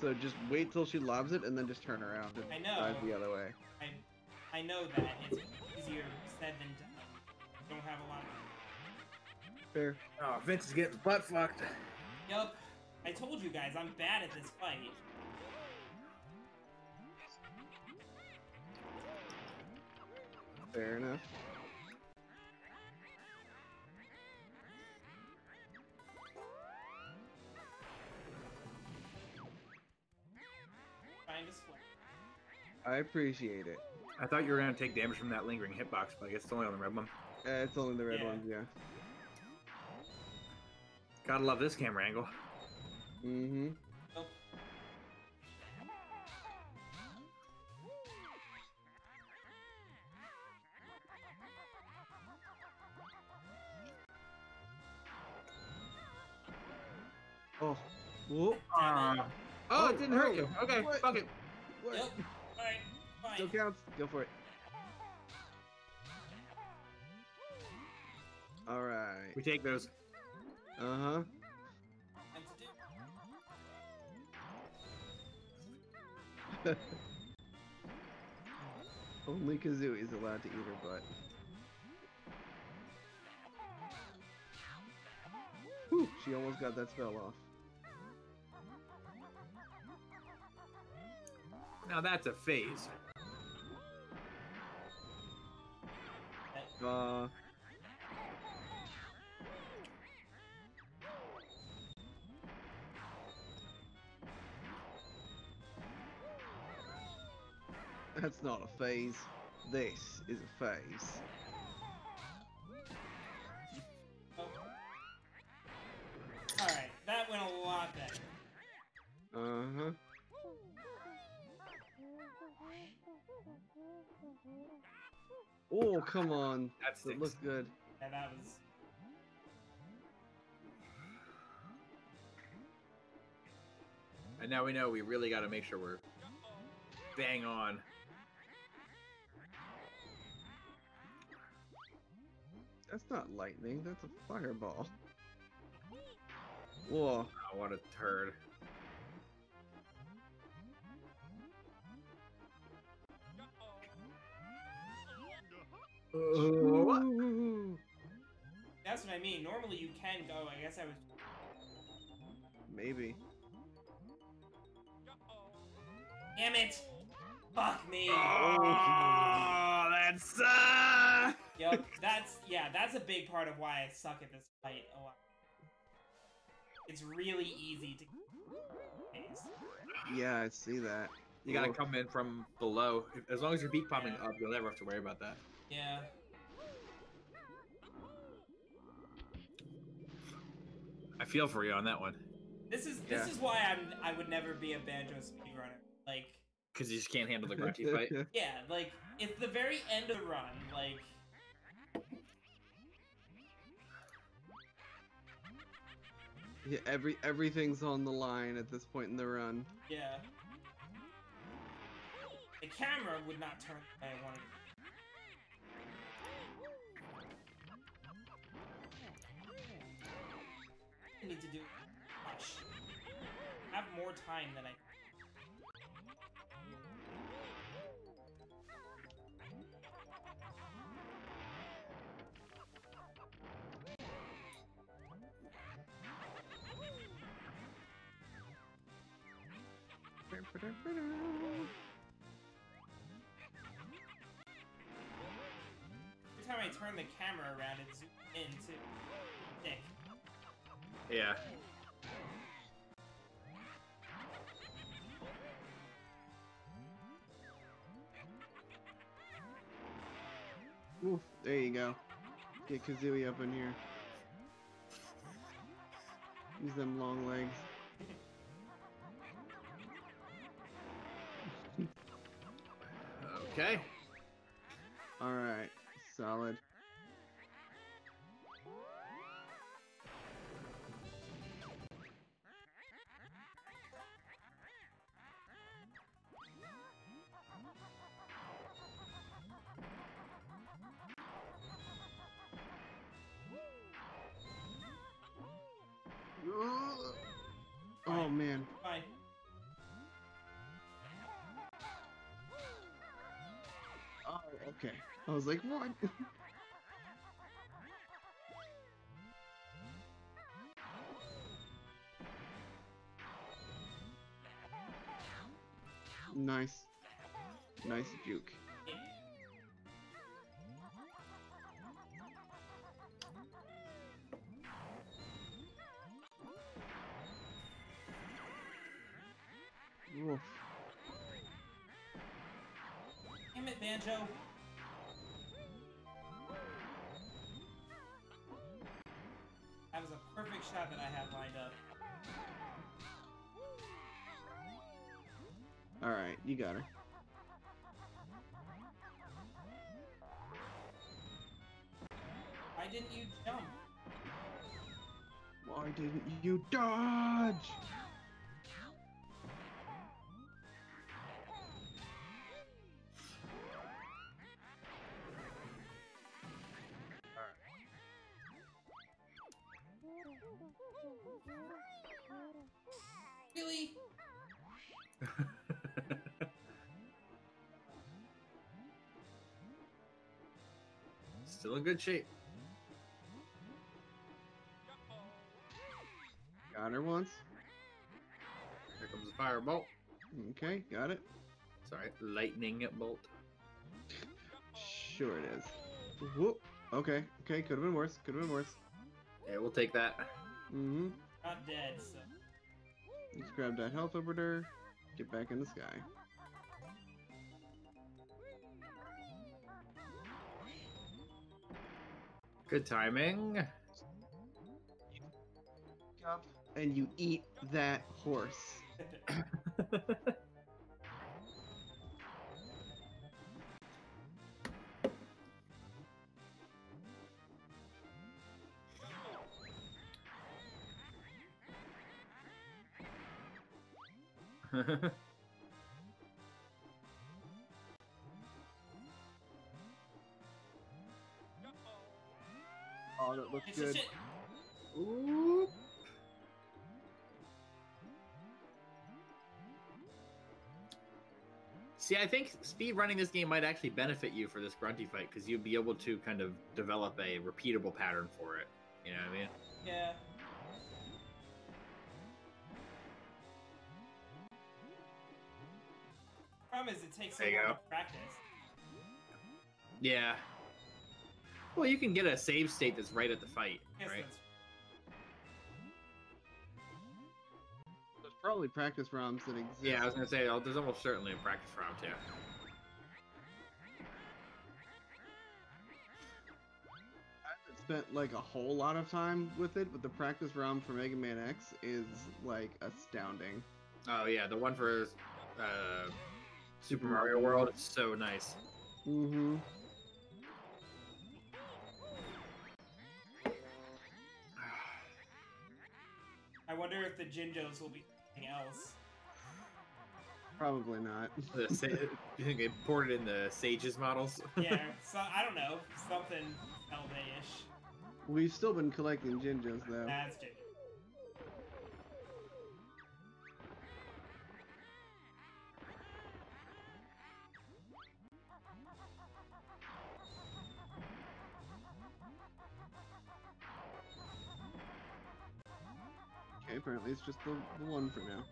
So just wait till she lobs it and then just turn around and I know. dive the other way. I, I know that it's easier said than done. Don't have a lot of. Fair. oh, Vince is getting butt fucked. Yup. I told you guys I'm bad at this fight. Fair enough. trying to swear. I appreciate it. I thought you were going to take damage from that lingering hitbox, but I guess it's only on the red one. Uh, it's only the red yeah. one, yeah. Gotta love this camera angle. Mm-hmm. Oh. Oh. Whoop. Uh oh, it didn't hurt you. Okay, What? fuck it. What? Yep. Alright, fine. Still counts. Go for it. All right. We take those. Uh huh. Time (laughs) to do. Only Kazooie is allowed to eat her butt. Whew, she almost got that spell off. Now that's a phase. Uh. That's not a phase. This is a phase. Oh, come on. That stinks. looks good. Yeah, that was. And now we know we really got to make sure we're bang on. That's not lightning, that's a fireball. Whoa. Oh, what a turd. Uh. That's what I mean. Normally you can go. I guess I was. Maybe. Damn it! Fuck me! Oh, that's uh... Yep, that's yeah, that's a big part of why I suck at this fight a lot. It's really easy to. Yeah, I see that. You gotta Ooh. come in from below. As long as your beak popping up, you'll never have to worry about that. Yeah. I feel for you on that one. This is this Yeah. is why I'm I would never be a banjo speedrunner. Like Because you just can't handle the grunty fight. (laughs) yeah, like it's the very end of the run, like Yeah, every everything's on the line at this point in the run. yeah. The camera would not turn the way I wanted need to do much. Have more time than I Every time I turn the camera around, it zooms in too. Dick. Yeah. Oof, there you go. Get Kazooie up in here. Use them long legs. Okay. Alright, solid. Oh man. Fine. Oh, okay. I was like, what? (laughs) nice. Nice juke. Oof. Damn it, Banjo. That was a perfect shot that I had lined up. Alright, you got her. Why didn't you jump? Why didn't you dodge? Still in good shape. Got her once. Here comes the firebolt. Okay, got it. Sorry, lightning bolt. Sure it is. Whoop. Okay, okay, could have been worse. Could have been worse. Yeah, we'll take that. Mm-hmm. Not dead, so. Let's grab that health orbiter. Get back in the sky. Good timing. And you eat that horse. (laughs) Oh, that looks It's good. just Oop. See, I think speed running this game might actually benefit you for this grunty fight because you'd be able to kind of develop a repeatable pattern for it. You know what I mean? Yeah. Problem is, it takes so There you long go. practice. Yeah. Well, you can get a save state that's right at the fight, Yes, right? There's probably practice ROMs that exist. Yeah, I was gonna say oh, there's almost certainly a practice round too. I haven't spent like a whole lot of time with it, but the practice ROM for Mega Man X is like astounding. Oh yeah, the one for uh, Super Mario World is so nice. Mm-hmm. I wonder if the Jinjos will be anything else. Probably not. (laughs) The you think they ported in the Sages models? Yeah, (laughs) so I don't know, something Zelda-ish. We've still been collecting Jinjos though. That's Jinjo. Apparently it's just the, the one for now.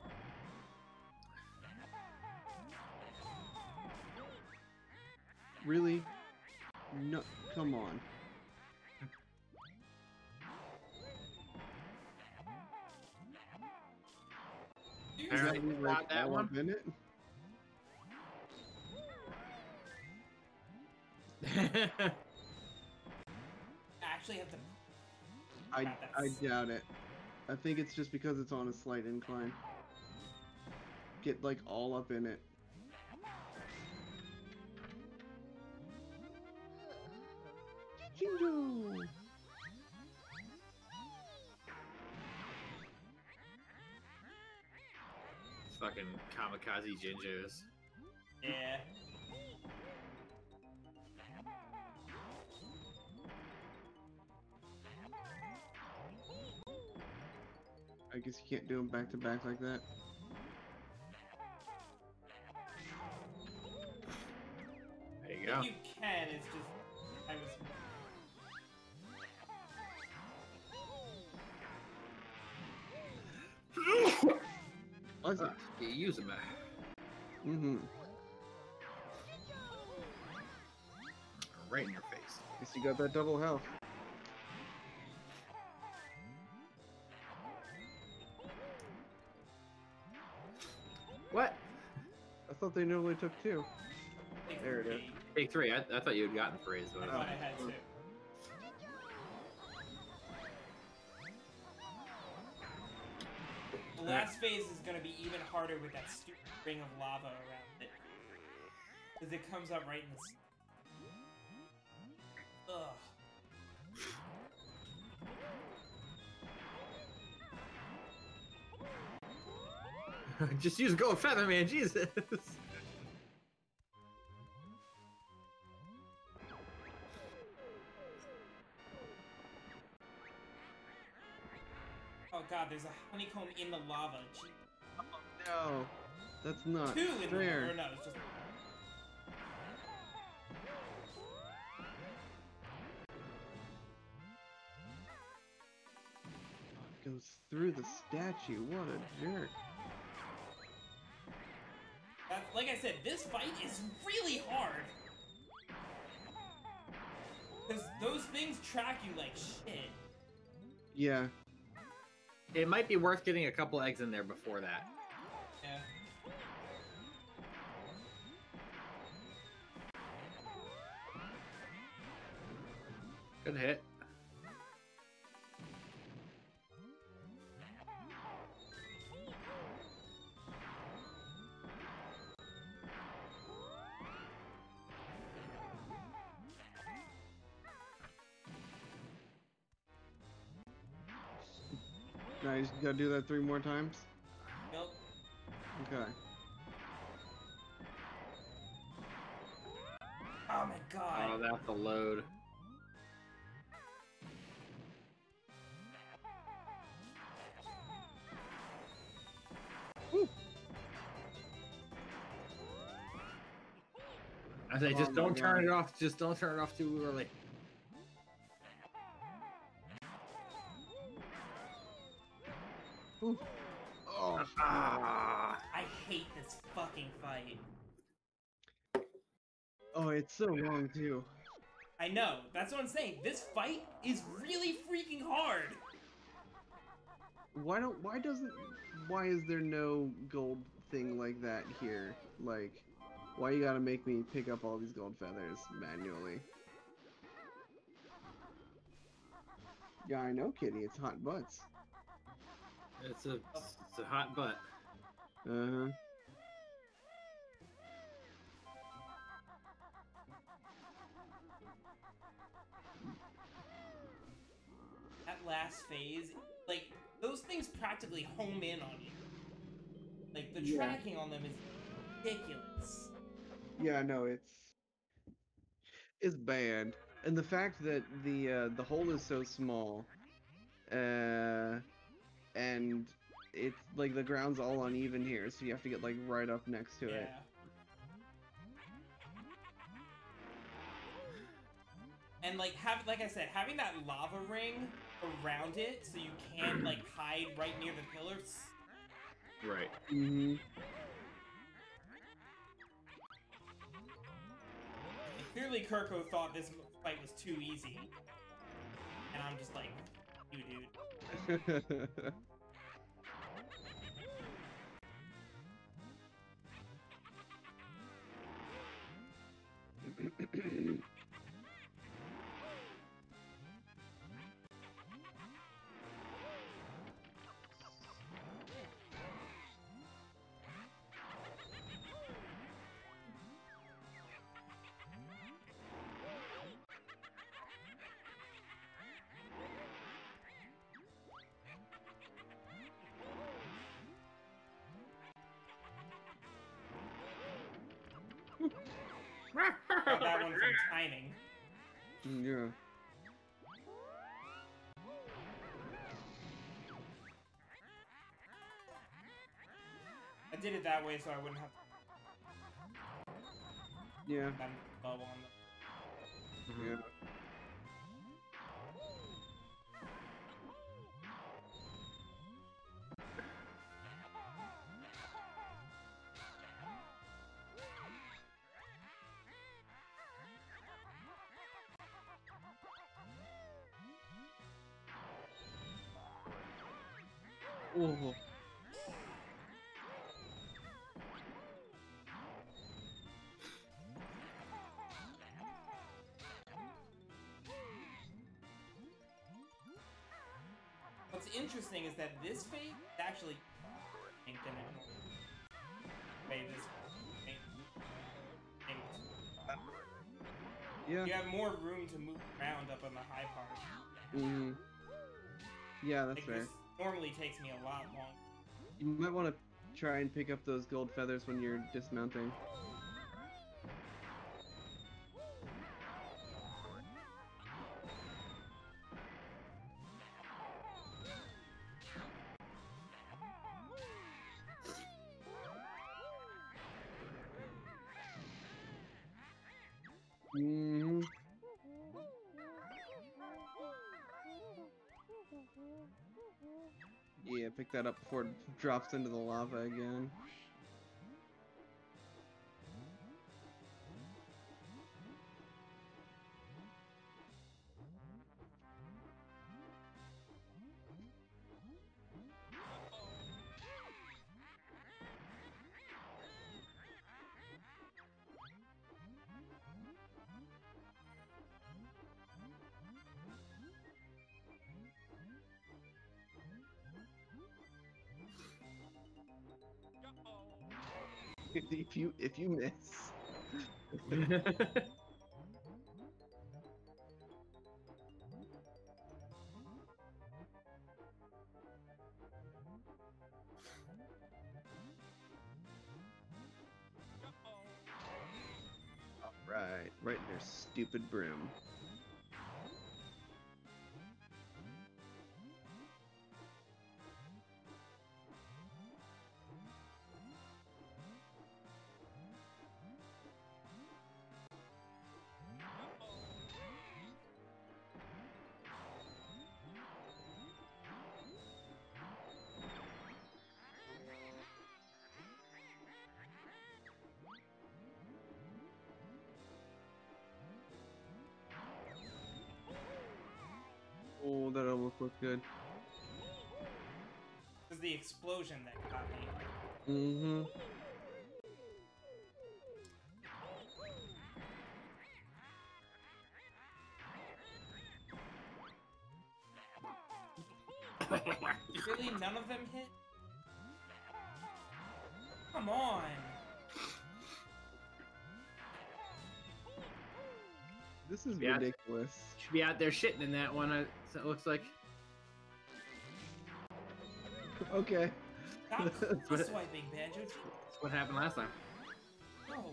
Really? No, come on. Dude, Is Apparently that, we like, got that one. up in it? (laughs) actually have to. I, I doubt it. I think it's just because it's on a slight incline. Get like all up in it. Jinjo! Fucking kamikaze Jinjos. Yeah. I guess you can't do them back to back like that. There you go. You can, it's just. I was. Was it? You use them. Mm-hmm. Right in your face. Guess you got that double health. Thought they normally took two. Take There it is. three. Take three. I, I thought you had gotten praise. I But thought I had to. The last phase is gonna be even harder with that stupid ring of lava around it. Because it comes up right in the. Ugh. (laughs) Just use gold feather, man. Jesus. Oh god, there's a honeycomb in the lava. Gee, oh, No, that's not two in the lava. Or no, it's just Goes through the statue. What a jerk. That, like I said, this fight is really hard. Because those things track you like shit. Yeah. It might be worth getting a couple eggs in there before that. Yeah. Good hit. Gotta do that three more times. Nope. Okay. Oh my god. Oh, that's a load. I say, oh just Oh my don't turn it off. Just don't turn it off too early. This fucking fight. Oh, it's so long too. I know. That's what I'm saying. This fight is really freaking hard. Why don't? Why doesn't? Why is there no gold thing like that here? Like, why you gotta make me pick up all these gold feathers manually? Yeah, I know, Kitty. It's hot butts. It's a it's a hot butt. Uh huh. Last phase, like, those things practically home in on you. Like, the Yeah. tracking on them is ridiculous. Yeah, no, it's it's bad, and the fact that the uh, the hole is so small, uh, and it's like the ground's all uneven here, so you have to get like right up next to Yeah. it. And like have like I said, having that lava ring around it so you can like (clears throat) hide right near the pillars. Right. Mm-hmm. Clearly Kurko thought this fight was too easy. And I'm just like, you dude. (laughs) (clears throat) from timing. yeah. I did it that way so I wouldn't have Yeah. to I'm low on the Yeah. Oh. What's interesting is that this fate is actually inked in it. Way this inked. inked. Yeah. You have more room to move around up on the high part. Mm-hmm. Yeah, that's Like fair. this normally takes me a lot longer. You might want to try and pick up those gold feathers when you're dismounting. Pick that up before it drops into the lava again. (laughs) if you if you miss, (laughs) (laughs) good. It was the explosion that got me. Mm-hmm. Really, none of them hit? Come on. This is Yeah. ridiculous. Should be out there shitting in that one. uh, It looks like. Okay. Stop (laughs) what- swiping, Banjo. That's what happened last time. No.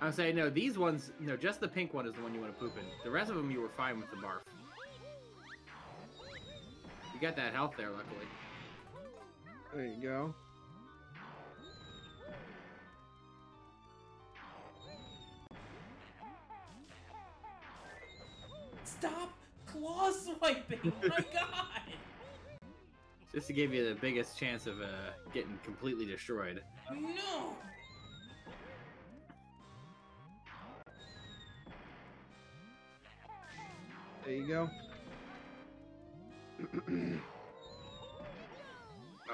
I'm saying no. These ones, no. Just the pink one is the one you want to poop in. The rest of them, you were fine with the barf. You got that health there, luckily. There you go. Stop claw swiping! My god! Just to give you the biggest chance of uh, getting completely destroyed. No! There you go. (clears throat)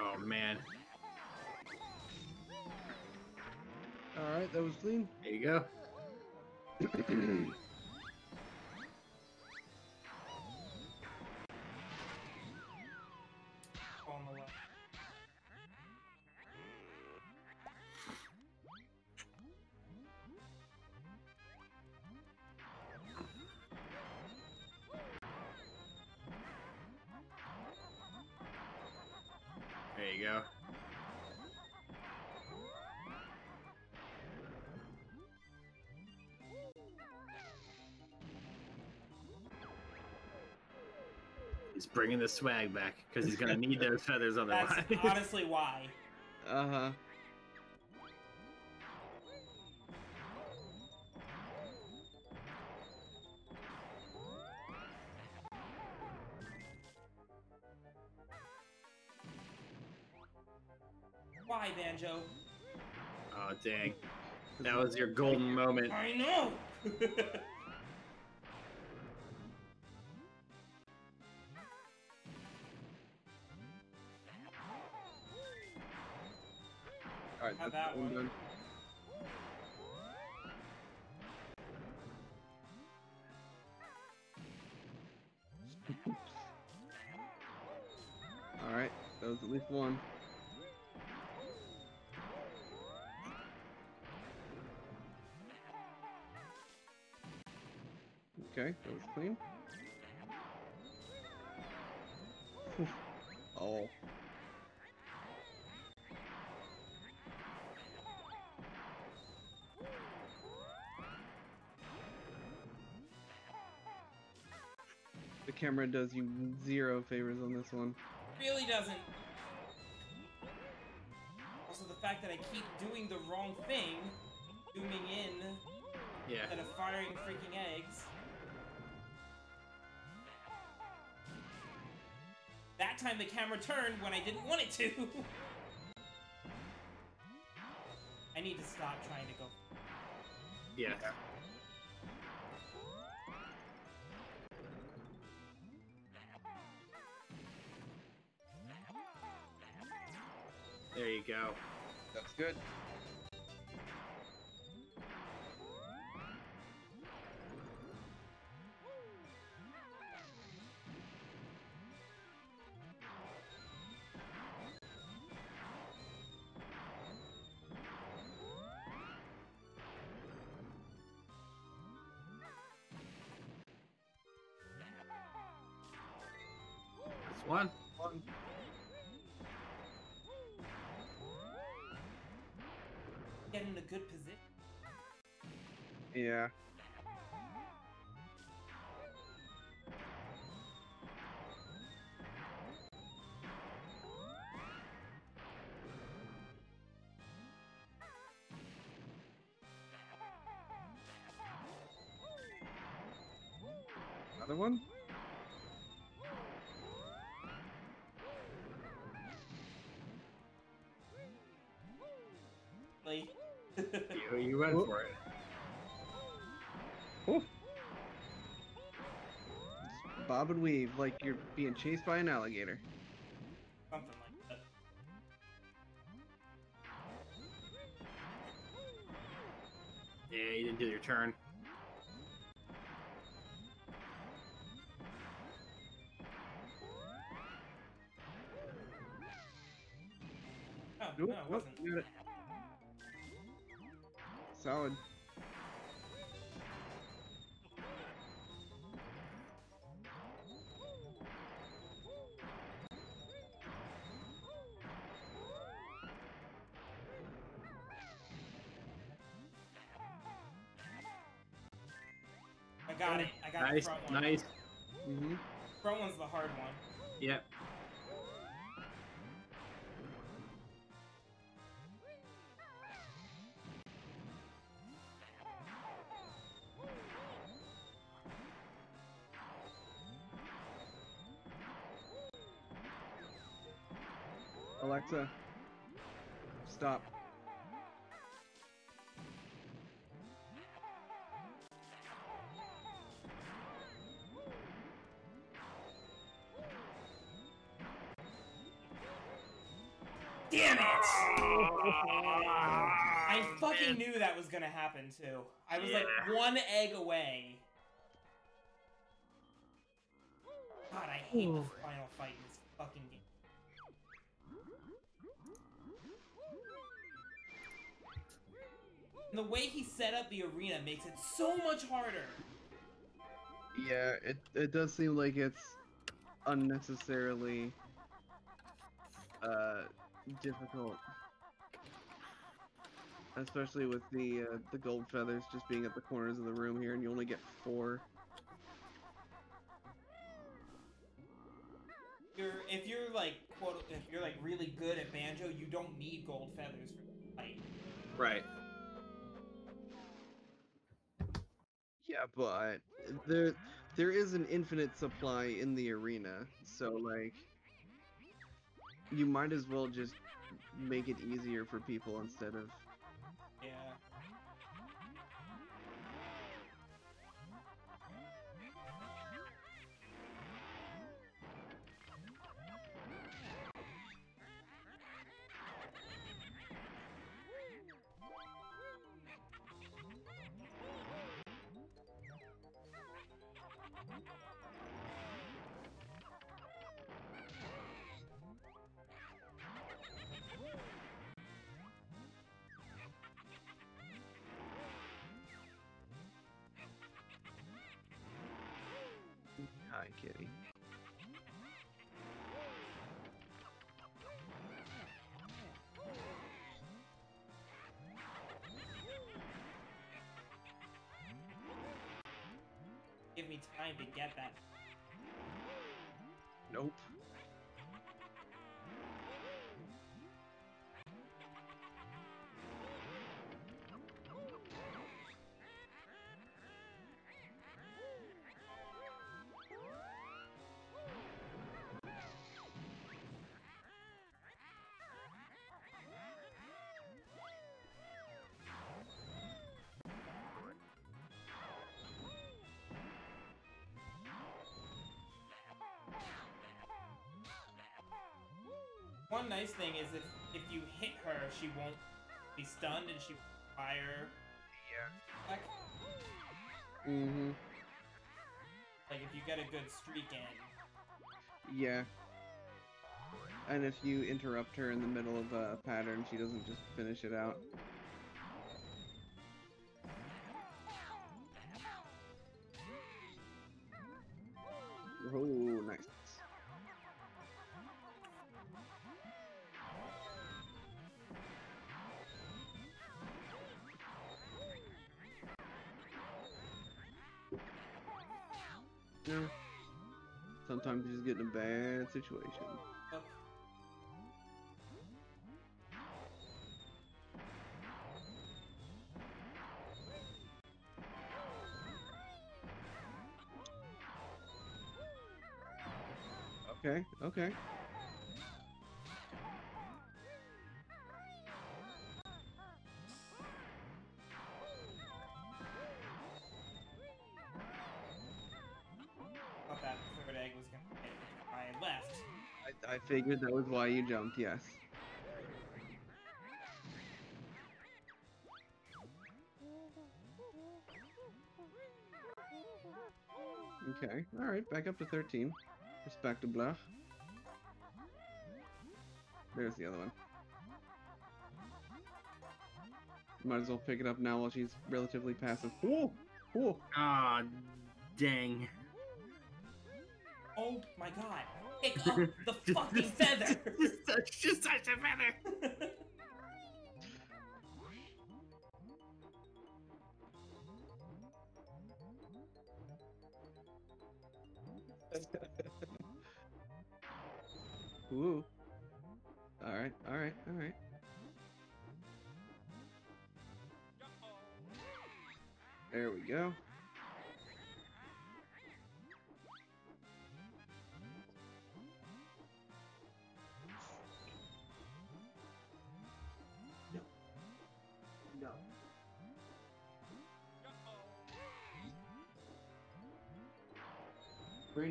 Oh man. All right, that was clean. There you go. (clears throat) bringing the swag back because he's gonna need those feathers (laughs) otherwise. That's honestly why. Uh huh. Why, Banjo? oh dang, that was your golden moment. I know! (laughs) Okay, that was clean. Oh. The camera does you zero favors on this one. Really doesn't. Also, the fact that I keep doing the wrong thing, zooming in Yeah. instead of firing freaking eggs. Time the camera turned when I didn't want it to. (laughs) I need to stop trying to go. Yeah. There you go. That's good. One. One. Get in a good position. Yeah. Another one? Whoop. for it. Bob and weave like you're being chased by an alligator. something like that. Yeah, you didn't do your turn. Got it. I got the Nice, one. nice. Mm-hmm. Front one's the hard one. Yep. I fucking knew that was gonna happen too. I was like one egg away. God, I hate this final fight in this fucking game. And the way he set up the arena makes it so much harder. Yeah, it it does seem like it's unnecessarily uh difficult. Especially with the uh, the gold feathers just being at the corners of the room here and you only get four. You're, if you're like quote, if you're like really good at banjo, you don't need gold feathers for the fight. Right. Yeah, but there there is an infinite supply in the arena, so like you might as well just make it easier for people instead of me time to get that. Nope. One nice thing is if if you hit her, she won't be stunned and she won't fire. Yeah. Like, Mm-hmm. like if you get a good streak in. Yeah. And if you interrupt her in the middle of a pattern, she doesn't just finish it out. Situation. Okay, okay. Figured that was why you jumped, yes. Okay, alright, back up to 13. Respectable. There's the other one. Might as well pick it up now while she's relatively passive. Ooh! Ooh! Ah, dang. Oh my god! Pick up the (laughs) fucking feather! just, such, just such a feather. (laughs) Ooh. Alright, alright, alright. There we go.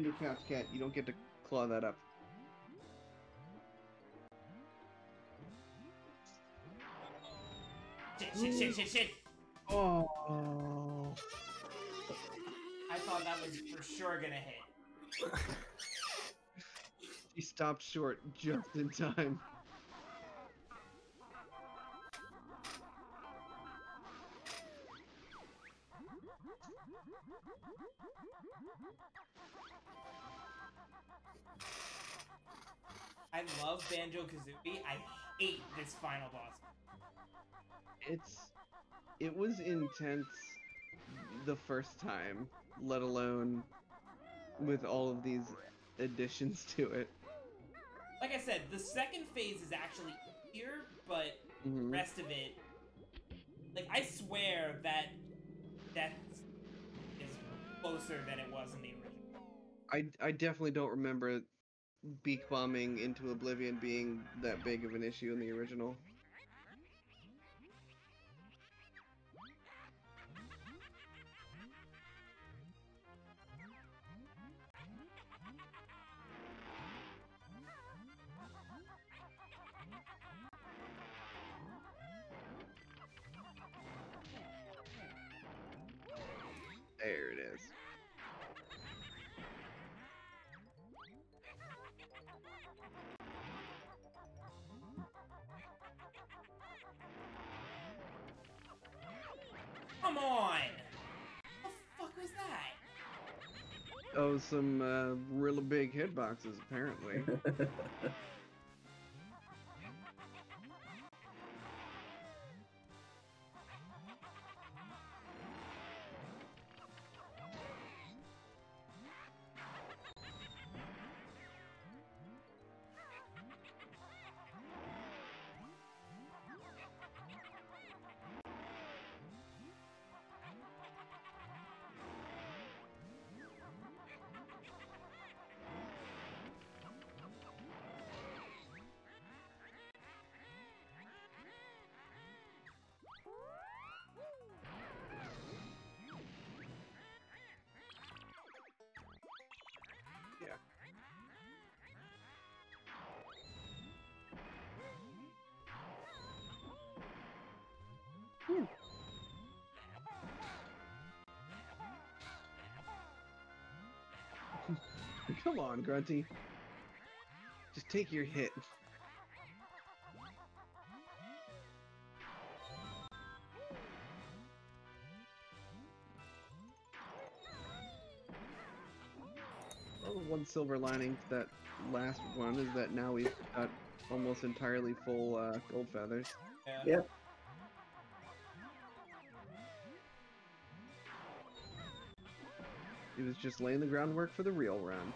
300 pounds cat. You don't get to claw that up. Shit, shit, shit, shit, shit. Oh. I thought that was for sure gonna hit. (laughs) he stopped short just in time. I love Banjo Kazooie. I hate this final boss. It's it was intense the first time, let alone with all of these additions to it. Like I said, the second phase is actually easier, but the Mhm. rest of it, like I swear that that closer than it was in the original. I I definitely don't remember beak bombing into oblivion being that big of an issue in the original. Come on! What the fuck was that? Oh, some uh, really big hitboxes, apparently. (laughs) on, Grunty. Just take your hit. Well, the one silver lining to that last one is that now we've got almost entirely full uh, gold feathers. Yeah. Yep. It was just laying the groundwork for the real run.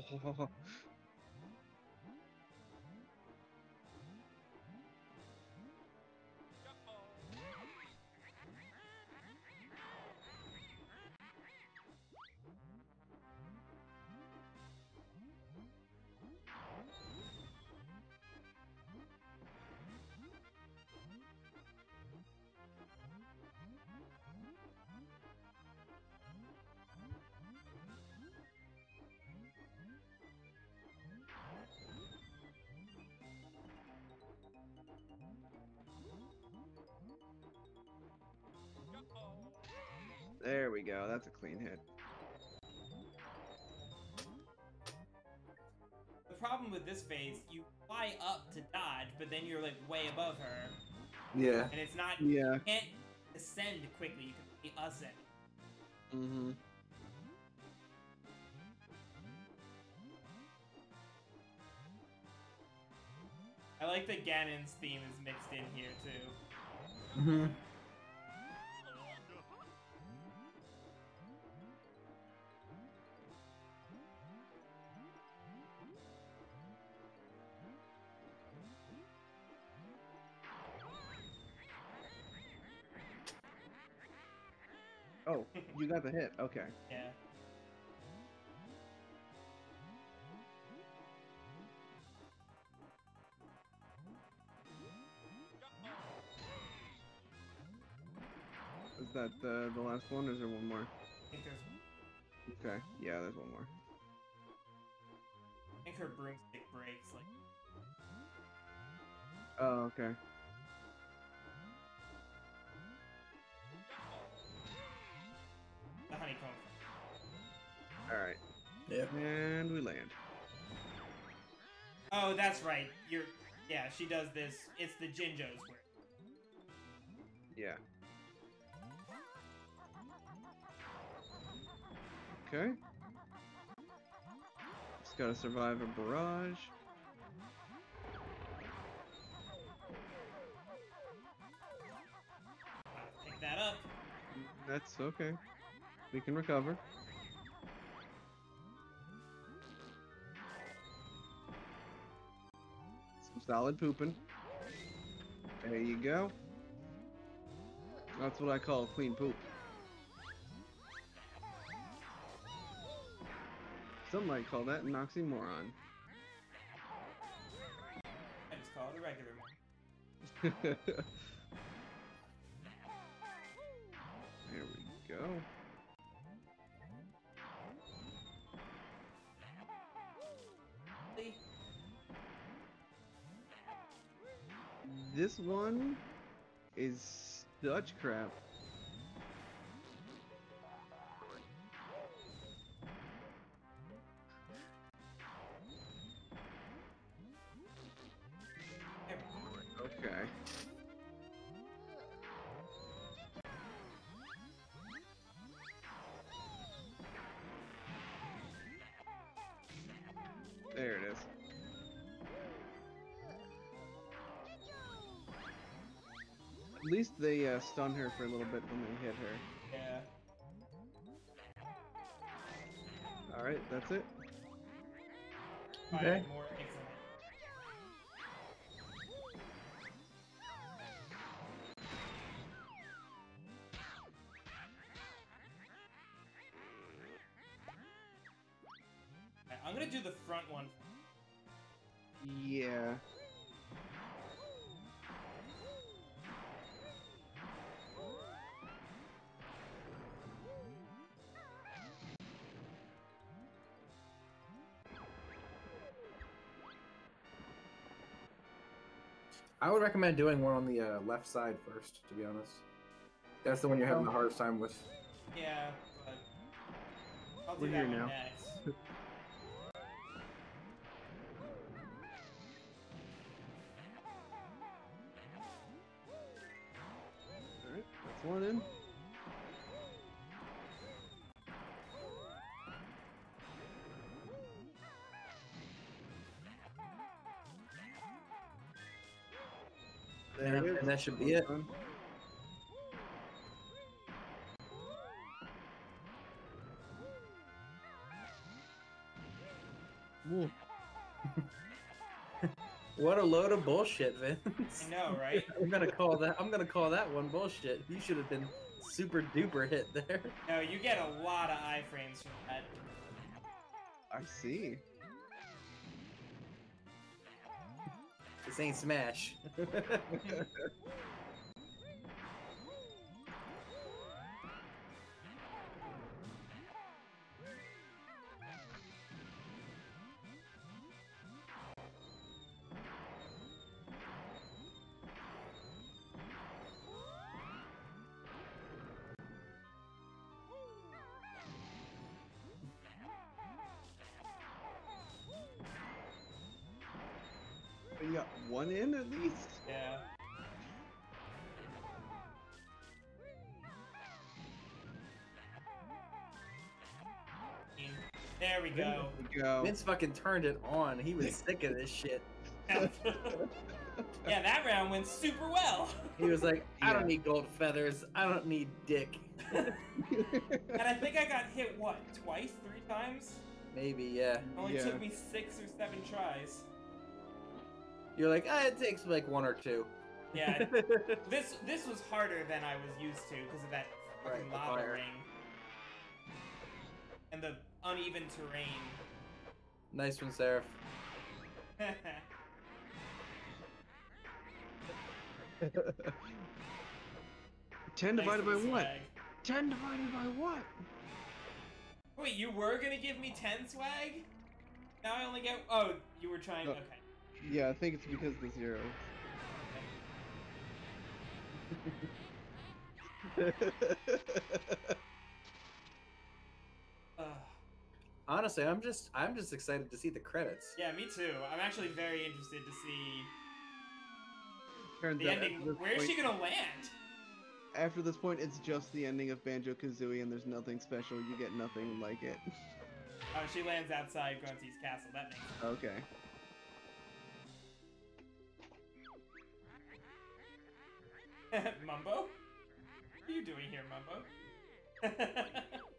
好好好好 There we go. That's a clean hit. The problem with this phase, you fly up to dodge, but then you're like way above her, yeah. and it's not. Yeah. You can't ascend quickly. You can only ascend. Mm-hmm. I like that Ganon's theme is mixed in here too. Mm-hmm. You got the hit. Okay. Yeah. Is that the the last one, or is there one more? I think there's. Okay. Yeah, there's one more. I think her broomstick breaks. Like. Oh, okay. The honeycomb. All right. Yep. And we land. Oh, that's right. You're. Yeah, she does this. It's the Jinjo's word. Yeah. Okay. Just gotta survive a barrage. Uh, pick that up. That's okay. We can recover. Some solid pooping. There you go. That's what I call clean poop. Some might call that an oxymoron. I just call it a regular one. (laughs) there we go. This one is such crap. They uh, stun her for a little bit when they hit her. Yeah. Alright, that's it. Okay. more excellent. Alright, I'm gonna do the front one. Yeah. I would recommend doing one on the uh, left side first, to be honest. That's the one you're having the hardest time with. Yeah, but I'll do We're that here now. next. Alright, that's one in. That should be it. What a load of bullshit, Vince. I know, right? (laughs) I'm gonna call that. I'm gonna call that one bullshit. You should have been super duper hit there. No, you get a lot of iframes from that. I see. This ain't Smash. (laughs) go. Vince fucking turned it on. He was (laughs) sick of this shit. yeah, that round went super well. He was like, (laughs) I don't need gold feathers. I don't need dick. And I think I got hit, what, twice, three times? Maybe, yeah. Only Yeah. took me six or seven tries. You're like, ah, it takes like one or two. Yeah, (laughs) this this was harder than I was used to because of that fucking Right, lava fire. ring. And the uneven terrain. Nice one, Seraph. (laughs) Ten divided for by the what? swag. Ten divided by what? Wait, you were gonna give me 10 swag? Now I only get. Oh, you were trying. Uh, Okay. Yeah, I think it's because of the zero. Ugh. (laughs) (laughs) Honestly, I'm just, I'm just excited to see the credits. yeah, me too. I'm actually very interested to see Turns the ending. after this Where's she gonna land? After this point, it's just the ending of Banjo Kazooie, and there's nothing special. You get nothing like it. Oh, she lands outside Grunty's castle. That makes sense. Okay. (laughs) Mumbo? What are you doing here, Mumbo? (laughs)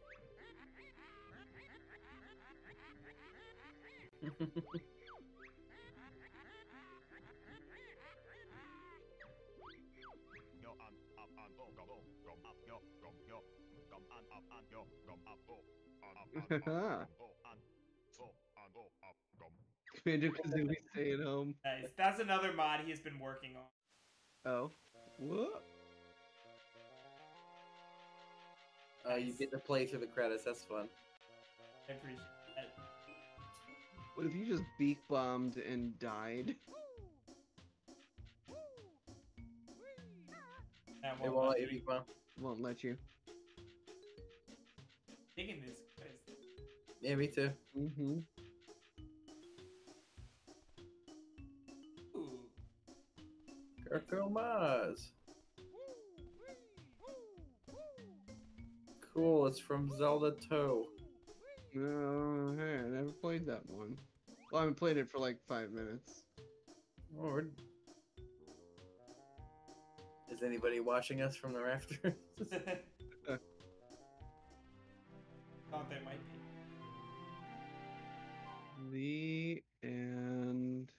Banjo Kazooie stay at home. nice. That's another mod he's been working on. Oh. What? Uh, you get to play through the credits. That's fun. I appreciate that. What if you just beak bombed and died? That It won't won't let let you me be. Won't let you. digging this quiz. Yeah, me too. Mm-hmm. Ooh, Kurko Maz. Cool. It's from Zelda Toe. No, hey, I never played that one. Well, I haven't played it for like five minutes. Lord. Is anybody watching us from the rafters? (laughs) thought there might be. The and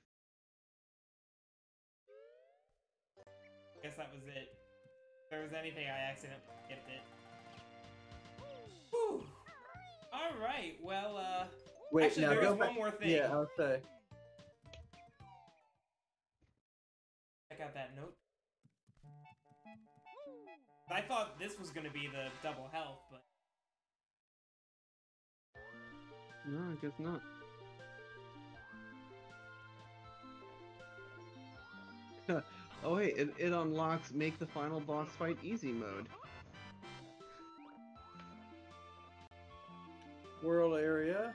I Guess that was it. If there was anything, I accidentally skipped it. All right. Well, uh, Wait, actually, now there go was back. one more thing. Yeah, I'll say. Check out that note. I thought this was gonna be the double health, but no, I guess not. (laughs) oh wait, it, it unlocks make the final boss fight easy mode. World area.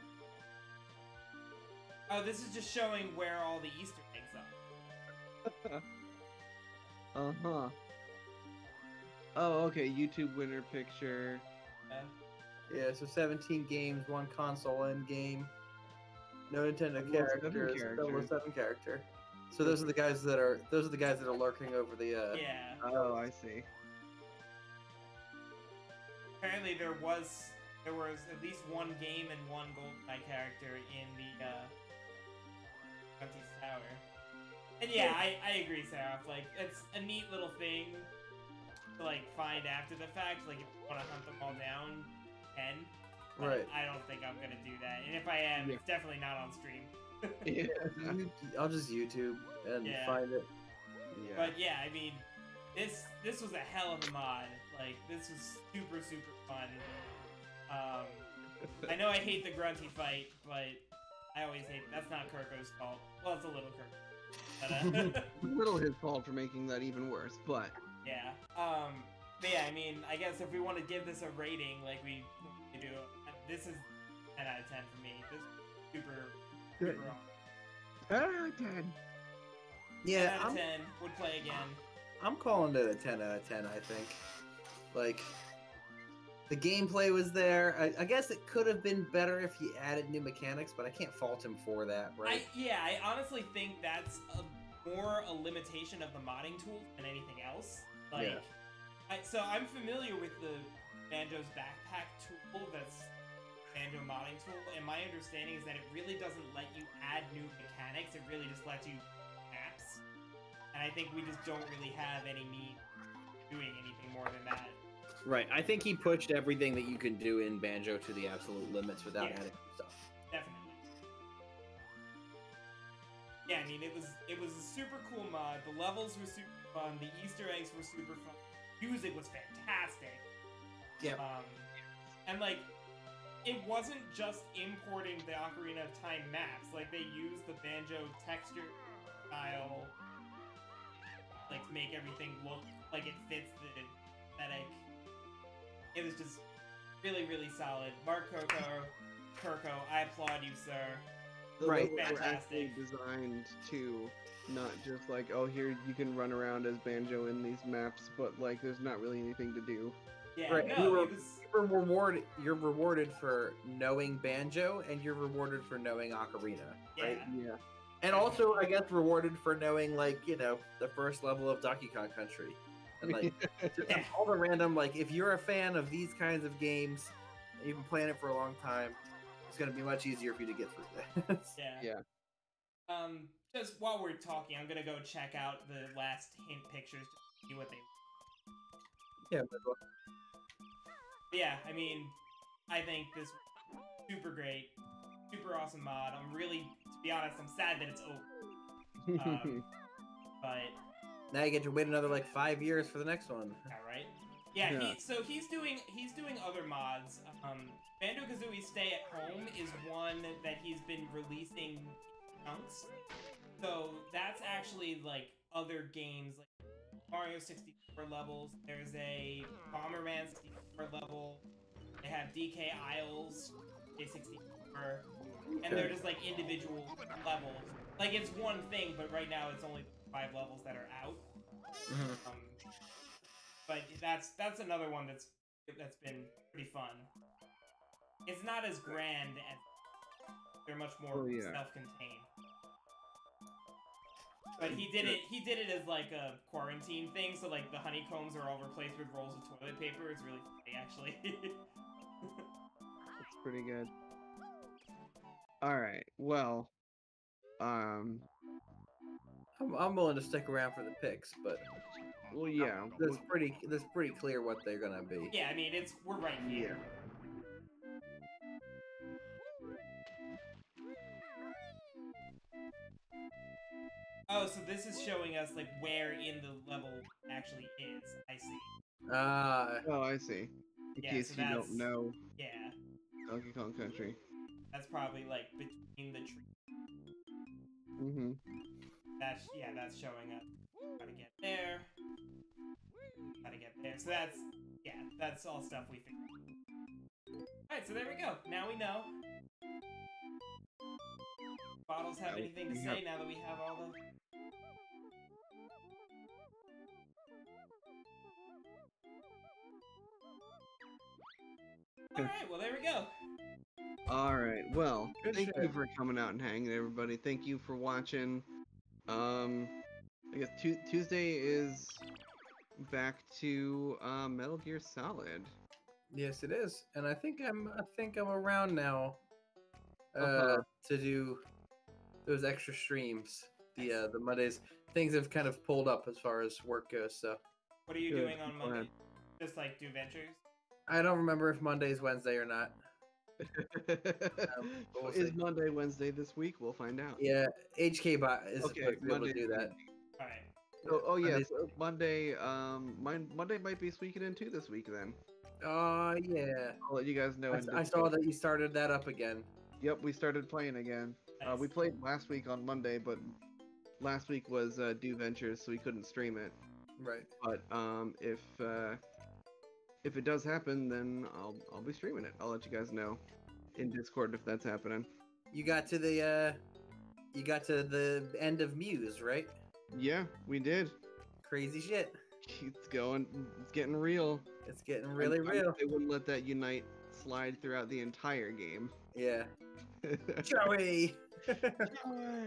oh, this is just showing where all the Easter eggs are. (laughs) Uh huh. Oh, okay. YouTube winner picture. Uh, Yeah, so 17 games, one console end game. No Nintendo Double characters, seven character. seven character. So those are the guys that are those are the guys that are lurking over the uh yeah. Oh, I see. Apparently, there was there was at least one game and one GoldenEye character in the uh, Bounty's Tower. And yeah, I, I agree, Sarah. Like, it's a neat little thing to like find after the fact. Like, if you want to hunt them all down, you can. But Right. I don't think I'm gonna do that. And if I am, Yeah. it's definitely not on stream. (laughs) Yeah. I'll just YouTube and Yeah. find it. yeah. But yeah, I mean, this this was a hell of a mod. Like this was super super fun. Um, I know I hate the grunty fight, but I always hate. That's not Kurko's fault. Well, it's a little Kurko. But, uh, (laughs) (laughs) little his fault for making that even worse, but yeah. Um, but yeah, I mean, I guess if we want to give this a rating, like we normally do, uh, this is 10 out of 10 for me. This is super Good. super. awesome. Ah, Dad. 10 Yeah, out of I'm, 10 would play again. I'm calling it a 10 out of 10, I think. Like, the gameplay was there. I, I guess it could have been better if he added new mechanics, but I can't fault him for that, I right? yeah, I honestly think that's a, more a limitation of the modding tool than anything else. Like, Yeah. I, so I'm familiar with the Banjo's backpack tool. That's Banjo modding tool, and my understanding is that it really doesn't let you add new mechanics. It really just lets you maps, and I think we just don't really have any need doing anything more than that. Right. I think he pushed everything that you can do in Banjo to the absolute limits without Yeah. adding stuff. Definitely. Yeah, I mean it was it was a super cool mod. The levels were super fun. The Easter eggs were super fun. Music was fantastic. Yeah. Um, and like, it wasn't just importing the Ocarina of Time maps. Like they used the banjo texture style, like to make everything look like it fits the aesthetic. It was just really, really solid. Mark Coco, Kurko, I applaud you, sir. The Right. levels were actually Fantastic. designed to not just like, oh, here you can run around as Banjo in these maps, but like, there's not really anything to do. Yeah, Right, no, you were- it was. You're rewarded. You're rewarded for knowing Banjo, and you're rewarded for knowing Ocarina, right? Yeah. Yeah. And also, I guess, rewarded for knowing, like, you know, the first level of Donkey Kong Country. And, like, (laughs) just Yeah. all the random, like, if you're a fan of these kinds of games, and you've been playing it for a long time, it's going to be much easier for you to get through this. (laughs) Yeah. Yeah. Um, just while we're talking, I'm gonna go check out the last hint pictures to see what they. Yeah, but, yeah, I mean, I think this super great, super awesome mod. I'm really, to be honest, I'm sad that it's over. (laughs) Um, but now you get to wait another, like, five years for the next one. all right. Yeah, Yeah. He, so he's doing he's doing other mods. Um, Banjo Kazooie Stay at Home is one that he's been releasing chunks. So that's actually like other games like Mario 64 levels. There's a Bomberman 64 level. They have DK Isles, K64, and they're just like individual levels. Like it's one thing, but right now it's only five levels that are out. Mhm. Um, but that's that's another one that's that's been pretty fun. It's not as grand as they're much more Oh, yeah. self-contained. But he did it. He did it as like a quarantine thing. So like the honeycombs are all replaced with rolls of toilet paper. It's really funny, actually. It's pretty good. All right. Well, um, I'm, I'm willing to stick around for the picks, but well, yeah. that's pretty that's pretty clear what they're gonna be. yeah, I mean it's we're right here. Oh, so this is showing us like where in the level actually is. I see. Ah, Oh, I see. In Yeah, case so you don't know, Yeah, Donkey Kong Country. that's probably like between the trees. Mm-hmm. That's yeah, that's showing us how to get there. How to get there. So that's yeah, that's all stuff we figured. Alright, so there we go. Now we know. Bottles have Now anything to say have- now that we have all the Alright, well there we go. All right. Well, Good thank you for coming out and hanging, everybody. Thank you for watching. Um, I guess Tu Tuesday is back to uh, Metal Gear Solid. yes, it is, and I think I'm I think I'm around now uh, Uh-huh. to do those extra streams. The uh, the Mondays things have kind of pulled up as far as work goes. So What are you Good, doing on Monday? Just like do ventures? I don't remember if Monday's Wednesday or not. (laughs) we'll is see. Monday, Wednesday this week? We'll find out. Yeah, HK bot is Okay, supposed to able to do that. Alright. Oh, oh yeah, so Monday. Um, mine Monday might be Squeaking in two this week. Then Oh yeah, I'll let you guys know. I, in I saw Discord. that you started that up again. Yep, we started playing again. Uh, we played last week on Monday, but last week was uh, Do Ventures, so we couldn't stream it. Right. But um, if uh, if it does happen, then I'll I'll be streaming it. I'll let you guys know in Discord if that's happening. You got to the uh, you got to the end of Muse, right? Yeah, we did. Crazy shit. It's going. It's getting real. It's getting really I'm- real. They wouldn't let that unite slide throughout the entire game. Yeah. (laughs) Joey.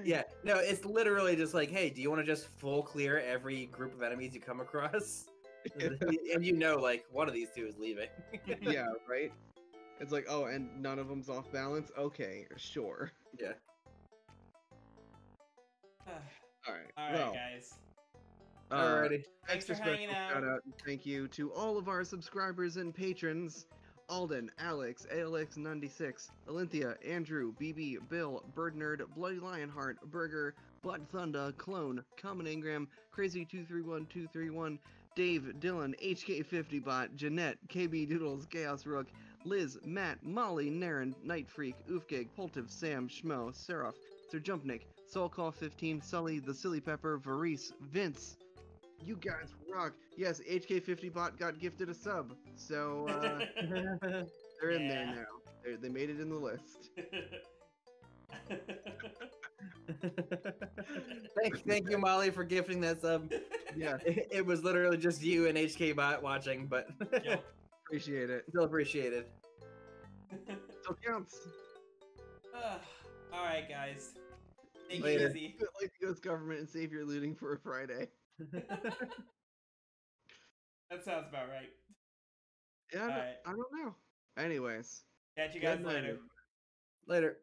yeah. No, it's literally just like, hey, do you want to just full clear every group of enemies you come across? (laughs) and you know, like, one of these two is leaving. (laughs) yeah, right. It's like, oh, and none of them's off balance. Okay, sure. yeah. (sighs) All right. Alright, well, guys. uh, Alrighty. Thanks for extra hanging special out. shout out and thank you to all of our subscribers and patrons Alden, Alex, ALX96, Olympia, Andrew, BB, Bill, Bird Nerd, Bloody Lionheart, Burger, Blood Thunder, Clone, Common Ingram, Crazy231231, Dave, Dylan, HK50Bot, Jeanette, KB Doodles, Chaos Rook, Liz, Matt, Molly, Naren, Night Freak, Oofgig, Poltiv, Sam, Schmo, Seraph, Sir Jumpnik, Soulcall15, Sully, The Silly Pepper, Varice, Vince, you guys rock. Yes, HK50Bot got gifted a sub, so uh, (laughs) they're in there now. They're, they made it in the list. (laughs) (laughs) (laughs) thank, thank you, Molly, for gifting that sub. Um, yeah, (laughs) It, it was literally just you and HK bot watching, but Yep. (laughs) appreciate it. still appreciate it. Still counts. (sighs) Alright, guys. Take Later. it easy. Like the U.S. government and save your looting for a Friday. That sounds about right. Yeah, I don't, Alright. I don't know. Anyways, Catch you good guys night, later. everybody. Later.